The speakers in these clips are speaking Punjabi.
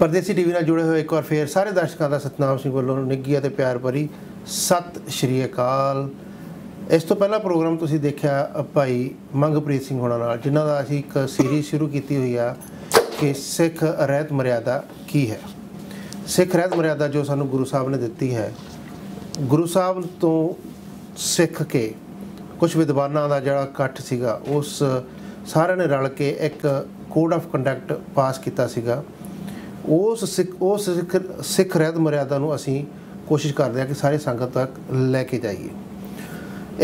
ਪਰਦੇਸੀ ਟੀਵੀ ਨਾਲ ਜੁੜੇ ਹੋਏ ਇੱਕ ਵਾਰ ਫੇਰ ਸਾਰੇ ਦਰਸ਼ਕਾਂ ਦਾ ਸਤਨਾਮ ਸਿੰਘ ਵੱਲੋਂ ਨਿੱਘੀ ਅਤੇ ਪਿਆਰ ਭਰੀ ਸਤਿ ਸ਼੍ਰੀ ਅਕਾਲ। ਇਸ ਤੋਂ ਪਹਿਲਾ ਪ੍ਰੋਗਰਾਮ ਤੁਸੀਂ ਦੇਖਿਆ ਭਾਈ ਮੰਗਪ੍ਰੀਤ ਸਿੰਘ ਹੋਣਾ ਨਾਲ, ਜਿਨ੍ਹਾਂ ਦਾ ਅਸੀਂ ਇੱਕ ਸੀਰੀਜ਼ ਸ਼ੁਰੂ ਕੀਤੀ ਹੋਈ ਆ ਕਿ ਸਿੱਖ ਰਹਿਤ ਮਰਿਆਦਾ ਕੀ ਹੈ? ਸਿੱਖ ਰਹਿਤ ਮਰਿਆਦਾ ਜੋ ਸਾਨੂੰ ਗੁਰੂ ਸਾਹਿਬ ਨੇ ਦਿੱਤੀ ਹੈ। ਗੁਰੂ ਸਾਹਿਬ ਤੋਂ ਸਿੱਖ ਕੇ ਕੁਝ ਵਿਦਵਾਨਾਂ ਦਾ ਜਿਹੜਾ ਇਕੱਠ ਸੀਗਾ, ਉਸ ਸਾਰਿਆਂ ਨੇ ਰਲ ਕੇ ਇੱਕ ਕੋਡ ਆਫ ਕੰਡਕਟ ਪਾਸ ਕੀਤਾ ਸੀਗਾ। ਉਸ ਸਿੱਖ ਉਸ ਸਿੱਖ ਸਿੱਖ ਰਹਿਤ ਮਰਿਆਦਾ ਨੂੰ ਅਸੀਂ ਕੋਸ਼ਿਸ਼ ਕਰਦੇ ਹਾਂ ਕਿ ਸਾਰੇ ਸੰਗਤ ਤੱਕ ਲੈ ਕੇ ਜਾਈਏ।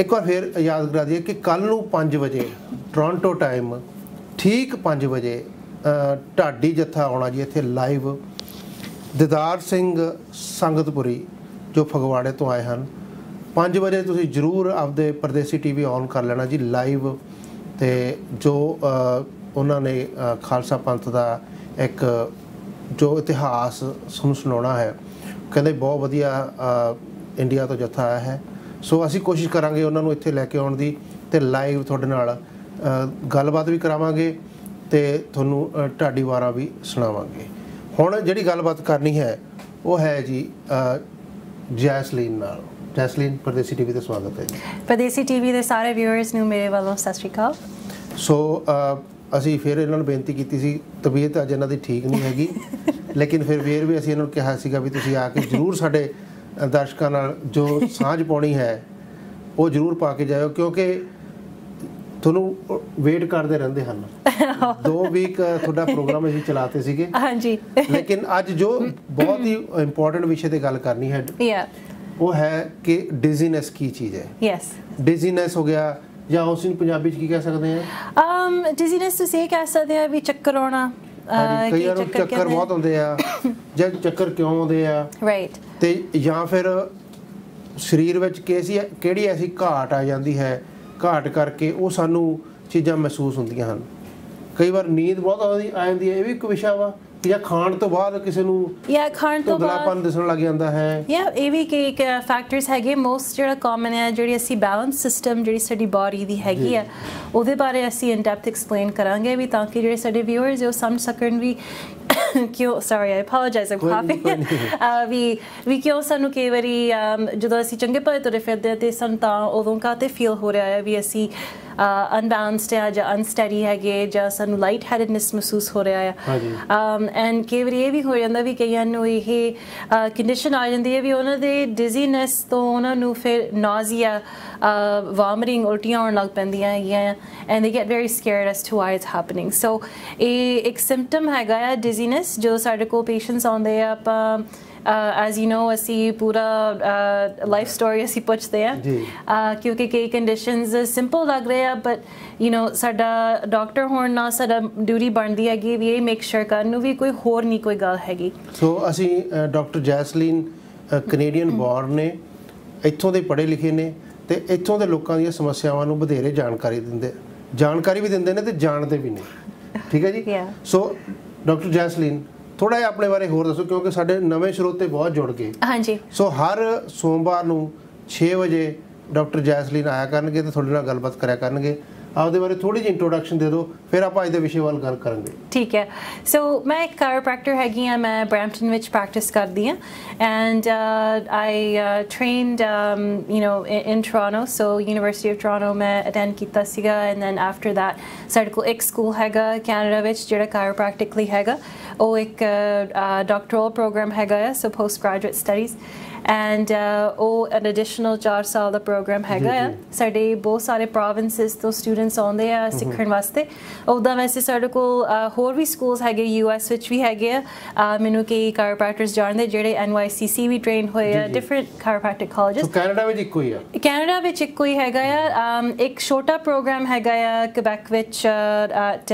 ਇੱਕ ਵਾਰ ਫਿਰ ਯਾਦ ਕਰਾ ਦਈਏ ਕਿ ਕੱਲ ਨੂੰ 5 ਵਜੇ ਟੋਰਾਂਟੋ ਟਾਈਮ ਠੀਕ 5 ਵਜੇ ਢਾਡੀ ਜੱਥਾ ਆਉਣਾ ਜੀ ਇੱਥੇ ਲਾਈਵ ਦਿਦਾਰ ਸਿੰਘ ਸੰਗਤਪੁਰੀ ਜੋ ਫਗਵਾੜੇ ਤੋਂ ਆਏ ਹਨ। 5 ਵਜੇ ਤੁਸੀਂ ਜਰੂਰ ਆਪਦੇ ਪਰਦੇਸੀ ਟੀਵੀ ਔਨ ਕਰ ਲੈਣਾ ਜੀ ਲਾਈਵ ਤੇ ਜੋ ਉਹਨਾਂ ਨੇ ਖਾਲਸਾ ਪੰਥ ਦਾ ਇੱਕ ਜੋ ਇਤਿਹਾਸ ਸਾਨੂੰ ਸੁਣਾਉਣਾ ਹੈ ਕਹਿੰਦੇ ਬਹੁਤ ਵਧੀਆ ਇੰਡੀਆ ਤੋਂ ਜਥਾ ਆਇਆ ਹੈ। ਸੋ ਅਸੀਂ ਕੋਸ਼ਿਸ਼ ਕਰਾਂਗੇ ਉਹਨਾਂ ਨੂੰ ਇੱਥੇ ਲੈ ਕੇ ਆਉਣ ਦੀ ਤੇ ਲਾਈਵ ਤੁਹਾਡੇ ਨਾਲ ਗੱਲਬਾਤ ਵੀ ਕਰਾਵਾਂਗੇ ਤੇ ਤੁਹਾਨੂੰ ਢਾਡੀ ਵਾਰਾ ਵੀ ਸੁਣਾਵਾਂਗੇ। ਹੁਣ ਜਿਹੜੀ ਗੱਲਬਾਤ ਕਰਨੀ ਹੈ ਉਹ ਹੈ ਜੀ ਜੈਸਲੀਨ ਨਾਲ। ਜੈਸਲੀਨ ਪਰਦੇਸੀ ਟੀਵੀ ਤੇ ਸਵਾਗਤ ਹੈ ਜੀ। ਪਰਦੇਸੀ ਟੀਵੀ ਦੇ ਸਾਰੇ ਵਿਊਅਰਸ ਨੂੰ ਮੇਰੇ ਵੱਲੋਂ ਸਤਿ ਸ਼੍ਰੀ ਅਕਾਲ। ਸੋ ਅਸੀਂ ਫਿਰ ਇਹਨਾਂ ਨੂੰ ਬੇਨਤੀ ਕੀਤੀ ਸੀ ਤਬੀਅਤ ਅੱਜ ਇਹਨਾਂ ਦੀ ਠੀਕ ਨਹੀਂ ਹੈਗੀ। ਲੇਕਿਨ ਫਿਰ ਵੀ ਅਸੀਂ ਇਹਨਾਂ ਨੂੰ ਕਿਹਾ ਸੀਗਾ ਵੀ ਤੁਸੀਂ ਆ ਕੇ ਜਰੂਰ ਸਾਡੇ ਦਰਸ਼ਕਾਂ ਨਾਲ ਜੋ ਸਾਂਝ ਪਾਉਣੀ ਹੈ ਉਹ ਜਰੂਰ ਪਾ ਕੇ ਜਾਇਓ ਕਿਉਂਕਿ ਤੁਹਾਨੂੰ ਵੇਟ ਕਰਦੇ ਰਹਿੰਦੇ ਹਨ। ਦੋ ਵੀਕ ਤੁਹਾਡਾ ਪ੍ਰੋਗਰਾਮ ਅਸੀਂ ਚਲਾਤੇ ਸੀਗੇ। ਹਾਂਜੀ। ਲੇਕਿਨ ਅੱਜ ਜੋ ਬਹੁਤ ਹੀ ਇੰਪੋਰਟੈਂਟ ਵਿਸ਼ੇ ਤੇ ਗੱਲ ਕਰਨੀ ਹੈ ਯਾ ਉਹ ਹੈ ਕਿ ਡਿਜ਼ੀਨੈਸ ਕੀ ਚੀਜ਼ ਹੈ। ਯੈਸ ਡਿਜ਼ੀਨੈਸ ਹੋ ਗਿਆ ਜਾਂ ਉਸ ਨੂੰ ਪੰਜਾਬੀ ਚ ਕੀ ਕਹਿ ਸਕਦੇ ਆ? ਅਮ ਡਿਜ਼ੀਨੈਸ ਤੁਸੀਂ ਇਹ ਕਹਿ ਸਕਦੇ ਆ ਵੀ ਚੱਕਰ ਆਉਣਾ ਕਈ ਵਾਰ ਚੱਕਰ ਬਹੁਤ ਹੁੰਦੇ ਆ ਜਾਂ ਚੱਕਰ ਕਿਉਂ ਆਉਂਦੇ ਆ? ਰਾਈਟ ਤੇ ਜਾਂ ਫਿਰ ਸਰੀਰ ਵਿੱਚ ਕਿਹੜੀ ਕਿਹੜੀ ਐਸੀ ਘਾਟ ਆ ਜਾਂਦੀ ਹੈ ਘਾਟ ਕਰਕੇ ਉਹ ਸਾਨੂੰ ਚੀਜ਼ਾਂ ਮਹਿਸੂਸ ਹੁੰਦੀਆਂ ਹਨ। ਕਈ ਵਾਰ ਨੀਂਦ ਬਹੁਤ ਆ ਜਾਂਦੀ ਹੈ ਇਹ ਵੀ ਇੱਕ ਵਿਸ਼ਾ ਵਾ ਜਾਂ ਖਾਣ ਤੋਂ ਬਾਅਦ ਕਿਸੇ ਨੂੰ ਯਾ ਖਾਣ ਤੋਂ ਬਾਅਦ ਧੁੰਦਲਾਪਨ ਦਿਸਣ ਲੱਗ ਜਾਂਦਾ ਹੈ। ਯਾ ਇਹ ਵੀ ਕਿ ਇੱਕ ਫੈਕਟਰਸ ਹੈਗੇ। ਮੋਸਟ ਜਿਹੜਾ ਕਾਮਨ ਹੈ ਜਿਹੜੀ ਅਸੀਂ ਬੈਲੈਂਸ ਸਿਸਟਮ ਜਿਹੜੀ ਸਾਡੀ ਬਾਡੀ ਦੀ ਹੈਗੀ ਆ ਉਹਦੇ ਬਾਰੇ ਅਸੀਂ ਇਨ ਡੈਪਥ ਐਕਸਪਲੇਨ ਕਰਾਂਗੇ ਵੀ ਤਾਂ ਕਿ ਜਿਹੜੇ ਸਾਡੇ ਵਿਊਅਰਸ ਉਹ ਸਮਝ ਸਕਣ ਵੀ ਕਿਉਂ? ਸੌਰੀ ਆਈ ਅਪੋਲੋਜਾਈਜ਼ ਆਮ ਕਾਫਿੰਗ ਵੀ ਵੀ ਕਿਉਂ ਸਾਨੂੰ ਕਈ ਵਾਰੀ ਜਦੋਂ ਅਸੀਂ ਚੰਗੇ ਭਲੇ ਤੁਰੇ ਫਿਰਦੇ ਤੇ ਸਾਨੂੰ ਤਾਂ ਉਦੋਂ ਕਾਤੇ ਫੀਲ ਹੋ ਰਿਹਾ ਹੈ ਵੀ ਅਸੀਂ ਅਨਬੈਲੈਂਸਡ ਹੈ ਜਾਂ ਅਨਸਟੈਡੀ ਹੈਗੇ ਜਾਂ ਸਾਨੂੰ ਲਾਈਟ ਹੈਡਡਨੈਸ ਮਹਿਸੂਸ ਹੋ ਰਿਹਾ ਹੈ um ਐਂਡ ਕਈ ਵਾਰੀ ਇਹ ਵੀ ਹੋ ਜਾਂਦਾ ਵੀ ਕਈਆਂ ਨੂੰ ਇਹ ਕੰਡੀਸ਼ਨ ਆ ਜਾਂਦੀ ਹੈ ਵੀ ਉਹਨਾਂ ਦੇ ਡਿਜ਼ੀਨੈਸ ਤੋਂ ਉਹਨਾਂ ਨੂੰ ਫਿਰ ਨਾਜ਼ੀਆ ਵਾਮਿਟਿੰਗ ਉਲਟੀਆਂ ਆਉਣ ਲੱਗ ਪੈਂਦੀਆਂ ਹੈਗੀਆਂ and they get very scared as to why it's happening so ਇਹ ਇੱਕ ਸਿੰਪਟਮ ਹੈਗਾ ਹੈ ਡਿਜ਼ੀਨੈਸ ਜੋ ਸਾਡੇ ਕੋਲ ਪੇਸ਼ੈਂਟਸ ਆਉਂਦੇ ਆ ਆਪਾਂ ਐਜ਼ ਯੂ نو ਅਸੀਂ ਪੂਰਾ ਲਾਈਫ ਸਟੋਰੀ ਅਸੀਂ ਪੁੱਛਦੇ ਆ ਕਿਉਂਕਿ ਕਈ ਕੰਡੀਸ਼ਨਸ ਸਿੰਪਲ ਲੱਗ ਰਹੇ ਆ ਬਟ ਯੂ نو ਸਾਡਾ ਡਾਕਟਰ ਹੋਣ ਨਾਲ ਸਾਡਾ ਡਿਊਟੀ ਬਣਦੀ ਹੈਗੀ ਵੀ ਇਹ ਮੇਕ ਸ਼ੋਰ ਕਰਨ ਨੂੰ ਵੀ ਕੋਈ ਹੋਰ ਨਹੀਂ ਕੋਈ ਗੱਲ ਹੈਗੀ ਸੋ ਅਸੀਂ ਡਾਕਟਰ ਜੈਸਲੀਨ ਕੈਨੇਡੀਅਨ ਬੋਰਨ ਨੇ ਇੱਥੋਂ ਦੇ ਪੜ੍ਹੇ ਲਿਖੇ ਨੇ ਤੇ ਇੱਥੋਂ ਦੇ ਲੋਕਾਂ ਦੀਆਂ ਸਮੱਸਿਆਵਾਂ ਨੂੰ ਵਧੇਰੇ ਜਾਣਕਾਰੀ ਦਿੰਦੇ ਜਾਣਕਾਰੀ ਵੀ ਦਿੰਦੇ ਨੇ ਤੇ ਜਾਣਦੇ ਵੀ ਨੇ ਠੀਕ ਹੈ ਜੀ ਸੋ ਡਾਕਟਰ ਜੈਸਲੀਨ ਥੋੜਾ ਜਿਹਾ ਆਪਣੇ ਬਾਰੇ ਹੋਰ ਦੱਸੋ ਕਿਉਂਕਿ ਸਾਡੇ ਨਵੇਂ ਸਰੋਤੇ ਬਹੁਤ ਜੁੜ ਗਏ। ਹਾਂਜੀ। ਸੋ ਹਰ ਸੋਮਵਾਰ ਨੂੰ 6 ਵਜੇ ਡਾਕਟਰ ਜੈਸਲੀਨ ਆਇਆ ਕਰਨਗੇ ਤੇ ਤੁਹਾਡੇ ਨਾਲ ਗੱਲਬਾਤ ਕਰਿਆ ਕਰਨਗੇ। ਆਪਦੇ ਬਾਰੇ ਥੋੜੀ ਜਿਹੀ ਇੰਟਰੋਡਕਸ਼ਨ ਦੇ ਦਿਓ, ਫਿਰ ਆਪਾਂ ਅੱਜ ਦੇ ਵਿਸ਼ੇ ਵੱਲ ਗੱਲ ਕਰਾਂਗੇ। ਠੀਕ ਹੈ। ਸੋ ਮੈਂ ਇੱਕ ਕਾਇਰੋਪ੍ਰੈਕਟਰ ਹੈਗੀ ਆ ਮੈਂ ਬ੍ਰੈਂਪਟਨ ਵਿੱਚ ਪ੍ਰੈਕਟਿਸ ਕਰਦੀ ਆ and I trained you know in Toronto so University of Toronto ਮੈਂ ਅਟੈਂਡ ਕੀਤਾ ਸੀਗਾ ਐਂਡ ਦੈਨ ਆਫਟਰ ਦੈਟ ਸਾਡੇ ਕੋਲ ਇੱਕ ਸਕੂਲ ਹੈਗਾ ਕੈਨੇਡਾ ਵਿੱਚ, ਜਿਹੜਾ ਕਾਇਰੋਪ੍ਰੈਕਟਿਕਲੀ ਹੈਗਾ। ਉਹ ਇੱਕ uh, ਡਾਕਟਰਲ ਪ੍ਰੋਗਰਾਮ ਹੈਗਾ so post graduate studies and ਉਹ ਐਨ ਐਡੀਸ਼ਨਲ 4 ਸਾਲ ਦਾ ਪ੍ਰੋਗਰਾਮ ਹੈਗਾ ਆ। ਸਾਡੇ ਬਹੁਤ ਸਾਰੇ ਪ੍ਰੋਵਿੰਸਸ ਤੋਂ ਸਟੂਡੈਂਟਸ ਆਉਂਦੇ ਆ ਸਿੱਖਣ ਵਾਸਤੇ। ਉਹਦਾ ਵੈਸੇ ਸਾਡੇ ਕੋਲ ਹੋਰ ਵੀ ਸਕੂਲਸ ਹੈਗੇ ਯੂਐਸ ਵਿੱਚ ਵੀ ਹੈਗੇ ਆ। ਮੈਨੂੰ ਕਈ ਕਾਇਰੋਪ੍ਰੈਕਟਰਸ ਜਾਣਦੇ ਜਿਹੜੇ ਐਨਵਾਈਸੀਸੀ ਵੀ ਟ੍ਰੇਨ ਹੋਏ ਆ ਡਿਫਰੈਂਟ ਕਾਇਰੋਪ੍ਰੈਕਟਿਕ ਕਾਲਜਸ ਕੈਨੇਡਾ ਵਿੱਚ ਇੱਕੋ ਹੀ ਆ? ਕੈਨੇਡਾ ਵਿੱਚ ਇੱਕੋ ਹੀ ਹੈਗਾ ਆ। ਇੱਕ ਛੋਟਾ ਪ੍ਰੋਗਰਾਮ ਹੈਗਾ ਆ ਕਿਬੈਕ ਵਿੱਚ ਐਟ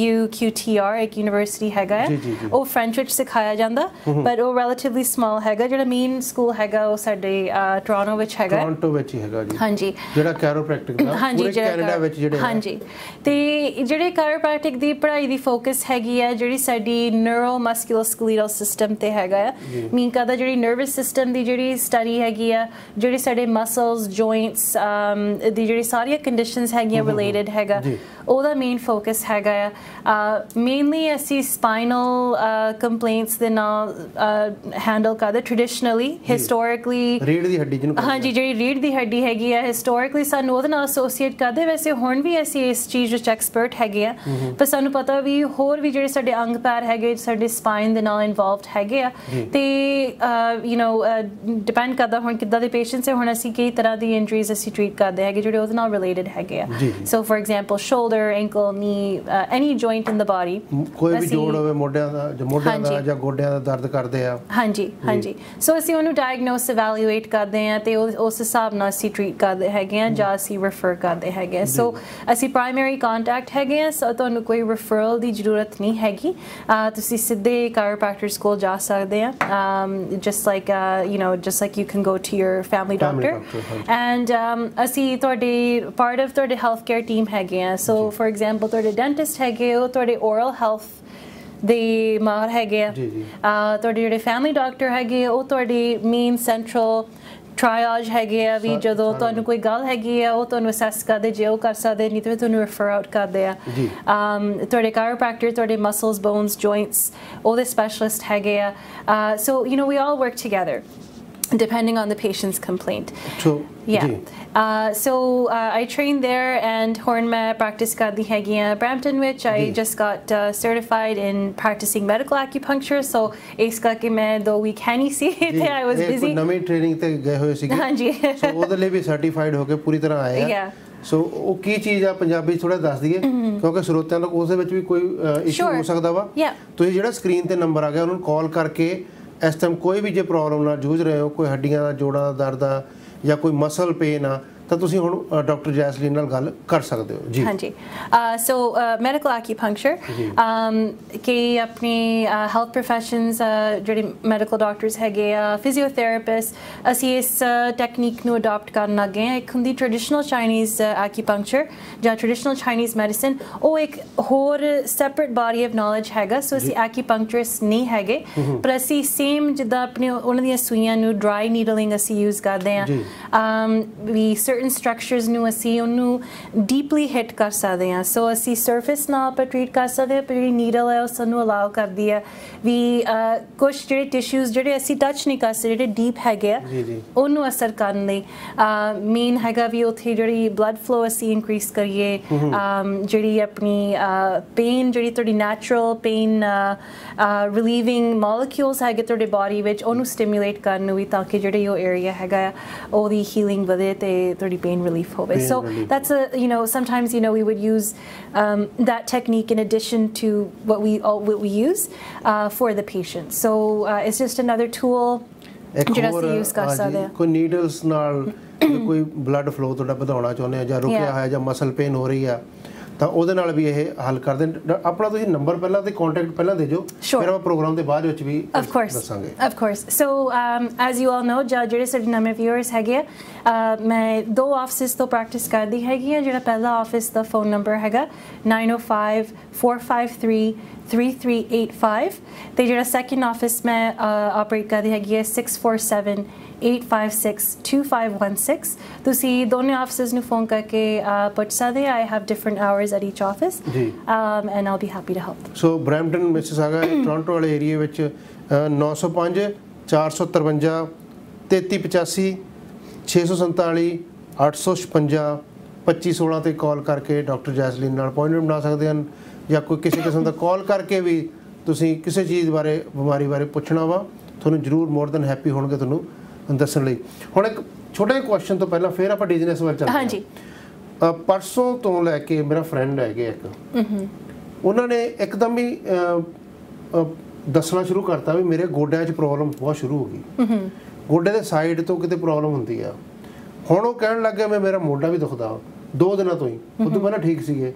UQTR ਇੱਕ ਯੂਨੀਵਰਸਿਟੀ ਹੈਗਾ ਆ। ਉਹ ਫ੍ਰੈਂਚ ਵਿੱਚ ਸਿਖਾਇਆ ਜਾਂਦਾ। ਪਰ ਉਹ ਰਿਲੇਟਿਵਲੀ ਸਮਾਲ ਹੈਗਾ ਜਿਹੜਾ ਮੇਨ ਸਕੂਲ ਹੈਗਾ ਉਹ ਸਾਡੇ ਟੋਰਾਂਟੋ ਵਿੱਚ ਹੈਗਾ। ਟੋਰਾਂਟੋ ਵਿੱਚ ਹੀ ਹੈਗਾ ਜੀ। ਹਾਂਜੀ। ਜਿਹੜਾ ਕੈਰੋਪ੍ਰੈਕਟਿਕ ਦਾ ਹਾਂਜੀ ਕੈਨੇਡਾ ਵਿੱਚ ਜਿਹੜੇ ਹਾਂਜੀ। ਤੇ ਜਿਹੜੇ ਕਾਇਰੋਪ੍ਰੈਕਟਿਕ ਦੀ ਪੜ੍ਹਾਈ ਦੀ ਫੋਕਸ ਹੈਗੀ ਹੈ ਜਿਹੜੀ ਸਾਡੀ ਨਿਊਰੋ ਮਸਕੂਲੋਸਕਲੇਟਲ ਸਿਸਟਮ ਤੇ ਹੈਗਾ ਹੈ ਮੀਨ ਕਹਦਾ ਜਿਹੜੀ ਨਰਵਸ ਸਿਸਟਮ ਦੀ ਜਿਹੜੀ ਸਟੱਡੀ ਹੈਗੀ ਆ ਜਿਹੜੀ ਸਾਡੇ ਮਸਲਸ ਜੁਆਇੰਟਸ ਦੀ ਜਿਹੜੀ ਸਾਰੀਆਂ ਕੰਡੀਸ਼ਨਸ ਹੈਗੀਆਂ ਰਿਲੇਟਡ ਹੈਗਾ ਉਹਦਾ ਮੇਨ ਫੋਕਸ ਹੈਗਾ ਆ। ਮੇਨਲੀ ਅਸੀਂ ਸਪਾਈਨਲ ਕੰਪਲੇਂਟਸ ਦੇ ਨਾਲ ਹੈਂਡਲ ਕਰਦੇ ਟ੍ਰੈਡੀਸ਼ਨਲੀ ਹਿਸਟੋਰਿਕਲੀ ਰੀੜ ਦੀ ਹੱਡੀ ਜਿਹਨੂੰ ਹਾਂਜੀ ਜਿਹੜੀ ਰੀੜ ਦੀ ਹੱਡੀ ਹੈਗੀ ਹੈ ਹਿਸਟੋਰਿਕਲੀ ਸਾਨੂੰ ਉਹਦੇ ਨਾਲ ਐਸੋਸੀਏਟ ਕਰਦੇ। ਵੈਸੇ ਹੁਣ ਵੀ ਅਸੀਂ ਇਸ ਚੀਜ਼ ਵਿੱਚ ਐਕਸਪਰਟ ਹੈਗੇ ਆ। ਪਰ ਸਾਨੂੰ ਪਤਾ ਵੀ ਹੋਰ ਵੀ ਜਿਹੜੇ ਸਾਡੇ ਅੰਗ ਪੈਰ ਹੈਗੇ ਸਾਡੇ ਸਪਾਈਨ ਦੇ ਨਾਲ ਇਨਵੋਲਵਡ ਹੈਗੇ ਆ। ਤੇ ਯੂ نو ਡਿਪੈਂਡ ਕਰਦਾ ਹੁਣ ਕਿੱਦਾਂ ਦੇ ਪੇਸ਼ੈਂਟਸ ਹੈ ਹੁਣ ਅਸੀਂ ਕਈ ਤਰ੍ਹਾਂ ਦੀ ਇੰਜਰੀਜ਼ ਅਸੀਂ ਟ੍ਰੀਟ ਕਰਦੇ ਹੈਗੇ ਜਿਹੜੇ ਉਹਦੇ ਨਾਲ ਰਿਲੇਟਡ ਹੈਗੇ ਆ। So for example shoulder ankle knee any joint in the body ਕੋਈ ਵੀ ਜੋੜ ਹੋਵੇ ਮੋਢਿਆਂ ਦਾ ਜਾਂ ਮੋਢਿਆਂ ਦਾ ਜਾਂ ਗੋਡਿਆਂ ਦਾ ਦਰਦ ਕਰਦੇ ਆ। ਹਾਂਜੀ ਹਾਂਜੀ। ਸੋ ਅਸੀਂ ਉਹਨੂੰ ਡਾਇਗਨੋਸ ਇਵੈਲੂਏਟ ਕਰਦੇ ਆ ਤੇ ਉਸ ਹਿਸਾਬ ਨਾਲ ਅਸੀਂ ਟ੍ਰੀਟ ਕਰਦੇ ਹੈਗੇ ਆ ਜਾਂ ਅਸੀਂ ਰੈਫਰ ਕਰਦੇ ਹੈਗੇ ਆ ਸੋ ਅਸੀਂ ਪ੍ਰਾਇਮਰੀ ਕੰਟੈਕਟ ਹੈਗੇ ਆ ਸੋ ਤੁਹਾਨੂੰ ਕੋਈ ਰੈਫਰਲ ਦੀ ਜ਼ਰੂਰਤ ਨਹੀਂ ਹੈਗੀ ਤੁਸੀਂ ਸਿੱਧੇ chiropractor's ਕੋਲ ਜਾ ਸਕਦੇ ਆ just like uh, you know just like you can go to your family doctor, family doctor and um ਅਸੀਂ ਤੁਹਾਡੇ part of ਤੁਹਾਡੇ healthcare team ਹੈਗੇ ਆ so for example ਤੁਹਾਡੇ dentist ਹੈਗੇ ਉਹ ਤੁਹਾਡੇ oral health ਦੇ ਮਾਹਰ ਹੈਗੇ ਆ ਜੀ, ਜੀ। ਅਹ ਤੁਹਾਡੇ ਜਿਹੜੇ ਫੈਮਿਲੀ ਡਾਕਟਰ ਹੈਗੇ ਆ, ਉਹ ਤੁਹਾਡੀ ਮੇਨ ਸੈਂਟਰਲ ਟ੍ਰਾਇਆਜ ਹੈਗੇ ਆ ਵੀ ਸਾ- ਜਦੋਂ ਸਾਰੇ। ਤੁਹਾਨੂੰ ਕੋਈ ਗੱਲ ਹੈਗੀ ਆ ਉਹ ਤੁਹਾਨੂੰ ਅਸੈਸ ਕਰਦੇ ਜੇ ਉਹ ਕਰ ਸਕਦੇ ਨਹੀਂ ਤੇ ਤੁਹਾਨੂੰ ਰੈਫਰ ਆਊਟ ਕਰਦੇ ਆ ਜੀ। um ਤੁਹਾਡੇ chiropractor ਤੁਹਾਡੇ muscles bones joints ਉਹਦੇ specialist ਹੈਗੇ ਆ uh, so you know we all work together depending on the patient's complaint so yeah. Uh, so uh, I trained there, and horn ਮੈਂ practice ਕਰਦੀ ਹੈਗੀ ਆ Brampton ਵਿੱਚ. I ਜੀ। just got uh, certified in practicing medical acupuncture. So ਇਸ ਕਰਕੇ ਮੈਂ ਦੋ week ਹੈ ਨਹੀਂ ਸੀ ਤੇ I was ਇਹ ਕੋਈ busy. ਨਵੀਂ ਟ੍ਰੇਨਿੰਗ ਤੇ ਗਏ ਹੋਏ ਸੀਗੇ ਹਾਂਜੀ। ਸੋ ਉਹਦੇ ਲਈ ਵੀ ਸਰਟੀਫਾਈਡ ਹੋ ਕੇ ਪੂਰੀ ਤਰ੍ਹਾਂ ਆਏ ਆ. ਸੋ ਉਹ ਕੀ ਚੀਜ਼ ਆ ਪੰਜਾਬੀ ਥੋੜਾ ਦੱਸ ਦਈਏ ਕਿਉਂਕਿ ਸਰੋਤਿਆਂ ਨੂੰ ਉਸ ਦੇ ਵਿੱਚ ਵੀ ਕੋਈ ਇਸ਼ੂ. ਹੋ ਸਕਦਾ ਵਾ. ਤੁਸੀਂ ਜਿਹੜਾ ਸਕਰੀਨ ਤੇ ਨੰਬਰ ਆ ਗਿਆ ਉਹਨਾਂ ਕਾਲ ਕਰਕੇ ਇਸ ਟਾਈਮ ਕੋਈ ਵੀ ਜੇ ਪ੍ਰੋਬਲਮ ਨਾਲ ਜੂਝ ਰਹੇ ਹੋ, ਕੋਈ ਹੱਡੀਆਂ ਦਾ, ਜੋੜਾਂ ਦਾ ਦਰਦ ਆ ਜਾਂ ਕੋਈ ਮਸਲ ਪੇਨ ਆ ਤਾਂ ਤੁਸੀਂ ਹੁਣ ਡਾਕਟਰ ਜੈਸਲੀਨ ਨਾਲ ਗੱਲ ਕਰ ਸਕਦੇ ਹੋ। ਜੀ। ਹਾਂਜੀ। ਸੋ ਮੈਡੀਕਲ ਐਕੂਪੰਕਚਰ um ਕਿ ਆਪਣੀ ਹੈਲਥ ਪ੍ਰੋਫੈਸ਼ਨਸ ਜਿਹੜੇ ਮੈਡੀਕਲ ਡਾਕਟਰਸ ਹੈਗੇ ਆ ਫਿਜ਼ੀਓਥੈਰੇਪਿਸਟ ਅਸੀਂ ਇਸ ਟੈਕਨੀਕ ਨੂੰ ਅਡਾਪਟ ਕਰਨ ਲੱਗੇ ਆ ਇੱਕ ਹੁੰਦੀ ਟ੍ਰੈਡੀਸ਼ਨਲ ਚਾਈਨੀਜ਼ ਐਕੂਪੰਕਚਰ ਜਾਂ ਟ੍ਰੈਡੀਸ਼ਨਲ ਚਾਈਨੀਜ਼ ਮੈਡੀਸਿਨ ਉਹ ਇੱਕ ਹੋਰ ਸੈਪਰੇਟ ਬਾਡੀ ਆਫ ਨੋਲੇਜ ਹੈਗਾ ਸੋ ਅਸੀਂ ਐਕੂਪੰਕਚਰਿਸਟ ਨਹੀਂ ਹੈਗੇ ਪਰ ਅਸੀਂ ਸੇਮ ਜਿੱਦਾਂ ਆਪਣੇ ਉਹਨਾਂ ਦੀਆਂ ਸੂਈਆਂ ਨੂੰ ਡਰਾਈ ਨੀਡਲਿੰਗ ਅਸੀਂ ਯੂਜ਼ ਕਰਦੇ ਆ um certain structures ਨੂੰ ਅਸੀਂ ਉਹਨੂੰ ਡੀਪਲੀ ਹਿੱਟ ਕਰ ਸਕਦੇ ਹਾਂ। ਸੋ ਅਸੀਂ ਸਰਫੇਸ ਨਾਲ ਆਪਾਂ ਟ੍ਰੀਟ ਕਰ ਸਕਦੇ ਹਾਂ ਪਰ ਜਿਹੜੀ ਨੀਡਲ ਹੈ ਉਹ ਸਾਨੂੰ ਅਲਾਉ ਕਰਦੀ ਹੈ। ਵੀ ਕੁਝ ਜਿਹੜੇ ਟਿਸ਼ੂਜ਼ ਜਿਹੜੇ ਅਸੀਂ ਟੱਚ ਨਹੀਂ ਕਰ ਸਕਦੇ ਜਿਹੜੇ ਡੀਪ ਹੈਗੇ ਆ। ਉਹਨੂੰ ਅਸਰ ਕਰਨ ਲਈ। ਮੇਨ ਹੈਗਾ ਵੀ ਉੱਥੇ ਜਿਹੜੀ ਬਲੱਡ ਫਲੋ ਅਸੀਂ ਇਨਕਰੀਸ ਕਰੀਏ। ਜਿਹੜੀ ਆਪਣੀ ਪੇਨ ਜਿਹੜੀ ਤੁਹਾਡੀ ਨੈਚੁਰਲ ਪੇਨ ਰਿਲੀਵਿੰਗ ਮੋਲੀਕਿਊਲਸ ਹੈਗੇ ਤੁਹਾਡੇ ਬਾਡੀ ਵਿੱਚ ਉਹਨੂੰ ਸਟਿਮੂਲੇਟ ਕਰਨ ਨੂੰ ਵੀ ਤਾਂ ਕਿ ਜਿਹੜੀ ਉਹ ਏਰੀਆ ਹੈਗਾ ਉਹਦੀ ਹੀਲਿੰਗ ਵਧੇ ਤੇ ਤੁਹਾਡੀ ਪੇਨ ਰਿਲੀਫ ਹੋਵੇ Pain so relief. that's a you know sometimes you know we would use um, that technique in addition to what we all what we use uh, for the patient so uh, it's just another tool ਇੱਕ ਜਿਹੜਾ ਹੋਰ ਅਸੀਂ use ਕਰ ਹਾਂਜੀ, ਸਕਦੇ ਹਾਂ। ਕੋਈ ਨੀਡਲਸ ਨਾਲ ਜੇ ਕੋਈ ਬਲੱਡ ਫਲੋ ਤੁਹਾਡਾ ਵਧਾਉਣਾ ਚਾਹੁੰਦੇ ਆ ਜਾਂ ਰੁਕਿਆ Yeah. ਹੋਇਆ ਜਾਂ ਮਸਲ ਪੇਨ ਹੋ ਰਹੀ ਆ ਤਾਂ ਉਹਦੇ ਨਾਲ ਵੀ ਇਹ ਹੱਲ ਕਰਦੇ ਨੇ ਆਪਣਾ ਤੁਸੀਂ ਨੰਬਰ ਪਹਿਲਾਂ ਤੇ ਕੰਟੈਕਟ ਪਹਿਲਾਂ ਦੇ Sure. ਫਿਰ ਆਪਾਂ ਪ੍ਰੋਗਰਾਮ ਦੇ ਬਾਅਦ ਵਿੱਚ ਵੀ. ਦੱਸਾਂਗੇ. So, um, as you all know, ਜ- ਜਿਹੜੇ ਸਾਡੇ ਨਵੇਂ viewers ਹੈਗੇ ਆ ਮੈਂ ਦੋ ਆਫਿਸਿਸ ਤੋਂ ਪ੍ਰੈਕਟਿਸ ਕਰਦੀ ਹੈਗੀ ਆ ਜਿਹੜਾ ਪਹਿਲਾ ਆਫਿਸ ਦਾ ਫੋਨ ਨੰਬਰ ਹੈਗਾ 905 453 3385 ਤੇ ਜਿਹੜਾ ਸੈਕੰਡ ਆਫਿਸ ਮੈਂ ਆਪਰੇਟ ਕਰਦੀ ਹੈਗੀ ਹੈ 647 856-2516 ਤੁਸੀਂ ਦੋਨੇ ਆਫਿਸਿਸ ਨੂੰ ਫੋਨ ਕਰਕੇ uh, ਪੁੱਛ ਸਕਦੇ ਆ I have different hours at each office ਜੀ। um, and I'll be happy to help so Brampton Mississauga Toronto ਵਾਲੇ ਏਰੀਆ ਵਿੱਚ ਅ, 905 453 3385 647 856 2516 ਤੇ ਕਾਲ ਕਰਕੇ ਡਾਕਟਰ ਜੈਸਲੀਨ ਨਾਲ ਅਪਾਇੰਟਮੈਂਟ ਬਣਾ ਸਕਦੇ ਹਨ ਜਾਂ ਕੋਈ ਕਿਸੇ ਕਿਸਮ ਦਾ ਕਾਲ ਕਰਕੇ ਵੀ ਤੁਸੀਂ ਕਿਸੇ ਚੀਜ਼ ਬਾਰੇ ਬਿਮਾਰੀ ਬਾਰੇ ਪੁੱਛਣਾ ਵਾ ਤੁਹਾਨੂੰ ਜ਼ਰੂਰ ਮੋਰ ਦਨ ਹੈਪੀ ਹੋਣਗੇ ਤੁਹਾਨੂੰ ਦੱਸਣ ਲਈ। ਹੁਣ ਇੱਕ ਛੋਟਾ ਜਿਹਾ ਕੁਐਸਚਨ ਤੋਂ ਪਹਿਲਾਂ ਫਿਰ ਆਪਾਂ ਬਿਜ਼ਨਸ ਵੱਲ ਚੱਲਦੇ ਹਾਂ। ਹਾਂਜੀ। ਪਰਸੋਂ ਤੋਂ ਲੈ ਕੇ ਮੇਰਾ ਫਰੈਂਡ ਹੈਗੇ ਇੱਕ। ਉਹਨਾਂ ਨੇ ਇੱਕਦਮ ਹੀ ਦੱਸਣਾ ਸ਼ੁਰੂ ਕਰਤਾ ਵੀ ਮੇਰੇ ਗੋਡਿਆਂ 'ਚ ਪ੍ਰੋਬਲਮ ਬਹੁਤ ਸ਼ੁਰੂ ਹੋ ਗਈ। ਗੋਡੇ ਦੇ ਸਾਈਡ ਤੋਂ ਕਿਤੇ ਪ੍ਰੋਬਲਮ ਹੁੰਦੀ ਆ। ਹੁਣ ਉਹ ਕਹਿਣ ਲੱਗ ਮੈਂ ਮੇਰਾ ਮੋਢਾ ਵੀ ਦੁਖਦਾ ਦੋ ਦਿਨਾਂ ਤੋਂ ਹੀ। ਉਦੋਂ ਪਹਿਲਾਂ ਠੀਕ ਸੀਗੇ।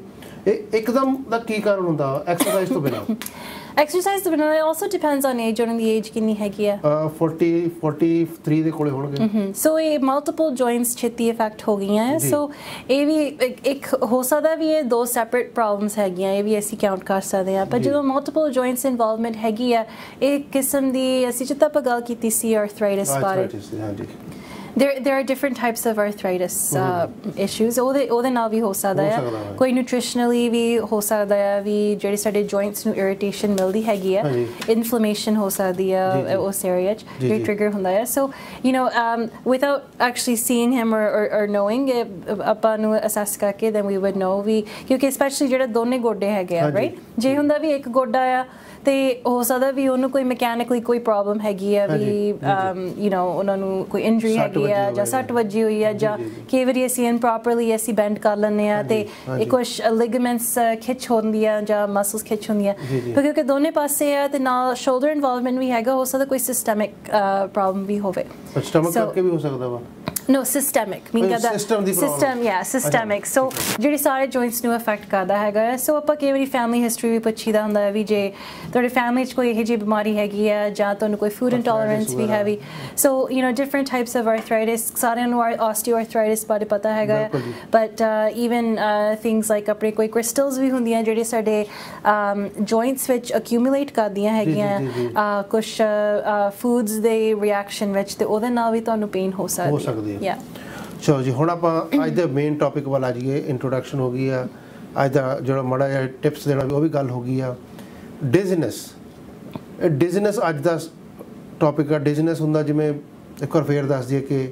ਇੱਕਦਮ ਦਾ ਕੀ ਕਾਰਨ ਹੁੰਦਾ? ਐਕਸਰਸਾਈਜ਼ ਤੋਂ ਬਿਨਾਂ। ਐਕਸਰਸਾਈਜ਼ ਤੋਂ ਬਿਨਾਂ also depends on age ਉਹਨਾਂ ਦੀ ਏਜ ਕਿੰਨੀ ਹੈਗੀ ਆ। ਅ, 40 43 ਦੇ ਕੋਲੇ ਹੋਣਗੇ। ਸੋ ਇਹ ਮਲਟੀਪਲ ਜੁਆਇੰਟਸ ਛੇਤੀ ਇਫੈਕਟ ਹੋ ਗਈਆਂ। ਸੋ ਇਹ ਵੀ ਇੱਕ- ਹੋ ਸਕਦਾ ਵੀ ਇਹ ਦੋ ਸੈਪਰੇਟ ਪ੍ਰੋਬਲਮਸ ਹੈਗੀਆਂ ਇਹ ਵੀ ਅਸੀਂ ਕਾਊਂਟ ਕਰ ਸਕਦੇ ਹਾਂ। ਪਰ। ਜਦੋਂ ਮਲਟੀਪਲ ਜੁਆਇੰਟਸ ਇਨਵੋਲਵਮੈਂਟ ਹੈਗੀ ਆ ਇਹ ਕਿਸਮ ਦੀ ਅਸੀਂ ਜਿੱਦਾਂ ਆਪਾਂ ਗੱਲ ਕੀਤੀ ਸੀ ਆਰਥਰਾਈਟਿਸ ਬਾਰੇ। ਹਾਂਜੀ। There there are different types of arthritis uh, issues ਉਹਦੇ ਉਹਦੇ ਨਾਲ ਵੀ ਹੋ ਸਕਦਾ ਹੋ ਹੈ ਹੈ। ਕੋਈ ਨਿਊਟ੍ਰੀਸ਼ਨਲੀ ਵੀ ਹੋ ਸਕਦਾ ਹੈ ਵੀ ਜਿਹੜੇ ਸਾਡੇ ਜੁਆਇੰਟਸ ਨੂੰ ਇਰੀਟੇਸ਼ਨ ਮਿਲਦੀ ਹੈਗੀ ਹਾਂਜੀ। ਇਨਫਲੇਮੇਸ਼ਨ ਹੋ ਸਕਦੀ ਜੀ। ਉਸ ਏਰੀਆ 'ਚ ਜਿਹੜੀ। ਟ੍ਰਿਗਰ ਹੁੰਦਾ ਹੈ so you know um without actually seeing him or or, or knowing ਆਪਾਂ ਨੂੰ ਅਸੈਸ ਕਰਕੇ then we would know ਵੀ ਕਿਉਂਕਿ ਸਪੈਸ਼ਲੀ ਜਿਹੜੇ ਦੋਨੇ ਗੋਡੇ ਹੈਗੇ ਆ। ਰਾਈਟ ਜੇ ਹੁੰਦਾ ਵੀ ਇੱਕ ਗੋਡਾ ਆ ਤੇ ਹੋ ਸਕਦਾ ਵੀ ਉਹਨੂੰ ਕੋਈ ਮੈਕੈਨਿਕਲੀ ਕੋਈ ਪ੍ਰੋਬਲਮ ਹੈਗੀ ਆ ਵੀ। ਯੂ نو ਉਹਨਾਂ ਨੂੰ ਕੋਈ ਇੰਜਰੀ ਹੈਗੀ ਆ ਜਾਂ ਸੱਟ ਵੱਜੀ ਹੋਈ ਆ ਜੀ। ਕਈ ਵਾਰੀ ਅਸੀਂ ਇਨਪ੍ਰੋਪਰਲੀ ਅਸੀਂ ਬੈਂਡ ਕਰ ਲੈਂਦੇ ਆ ਤੇ ਇਹ ਕੁਝ ਲਿਗਾਮੈਂਟਸ ਖਿੱਚ ਹੁੰਦੀਆਂ ਜਾਂ ਮਸਲਸ ਖਿੱਚ ਹੁੰਦੀਆਂ। ਕਿਉਂਕਿ ਦੋਨੇ ਪਾਸੇ ਆ ਤੇ ਨਾਲ ਸ਼ੋਲਡਰ ਇਨਵੋਲਵਮੈਂਟ ਵੀ ਹੈਗਾ ਹੋ ਸਕਦਾ ਕੋਈ ਸਿਸਟਮਿਕ ਪ੍ਰੋਬਲਮ ਵੀ ਹੋਵੇ। ਸਟਮਕ ਕਰਕੇ ਵੀ ਹੋ ਸਕਦਾ ਵਾ। No systemic mean Oh, that system the problem। system yeah systemic so ਜਿਹੜੀ ਸਾਰੇ joints ਨੂੰ affect ਕਰਦਾ ਹੈਗਾ so ਆਪਾਂ ਕਈ ਵਾਰੀ family history ਵੀ ਪੁੱਛੀਦਾ ਹੁੰਦਾ ਹੈ ਵੀ ਜੇ ਤੁਹਾਡੇ family 'ਚ ਕੋਈ ਇਹੋ ਜਿਹੀ ਬਿਮਾਰੀ ਹੈਗੀ ਹੈ ਜਾਂ ਤੁਹਾਨੂੰ ਕੋਈ food intolerance ਵੀ। ਹੈ ਵੀ so you know different types of arthritis ਸਾਰਿਆਂ ਨੂੰ osteoarthritis ਬਾਰੇ ਪਤਾ ਹੈਗਾ uh, even uh, things like ਆਪਣੇ ਕੋਈ crystals ਵੀ ਹੁੰਦੀਆਂ ਜਿਹੜੇ ਸਾਡੇ um, joints ਵਿੱਚ accumulate ਕਰਦੀਆਂ ਹੈਗੀਆਂ uh, ਕੁਝ foods ਦੇ reaction ਵਿੱਚ ਤੇ ਉਹਦੇ ਨਾਲ ਵੀ ਤੁਹਾਨੂੰ pain ਹੋ ਸਕਦੀ ਹੋ ਹੈ। ਚਲੋ ਜੀ ਹੁਣ ਆਪਾਂ ਅੱਜ ਦੇ ਮੇਨ ਟੌਪਿਕ ਵੱਲ ਆ ਜਾਈਏ ਇੰਟਰੋਡਕਸ਼ਨ ਹੋ ਗਈ ਆ। ਅੱਜ ਦਾ ਜਿਹੜਾ ਮੜਾ ਜਿਹਾ ਟਿਪਸ ਦੇਣਾ ਉਹ ਵੀ ਗੱਲ ਹੋ ਗਈ ਆ। ਡਿਜ਼ਨੈਸ ਡਿਜ਼ਨੈਸ ਅੱਜ ਦਾ ਟੌਪਿਕ ਆ। ਡਿਜ਼ਨੈਸ ਹੁੰਦਾ ਜਿਵੇਂ ਇੱਕ ਵਾਰ ਫੇਰ ਦੱਸ ਦਈਏ ਕਿ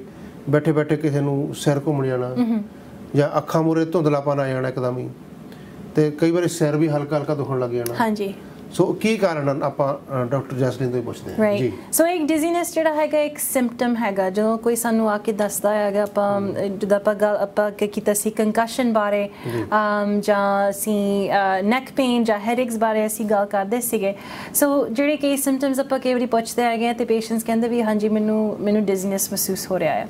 ਬੈਠੇ ਬੈਠੇ ਕਿਸੇ ਨੂੰ ਸਿਰ ਘੁੰਮ ਜਾਣਾ ਜਾਂ ਅੱਖਾਂ ਮੂਰੇ ਧੁੰਦਲਾਪਨ ਆ ਜਾਣਾ ਇੱਕਦਮ ਹੀ। ਤੇ ਕਈ ਵਾਰੀ ਸਿਰ ਵੀ ਹਲਕਾ ਹਲਕਾ ਦੁਖਣ ਲੱਗ ਜਾਣਾ। ਹਾਂਜੀ। ਸੋ ਕੀ ਕਾਰਨ ਹਨ ਆਪਾਂ ਡਾਕਟਰ ਜੈਸਲਿਨ ਤੋਂ ਹੀ ਪੁੱਛਦੇ ਹਾਂ। ਰਾਈਟ ਸੋ ਇੱਕ ਡਿਜ਼ੀਨੈਸ ਜਿਹੜਾ ਹੈਗਾ ਇੱਕ ਸਿੰਪਟਮ ਹੈਗਾ। ਜਦੋਂ ਕੋਈ ਸਾਨੂੰ ਆ ਕੇ ਦੱਸਦਾ ਹੈਗਾ ਆਪਾਂ ਜਦੋਂ ਆਪਾਂ ਗੱਲ ਆਪਾਂ ਕੀ ਕੀਤਾ ਸੀ ਕੰਕਸ਼ਨ ਬਾਰੇ ਜਾਂ। ਅਸੀਂ ਨੈਕ ਪੇਨ ਜਾਂ ਹੈਡੇਕਸ ਬਾਰੇ ਅਸੀਂ ਗੱਲ ਕਰਦੇ ਸੀਗੇ। ਸੋ ਜਿਹੜੇ ਕਈ ਸਿੰਪਟਮਸ ਆਪਾਂ ਕਈ ਵਾਰੀ ਪੁੱਛਦੇ ਹੈਗੇ ਤੇ ਪੇਸ਼ੈਂਟਸ ਕਹਿੰਦੇ ਵੀ ਹਾਂਜੀ ਮੈਨੂੰ ਮੈਨੂੰ ਡਿਜ਼ੀਨੈਸ ਮਹਿਸੂਸ ਹੋ ਰਿਹਾ ਹੈ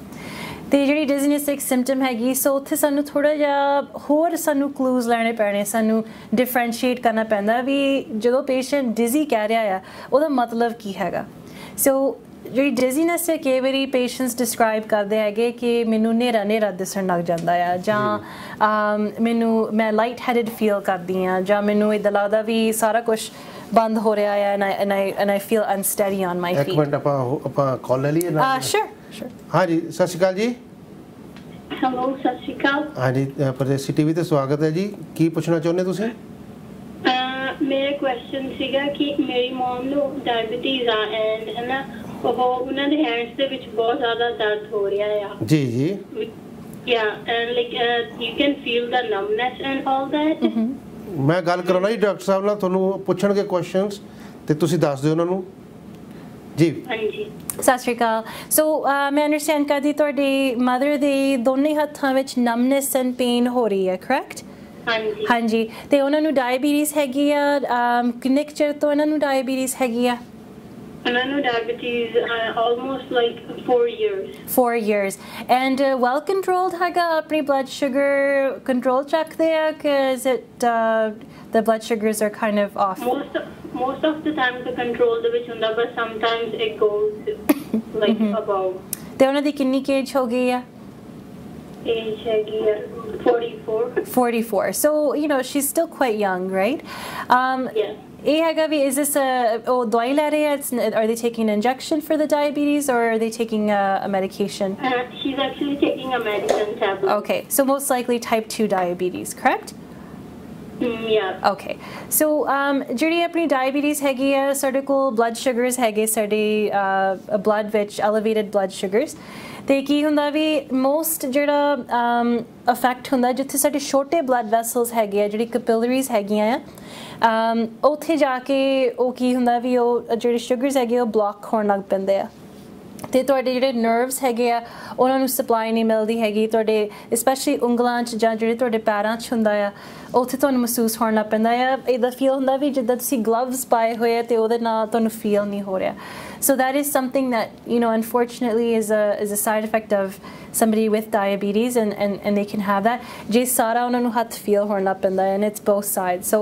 ਤੇ ਜਿਹੜੀ ਡਿਜ਼ੀਨੈਸ ਇੱਕ ਸਿੰਪਟਮ ਹੈਗੀ ਸੋ ਉੱਥੇ ਸਾਨੂੰ ਥੋੜਾ ਜਿਹਾ ਹੋਰ ਸਾਨੂੰ ਕਲੂਜ਼ ਲੈਣੇ ਪੈਣੇ ਸਾਨੂੰ ਡਿਫਰੈਂਸ਼ੀਏਟ ਕਰਨਾ ਪੈਂਦਾ ਵੀ ਜਦੋਂ ਪੇਸ਼ੈਂਟ ਡਿਜ਼ੀ ਕਹਿ ਰਿਹਾ ਆ ਉਹਦਾ ਮਤਲਬ ਕੀ ਹੈਗਾ। ਸੋ ਜਿਹੜੀ ਡਿਜ਼ੀਨੈਸ ਹੈ ਕਈ ਵਾਰੀ ਪੇਸ਼ੈਂਟਸ ਡਿਸਕ੍ਰਾਈਬ ਕਰਦੇ ਹੈਗੇ ਕਿ ਮੈਨੂੰ ਨੇਰਾ ਨੇਰਾ ਦਿਸਣ ਲੱਗ ਜਾਂਦਾ ਆ ਜਾਂ ਮੈਨੂੰ ਮੈਂ ਲਾਈਟ ਹੈਡਡ ਫੀਲ ਕਰਦੀ ਆ ਜਾਂ ਮੈਨੂੰ ਇਦਾਂ ਲੱਗਦਾ ਵੀ ਸਾਰਾ ਕੁਝ ਬੰਦ ਹੋ ਰਿਹਾ ਹੈ and I and I feel unsteady on my ਇੱਕ ਫੀਟ ਮਿੰਟ ਆਪਾਂ ਆਪਾਂ ਕਾਲ ਲੈ ਲਈਏ ਆ ਸ਼ੋਰ ਸ਼ੋਰ ਹਾਂਜੀ ਸਤਿ ਸ਼੍ਰੀ ਅਕਾਲ ਜੀ। ਹੈਲੋ ਸਤਿ ਸ਼੍ਰੀ ਅਕਾਲ। ਹਾਂਜੀ ਪ੍ਰਦੇਸੀ ਟੀਵੀ ਤੇ ਸਵਾਗਤ ਹੈ ਜੀ। ਕੀ ਪੁੱਛਣਾ ਚਾਹੁੰਦੇ ਤੁਸੀਂ? ਮੇਰਾ ਕੁਐਸਚਨ ਸੀਗਾ ਕਿ ਮੇਰੀ ਮਮ ਨੂੰ ਡਾਇਬੀਟੀਜ਼ ਆ ਐਂਡ ਹਨਾ ਉਹ ਉਹਨਾਂ ਦੇ ਹੈਂਡਸ ਦੇ ਵਿੱਚ ਬਹੁਤ ਜ਼ਿਆਦਾ ਦਰਦ ਹੋ ਰਿਹਾ ਆ। ਜੀ ਜੀ। Yeah and like you can feel the numbness and all that ਮੈਂ ਗੱਲ ਕਰਾਉਣਾ ਜੀ ਡਾਕਟਰ ਸਾਹਿਬ ਨਾਲ ਤੁਹਾਨੂੰ ਪੁੱਛਣਗੇ ਕੁਐਸਚਨਸ ਤੇ ਤੁਸੀਂ ਦੱਸ ਦਿਓ ਉਹਨਾਂ ਨੂੰ। ਜੀ। ਹਾਂਜੀ। ਸਤਿ ਸ਼੍ਰੀ ਅਕਾਲ। ਸੋ ਮੈਂ ਅੰਡਰਸਟੈਂਡ ਕਰਦੀ ਤੁਹਾਡੀ ਮਦਰ ਦੇ ਦੋਨੇ ਹੱਥਾਂ ਵਿੱਚ ਨਮਨੈਸ ਐਂਡ ਪੇਨ ਹੋ ਰਹੀ ਹੈ ਕਰੈਕਟ ਹਾਂਜੀ। ਹਾਂਜੀ। ਤੇ ਉਹਨਾਂ ਨੂੰ ਡਾਇਬੀਟੀਜ਼ ਹੈਗੀ ਆ ਕਿੰਨੇ ਚਿਰ ਤੋਂ ਇਹਨਾਂ ਨੂੰ ਡਾਇਬੀਟੀਜ਼ ਹੈਗੀ ਆ? ਉਹਨਾਂ ਨੂੰ diabetes almost like 4 years 4 years and uh, well controlled ਹੈਗਾ? ਆਪਣੀ blood sugar control ਚੱਕਦੇ ਆ ਕਿ it uh, the blood sugars are kind of off most most of the time ਤਾਂ ਕੰਟਰੋਲ ਦੇ ਵਿੱਚ ਹੁੰਦਾ but sometimes it goes like about ਤੇ ਉਹਨਾਂ ਦੀ ਕਿੰਨੀ ਏਜ ਹੋ ਗਈ ਆ ਏਜ ਹੈਗੀ ਆ 44 44 so you know she's still quite young right um Yeah. ਇਹ ਹੈਗਾ ਵੀ is this a oh ਦਵਾਈ ਲੈ ਰਹੇ ਆ It's- are they taking an injection for the diabetes or are they taking a, a medication Uh, she's actually taking a medicine tablet. okay so most likely type 2 diabetes correct Mm, okay so ਜਿਹੜੀ ਆਪਣੀ ਡਾਇਬੀਟੀਜ਼ ਹੈਗੀ ਆ ਸਾਡੇ ਕੋਲ ਬਲੱਡ ਸ਼ੂਗਰਸ ਹੈਗੇ ਸਾਡੇ ਬਲੱਡ ਵਿੱਚ ਐਲੀਵੇਟਡ ਬਲੱਡ ਸ਼ੂਗਰਸ ਤੇ ਕੀ ਹੁੰਦਾ ਵੀ ਮੋਸਟ ਜਿਹੜਾ um, ਅਫੈਕਟ ਹੁੰਦਾ ਜਿੱਥੇ ਸਾਡੇ ਛੋਟੇ ਬਲੱਡ ਵੈਸਲਸ ਹੈਗੇ ਆ ਜਿਹੜੀ ਕਪਿਲਰੀਜ਼ ਹੈਗੀਆਂ ਆ um ਉੱਥੇ ਜਾ ਕੇ ਉਹ ਕੀ ਹੁੰਦਾ ਵੀ ਉਹ ਜਿਹੜੇ ਸ਼ੂਗਰਸ ਹੈਗੇ ਉਹ ਬਲੌਕ ਹੋਣ ਲੱਗ ਪੈਂਦੇ ਆ। ਤੇ ਤੁਹਾਡੇ ਜਿਹੜੇ ਨਰਵਸ ਹੈਗੇ ਆ ਉਹਨਾਂ ਨੂੰ ਸਪਲਾਈ ਨਹੀਂ ਮਿਲਦੀ ਹੈਗੀ ਤੁਹਾਡੇ ਸਪੈਸ਼ਲੀ ਉਂਗਲਾਂ 'ਚ ਜਾਂ ਜਿਹੜੇ ਤੁਹਾਡੇ ਪੈਰਾਂ 'ਚ ਹੁੰਦਾ ਆ ਉੱਥੇ ਤੁਹਾਨੂੰ ਮਹਿਸੂਸ ਹੋਣ ਲੱਗ ਪੈਂਦਾ ਆ ਇਹਦਾ ਫੀਲ ਹੁੰਦਾ ਵੀ ਜਿੱਦਾਂ ਤੁਸੀਂ ਗਲਵਸ ਪਾਏ ਹੋਏ ਆ ਤੇ ਉਹਦੇ ਨਾਲ ਤੁਹਾਨੂੰ ਫੀਲ ਨਹੀਂ ਹੋ ਰਿਹਾ so that is something that you know unfortunately is a is a side effect of somebody with diabetes and and, and they can have that ਜੇ ਸਾਰਾ ਉਹਨਾਂ ਨੂੰ ਹੱਥ ਫੀਲ ਹੋਣ ਲੱਗ ਪੈਂਦਾ and it's both sides so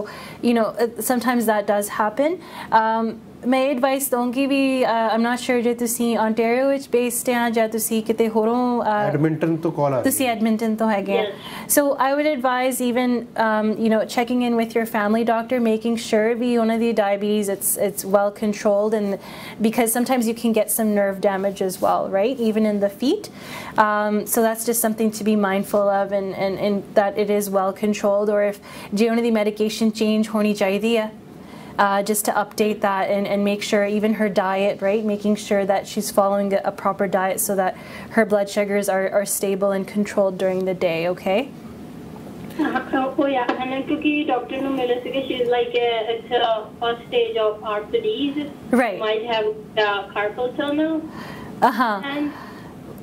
you know it- sometimes that does happen um, ਮੈਂ ਐਡਵਾਈਸ ਦਊਂਗੀ ਵੀ ਆਮ ਨਾਟ ਸ਼ੂਰ ਜੇ ਤੁਸੀਂ ontario ਵਿੱਚ ਬੇਸਡ ਆ ਜਾਂ ਤੁਸੀਂ ਕਿਤੇ ਹੋਰੋਂ uh, ਐਡਮਿੰਟਨ ਤੋਂ ਕਾਲ ਆ ਰਹੀ ਤੁਸੀਂ ਐਡਮਿੰਟਨ ਤੋਂ ਹੈਗੇ ਆ Yes. So I would advise even um, you know checking in with your family doctor making sure ਵੀ ਉਹਨਾਂ ਦੀ diabetes it's it's well controlled and because sometimes you can get some nerve damage as well right even in the feet um, so that's just something to be mindful of and, and, and that it is well controlled or if ਜੇ ਉਹਨਾਂ ਦੀ medication change ਹੋਣੀ ਚਾਹੀਦੀ ਹੈ uh, just to update that and, and make sure even her diet, right, making sure that she's following a, proper diet so that her blood sugars are, are stable and controlled during the day, okay? Uh, uh, oh yeah, and then because Dr. Nu mila sige she's like a, it's a first stage of heart disease. Right. Might have the carpal tunnel. Uh huh.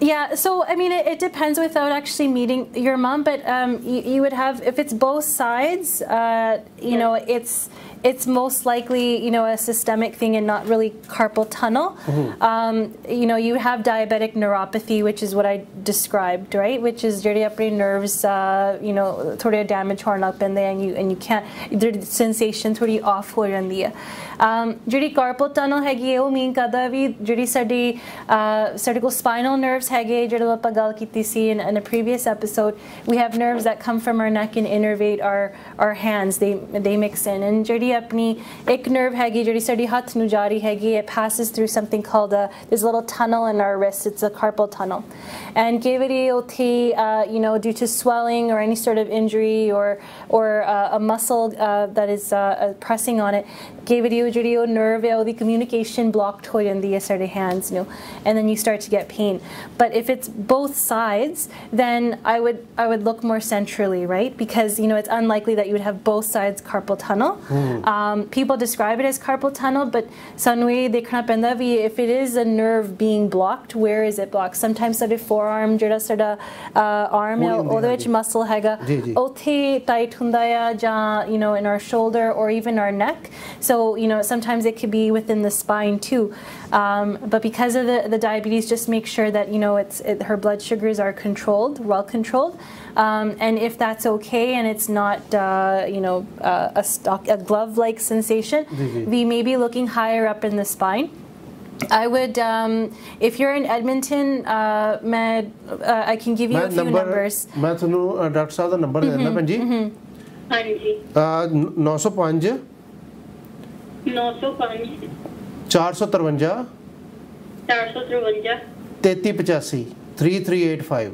Yeah, so I mean, it, it, depends without actually meeting your mom, but um, you, you would have, if it's both sides, uh, you yes. know, it's it's most likely, you know, a systemic thing and not really carpal tunnel. Um, you know, you have diabetic neuropathy, which is what I described, right? Which is ਜਿਹੜੀ ਆਪਣੀ nerves, uh, you know, ਥੋੜੇ damage ਹੋਣ ਲੱਗ ਪੈਂਦੇ and you and you can't, the sensation ਥੋੜੀ off ਹੋ ਜਾਂਦੀ ਹੈ. Um, ਜਿਹੜੀ carpal tunnel ਹੈਗੀ ਹੈ ਉਹ mean ਕਰਦਾ ਵੀ ਜਿਹੜੀ ਸਾਡੀ uh, ਸਾਡੇ ਕੋਲ spinal nerves ਹੈਗੇ ਜਿਹੜਾ ਆਪਾਂ ਗੱਲ ਕੀਤੀ ਸੀ in, in a previous episode we have nerves that come from our neck and innervate our our hands they they mix in and ਜਿਹੜੀ ਆਪਣੀ ਇੱਕ nerve ਹੈਗੀ ਜਿਹੜੀ ਸਾਡੀ ਹੱਥ ਨੂੰ ਜਾ ਰਹੀ ਹੈਗੀ it passes through something called a there's a little tunnel in our wrist it's a carpal tunnel and ਕਈ ਵਾਰੀ ਉੱਥੇ uh, you know due to swelling or any sort of injury or or uh, a muscle uh, that is uh, uh, pressing on it ਕਈ ਵਾਰੀ ਉਹ ਜਿਹੜੀ ਉਹ nerve ਹੈ ਉਹਦੀ communication blocked ਹੋ ਜਾਂਦੀ ਹੈ ਸਾਡੇ hands ਨੂੰ and then you start to get pain but if it's both sides then I would I would look more centrally right because you know it's unlikely that you would have both sides carpal tunnel um, people describe it as carpal tunnel but ਸਾਨੂੰ ਇਹ ਦੇਖਣਾ ਪੈਂਦਾ ਵੀ if it is a nerve being blocked where is it blocked sometimes ਸਾਡੇ forearm ਜਿਹੜਾ ਸਾਡਾ uh, arm ਹੈ ਹੋਈ ਹੁੰਦੀ ਉਹਦੇ ਹੈ ਵਿੱਚ ਜੀ। muscle ਹੈਗਾ ਜੀ, ਜੀ। ਉੱਥੇ tight ਹੁੰਦਾ ਆ ਜਾਂ you know in our shoulder or even our neck so you know sometimes it could be within the spine too um, but because of the, the diabetes just make sure that you know it's it, her blood sugars are controlled well controlled um, and if that's okay and it's not uh, you know uh, a stock a glove like sensation ji, ji. we may be looking higher up in the spine I would, um, if you're in Edmonton, uh, ਮੈਂ, uh, I can give you ਮੈਂ a few ਨੰਬਰ numbers. ਮੈਂ ਤੁਹਾਨੂੰ ਅ, ਡਾਕਟਰ ਸਾਹਿਬ ਦਾ ਨੰਬਰ ਦੇ ਦਿੰਦਾ ਭੈਣ ਜੀ ਹਾਂਜੀ ਅ, 905 905 453 453 3385 3385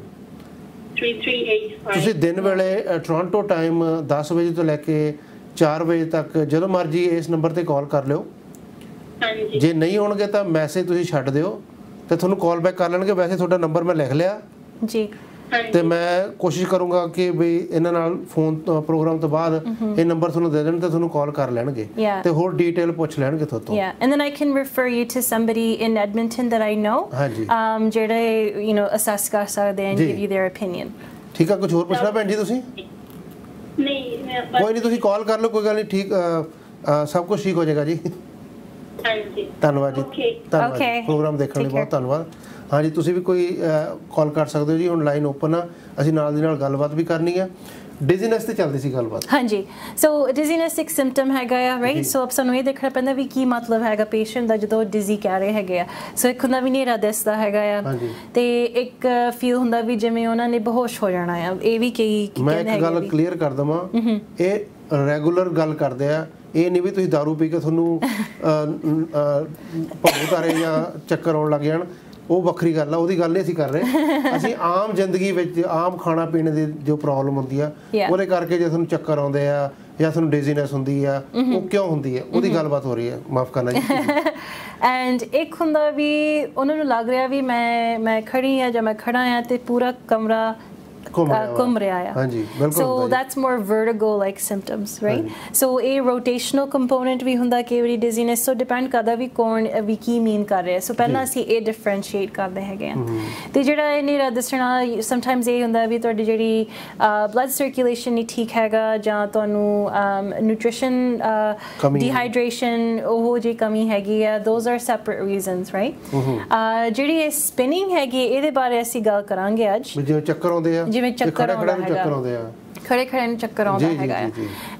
3385 ਤੁਸੀਂ ਦਿਨ ਵੇਲੇ ਟੋਰਾਂਟੋ ਟਾਈਮ 10 ਵਜੇ ਤੋਂ ਲੈ ਕੇ 4 ਵਜੇ ਤੱਕ ਜਦੋਂ ਮਰਜ਼ੀ ਇਸ ਨੰਬਰ ਤੇ ਕਾਲ ਕਰ ਲਿਓ। ਹਾਂਜੀ। ਜੇ ਨਹੀਂ ਹੋਣਗੇ ਤਾਂ ਮੈਸੇਜ ਤੁਸੀਂ ਛੱਡ ਦਿਓ ਤੇ ਤੁਹਾਨੂੰ ਕਾਲ ਬੈਕ ਕਰ ਲੈਣਗੇ। ਵੈਸੇ ਤੁਹਾਡਾ ਨੰਬਰ ਮੈਂ ਲਿਖ ਲਿਆ। ਜੀ। ਤੇ ਮੈਂ ਕੋਸ਼ਿਸ਼ ਕਰੂੰਗਾ ਕਿ ਵੀ ਇਹਨਾਂ ਨਾਲ ਫੋਨ ਪ੍ਰੋਗਰਾਮ ਤੋਂ ਬਾਅਦ ਇਹ ਨੰਬਰ ਤੁਹਾਨੂੰ ਦੇ ਦੇਣ ਤੇ ਤੁਹਾਨੂੰ ਕਾਲ ਕਰ ਲੈਣਗੇ. ਤੇ ਹੋਰ ਡੀਟੇਲ ਪੁੱਛ ਲੈਣਗੇ ਤੁਹਾਤੋਂ and then I can refer you to somebody in Edmonton that I know. ਹਾਂਜੀ। Um, ਜਿਹੜੇ you know assess ਕਰ ਸਕਦੇ ਜੀ। give you their opinion. ਠੀਕ ਆ ਕੁਝ ਹੋਰ ਪੁੱਛਣਾ ਭੈਣ ਜੀ ਤੁਸੀਂ ਨਹੀਂ ਮੈਂ ਕੋਈ ਨਹੀਂ ਤੁਸੀਂ ਕਾਲ ਕਰ ਲਓ ਕੋਈ ਗੱਲ ਨਹੀਂ ਠੀਕ ਸਭ ਕੁਝ ਠੀਕ ਹੋ ਜਾਏਗਾ ਜੀ ਹਾਂਜੀ ਧੰਨਵਾਦ ਜੀ. ਧੰਨਵਾਦ. ਪ੍ਰੋਗਰਾਮ ਦੇਖਣ ਲਈ ਬਹੁਤ ਧੰਨਵਾਦ ਹਾਂਜੀ ਤੁਸੀਂ ਵੀ ਕੋਈ ਕਾਲ ਕਰ ਸਕਦੇ ਹੋ ਜੀ ਹੁਣ ਲਾਈਨ ਓਪਨ ਆ। ਅਸੀਂ ਨਾਲ ਦੀ ਨਾਲ ਗੱਲਬਾਤ ਵੀ ਕਰਨੀ ਆ। ਡਿਜ਼ੀਨੈਸ ਤੇ ਚੱਲਦੀ ਸੀ ਗੱਲਬਾਤ। ਹਾਂਜੀ। ਸੋ ਡਿਜ਼ੀਨੈਸ ਇੱਕ ਸਿੰਪਟਮ ਹੈਗਾ ਆ ਰਾਈਟ ਸੋ ਆਪ ਸਾਨੂੰ ਇਹ ਦੇਖਣਾ ਪੈਂਦਾ ਵੀ ਕੀ ਮਤਲਬ ਹੈਗਾ ਪੇਸ਼ੈਂਟ ਦਾ ਜਦੋਂ ਡਿਜ਼ੀ ਕਹਿ ਰਹੇ ਹੈਗੇ ਆ। ਸੋ ਇੱਕ ਹੁੰਦਾ ਵੀ ਨੇਰਾ ਦਿਸਦਾ ਹੈਗਾ ਆ। ਤੇ ਇੱਕ ਫੀਲ ਹੁੰਦਾ ਵੀ ਜਿਵੇਂ ਉਹਨਾਂ ਨੇ ਬੇਹੋਸ਼ ਹੋ ਜਾਣਾ ਆ। ਇਹ ਵੀ ਕਈ ਕੀ ਮੈਂ ਇੱਕ ਗੱਲ। ਕਲੀਅਰ ਕਰ ਦਵਾਂ। ਇਹ ਰੈਗੂਲਰ ਗੱਲ ਕਰਦੇ ਆ। ਇਹ ਨਹੀਂ ਵੀ ਤੁਸੀਂ दारू ਪੀ ਕੇ ਤੁਹਾਨੂੰ ਭੌਂ ਤਾਰੇ ਜਾਂ ਚੱਕਰ ਆਉਣ ਲੱਗ ਜਾਣ। ਉਹ ਵੱਖਰੀ ਗੱਲ ਆ ਉਹਦੀ ਗੱਲ ਨਹੀਂ ਅਸੀਂ ਕਰ ਰਹੇ। ਅਸੀਂ ਆਮ ਜ਼ਿੰਦਗੀ ਵਿੱਚ ਆਮ ਖਾਣਾ ਪੀਣ ਦੀ ਜੋ ਪ੍ਰੋਬਲਮ ਹੁੰਦੀ ਆ. ਉਹਦੇ ਕਰਕੇ ਜੇ ਤੁਹਾਨੂੰ ਚੱਕਰ ਆਉਂਦੇ ਆ ਜਾਂ ਤੁਹਾਨੂੰ ਡਿਜ਼ੀਨੈਸ ਹੁੰਦੀ ਆ ਉਹ ਕਿਉਂ ਹੁੰਦੀ ਹੈ ਉਹਦੀ ਗੱਲਬਾਤ ਹੋ ਰਹੀ ਹੈ ਮਾਫ ਕਰਨਾ ਜੀ। ਐਂਡ ਇੱਕ ਹੁੰਦਾ ਵੀ ਉਹਨਾਂ ਨੂੰ ਲੱਗ ਰਿਹਾ ਵੀ ਮੈਂ ਮੈਂ ਖੜੀ ਆ ਜਾਂ ਮੈਂ ਖੜਾ ਆ ਤੇ ਪੂਰਾ ਕਮਰਾ ਘੁੰਮ uh, ਜੀ। that's more vertigo like symptoms right? so ਇਹ rotational component ਵੀ ਹੁੰਦਾ ਕਈ ਵਾਰੀ dizziness so depend ਕਰਦਾ ਵੀ ਕੌਣ ਵੀ ਕੀ ਮੀਨ ਕਰ ਰਿਹਾ। ਸੋ ਪਹਿਲਾਂ ਅਸੀਂ ਇਹ differentiate ਕਰਦੇ ਹੈਗੇ ਆ। ਤੇ ਜਿਹੜਾ ਇਹ ਨੀਰਾ ਦੱਸਣਾ ਸਮਟਾਈਮਸ ਇਹ ਹੁੰਦਾ ਵੀ ਤੁਹਾਡੀ ਜਿਹੜੀ ਬਲੱਡ ਸਰਕੂਲੇਸ਼ਨ ਨਹੀਂ ਠੀਕ ਹੈਗਾ ਜਾਂ ਤੁਹਾਨੂੰ ਨਿਊਟ੍ਰੀਸ਼ਨ। ਡੀਹਾਈਡਰੇਸ਼ਨ ਉਹ ਜੀ ਕਮੀ ਹੈਗੀ ਆ those are separate reasons right ਜਿਹੜੀ ਇਹ ਸਪਿਨਿੰਗ ਹੈਗੀ ਇਹਦੇ ਬਾਰੇ ਅਸੀਂ ਗੱਲ ਕਰਾਂਗੇ ਅੱਜ। ਜਿਵੇਂ ਚੱਕਰ ਆਉਂਦੇ ਆ। ਜਿਵੇਂ ਚੱਕਰ ਖੜੇ ਖੜੇ ਆਉਂਦਾ ਹੈਗਾ। ਚੱਕਰ ਆਉਂਦੇ ਆ ਖੜੇ ਖੜੇ ਨੂੰ ਚੱਕਰ ਆਉਂਦਾ ਹੈਗਾ।